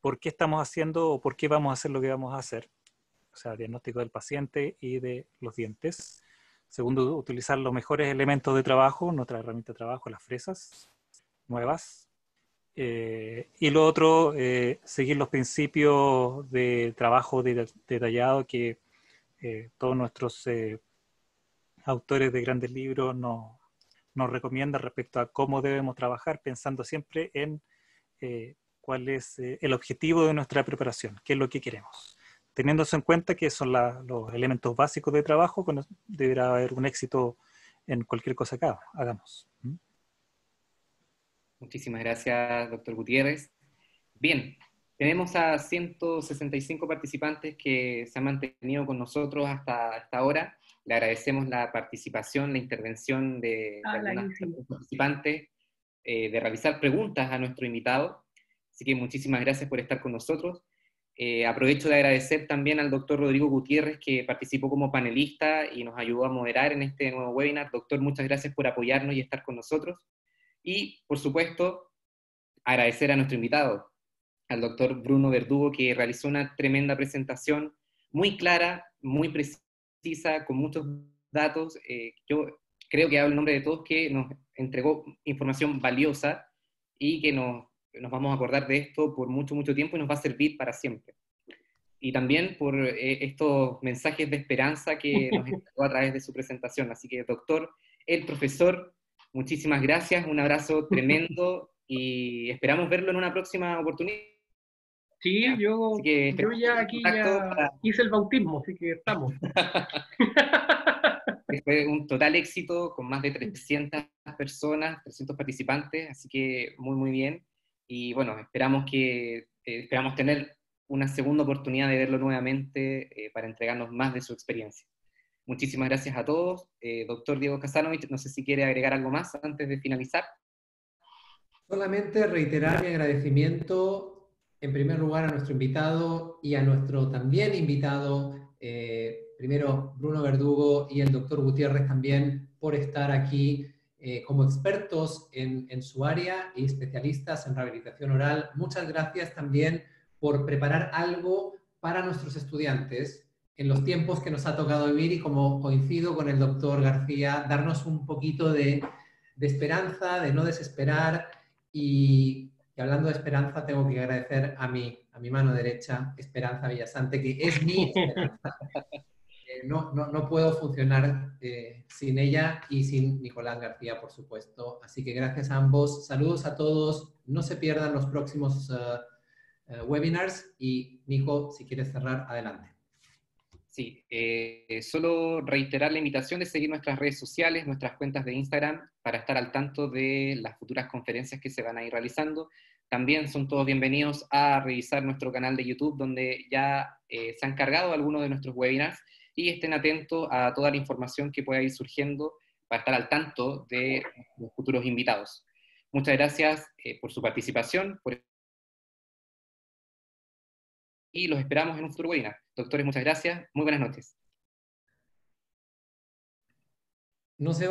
por qué estamos haciendo o por qué vamos a hacer lo que vamos a hacer. O sea, diagnóstico del paciente y de los dientes. Segundo, utilizar los mejores elementos de trabajo, nuestra herramienta de trabajo, las fresas nuevas. Eh, y lo otro, seguir los principios de trabajo detallado que eh, todos nuestros eh, autores de grandes libros nos, nos recomiendan respecto a cómo debemos trabajar, pensando siempre en eh, cuál es el objetivo de nuestra preparación, qué es lo que queremos. Teniendo eso en cuenta que son los elementos básicos de trabajo, deberá haber un éxito en cualquier cosa que hagamos. ¿Mm? Muchísimas gracias, doctor Gutiérrez. Bien, tenemos a 165 participantes que se han mantenido con nosotros hasta, esta ahora. Le agradecemos la participación, la intervención de, ah, algunos participantes, eh, de realizar preguntas a nuestro invitado. Así que muchísimas gracias por estar con nosotros. Eh, aprovecho de agradecer también al doctor Rodrigo Gutiérrez, que participó como panelista y nos ayudó a moderar en este nuevo webinar. Doctor, muchas gracias por apoyarnos y estar con nosotros. Y, por supuesto, agradecer a nuestro invitado, al doctor Bruno Verdugo, que realizó una tremenda presentación, muy clara, muy precisa, con muchos datos. Eh, yo creo que hablo en nombre de todos que nos entregó información valiosa y que nos, nos, vamos a acordar de esto por mucho, mucho tiempo y nos va a servir para siempre. Y también por eh, estos mensajes de esperanza que nos entregó a través de su presentación. Así que, doctor, el profesor, muchísimas gracias, un abrazo tremendo y esperamos verlo en una próxima oportunidad. Sí, yo, yo ya aquí ya hice el bautismo, así que estamos. Fue un total éxito con más de 300 personas, 300 participantes, así que muy, muy bien. Y bueno, esperamos, que, eh, esperamos tener una segunda oportunidad de verlo nuevamente eh, para entregarnos más de su experiencia. Muchísimas gracias a todos. Eh, doctor Diego Casanovich, no sé si quiere agregar algo más antes de finalizar. Solamente reiterar mi agradecimiento en primer lugar a nuestro invitado y a nuestro también invitado, eh, primero Bruno Verdugo y el doctor Gutiérrez también por estar aquí eh, como expertos en, en, su área y especialistas en rehabilitación oral. Muchas gracias también por preparar algo para nuestros estudiantes en los tiempos que nos ha tocado vivir y como coincido con el doctor García, darnos un poquito de, de esperanza, de no desesperar y hablando de esperanza, tengo que agradecer a mi, a mi mano derecha, Esperanza Villasante, que es mi esperanza. Eh, no, no, no, puedo funcionar eh, sin ella y sin Nicolás García, por supuesto. Así que gracias a ambos. Saludos a todos. No se pierdan los próximos eh, webinars. Y Nico, si quieres cerrar, adelante. Sí, solo reiterar la invitación de seguir nuestras redes sociales, nuestras cuentas de Instagram, para estar al tanto de las futuras conferencias que se van a ir realizando. También son todos bienvenidos a revisar nuestro canal de YouTube, donde ya eh, se han cargado algunos de nuestros webinars y estén atentos a toda la información que pueda ir surgiendo para estar al tanto de los futuros invitados. Muchas gracias eh, por su participación y los esperamos en un futuro webinar. Doctores, muchas gracias. Muy buenas noches. No se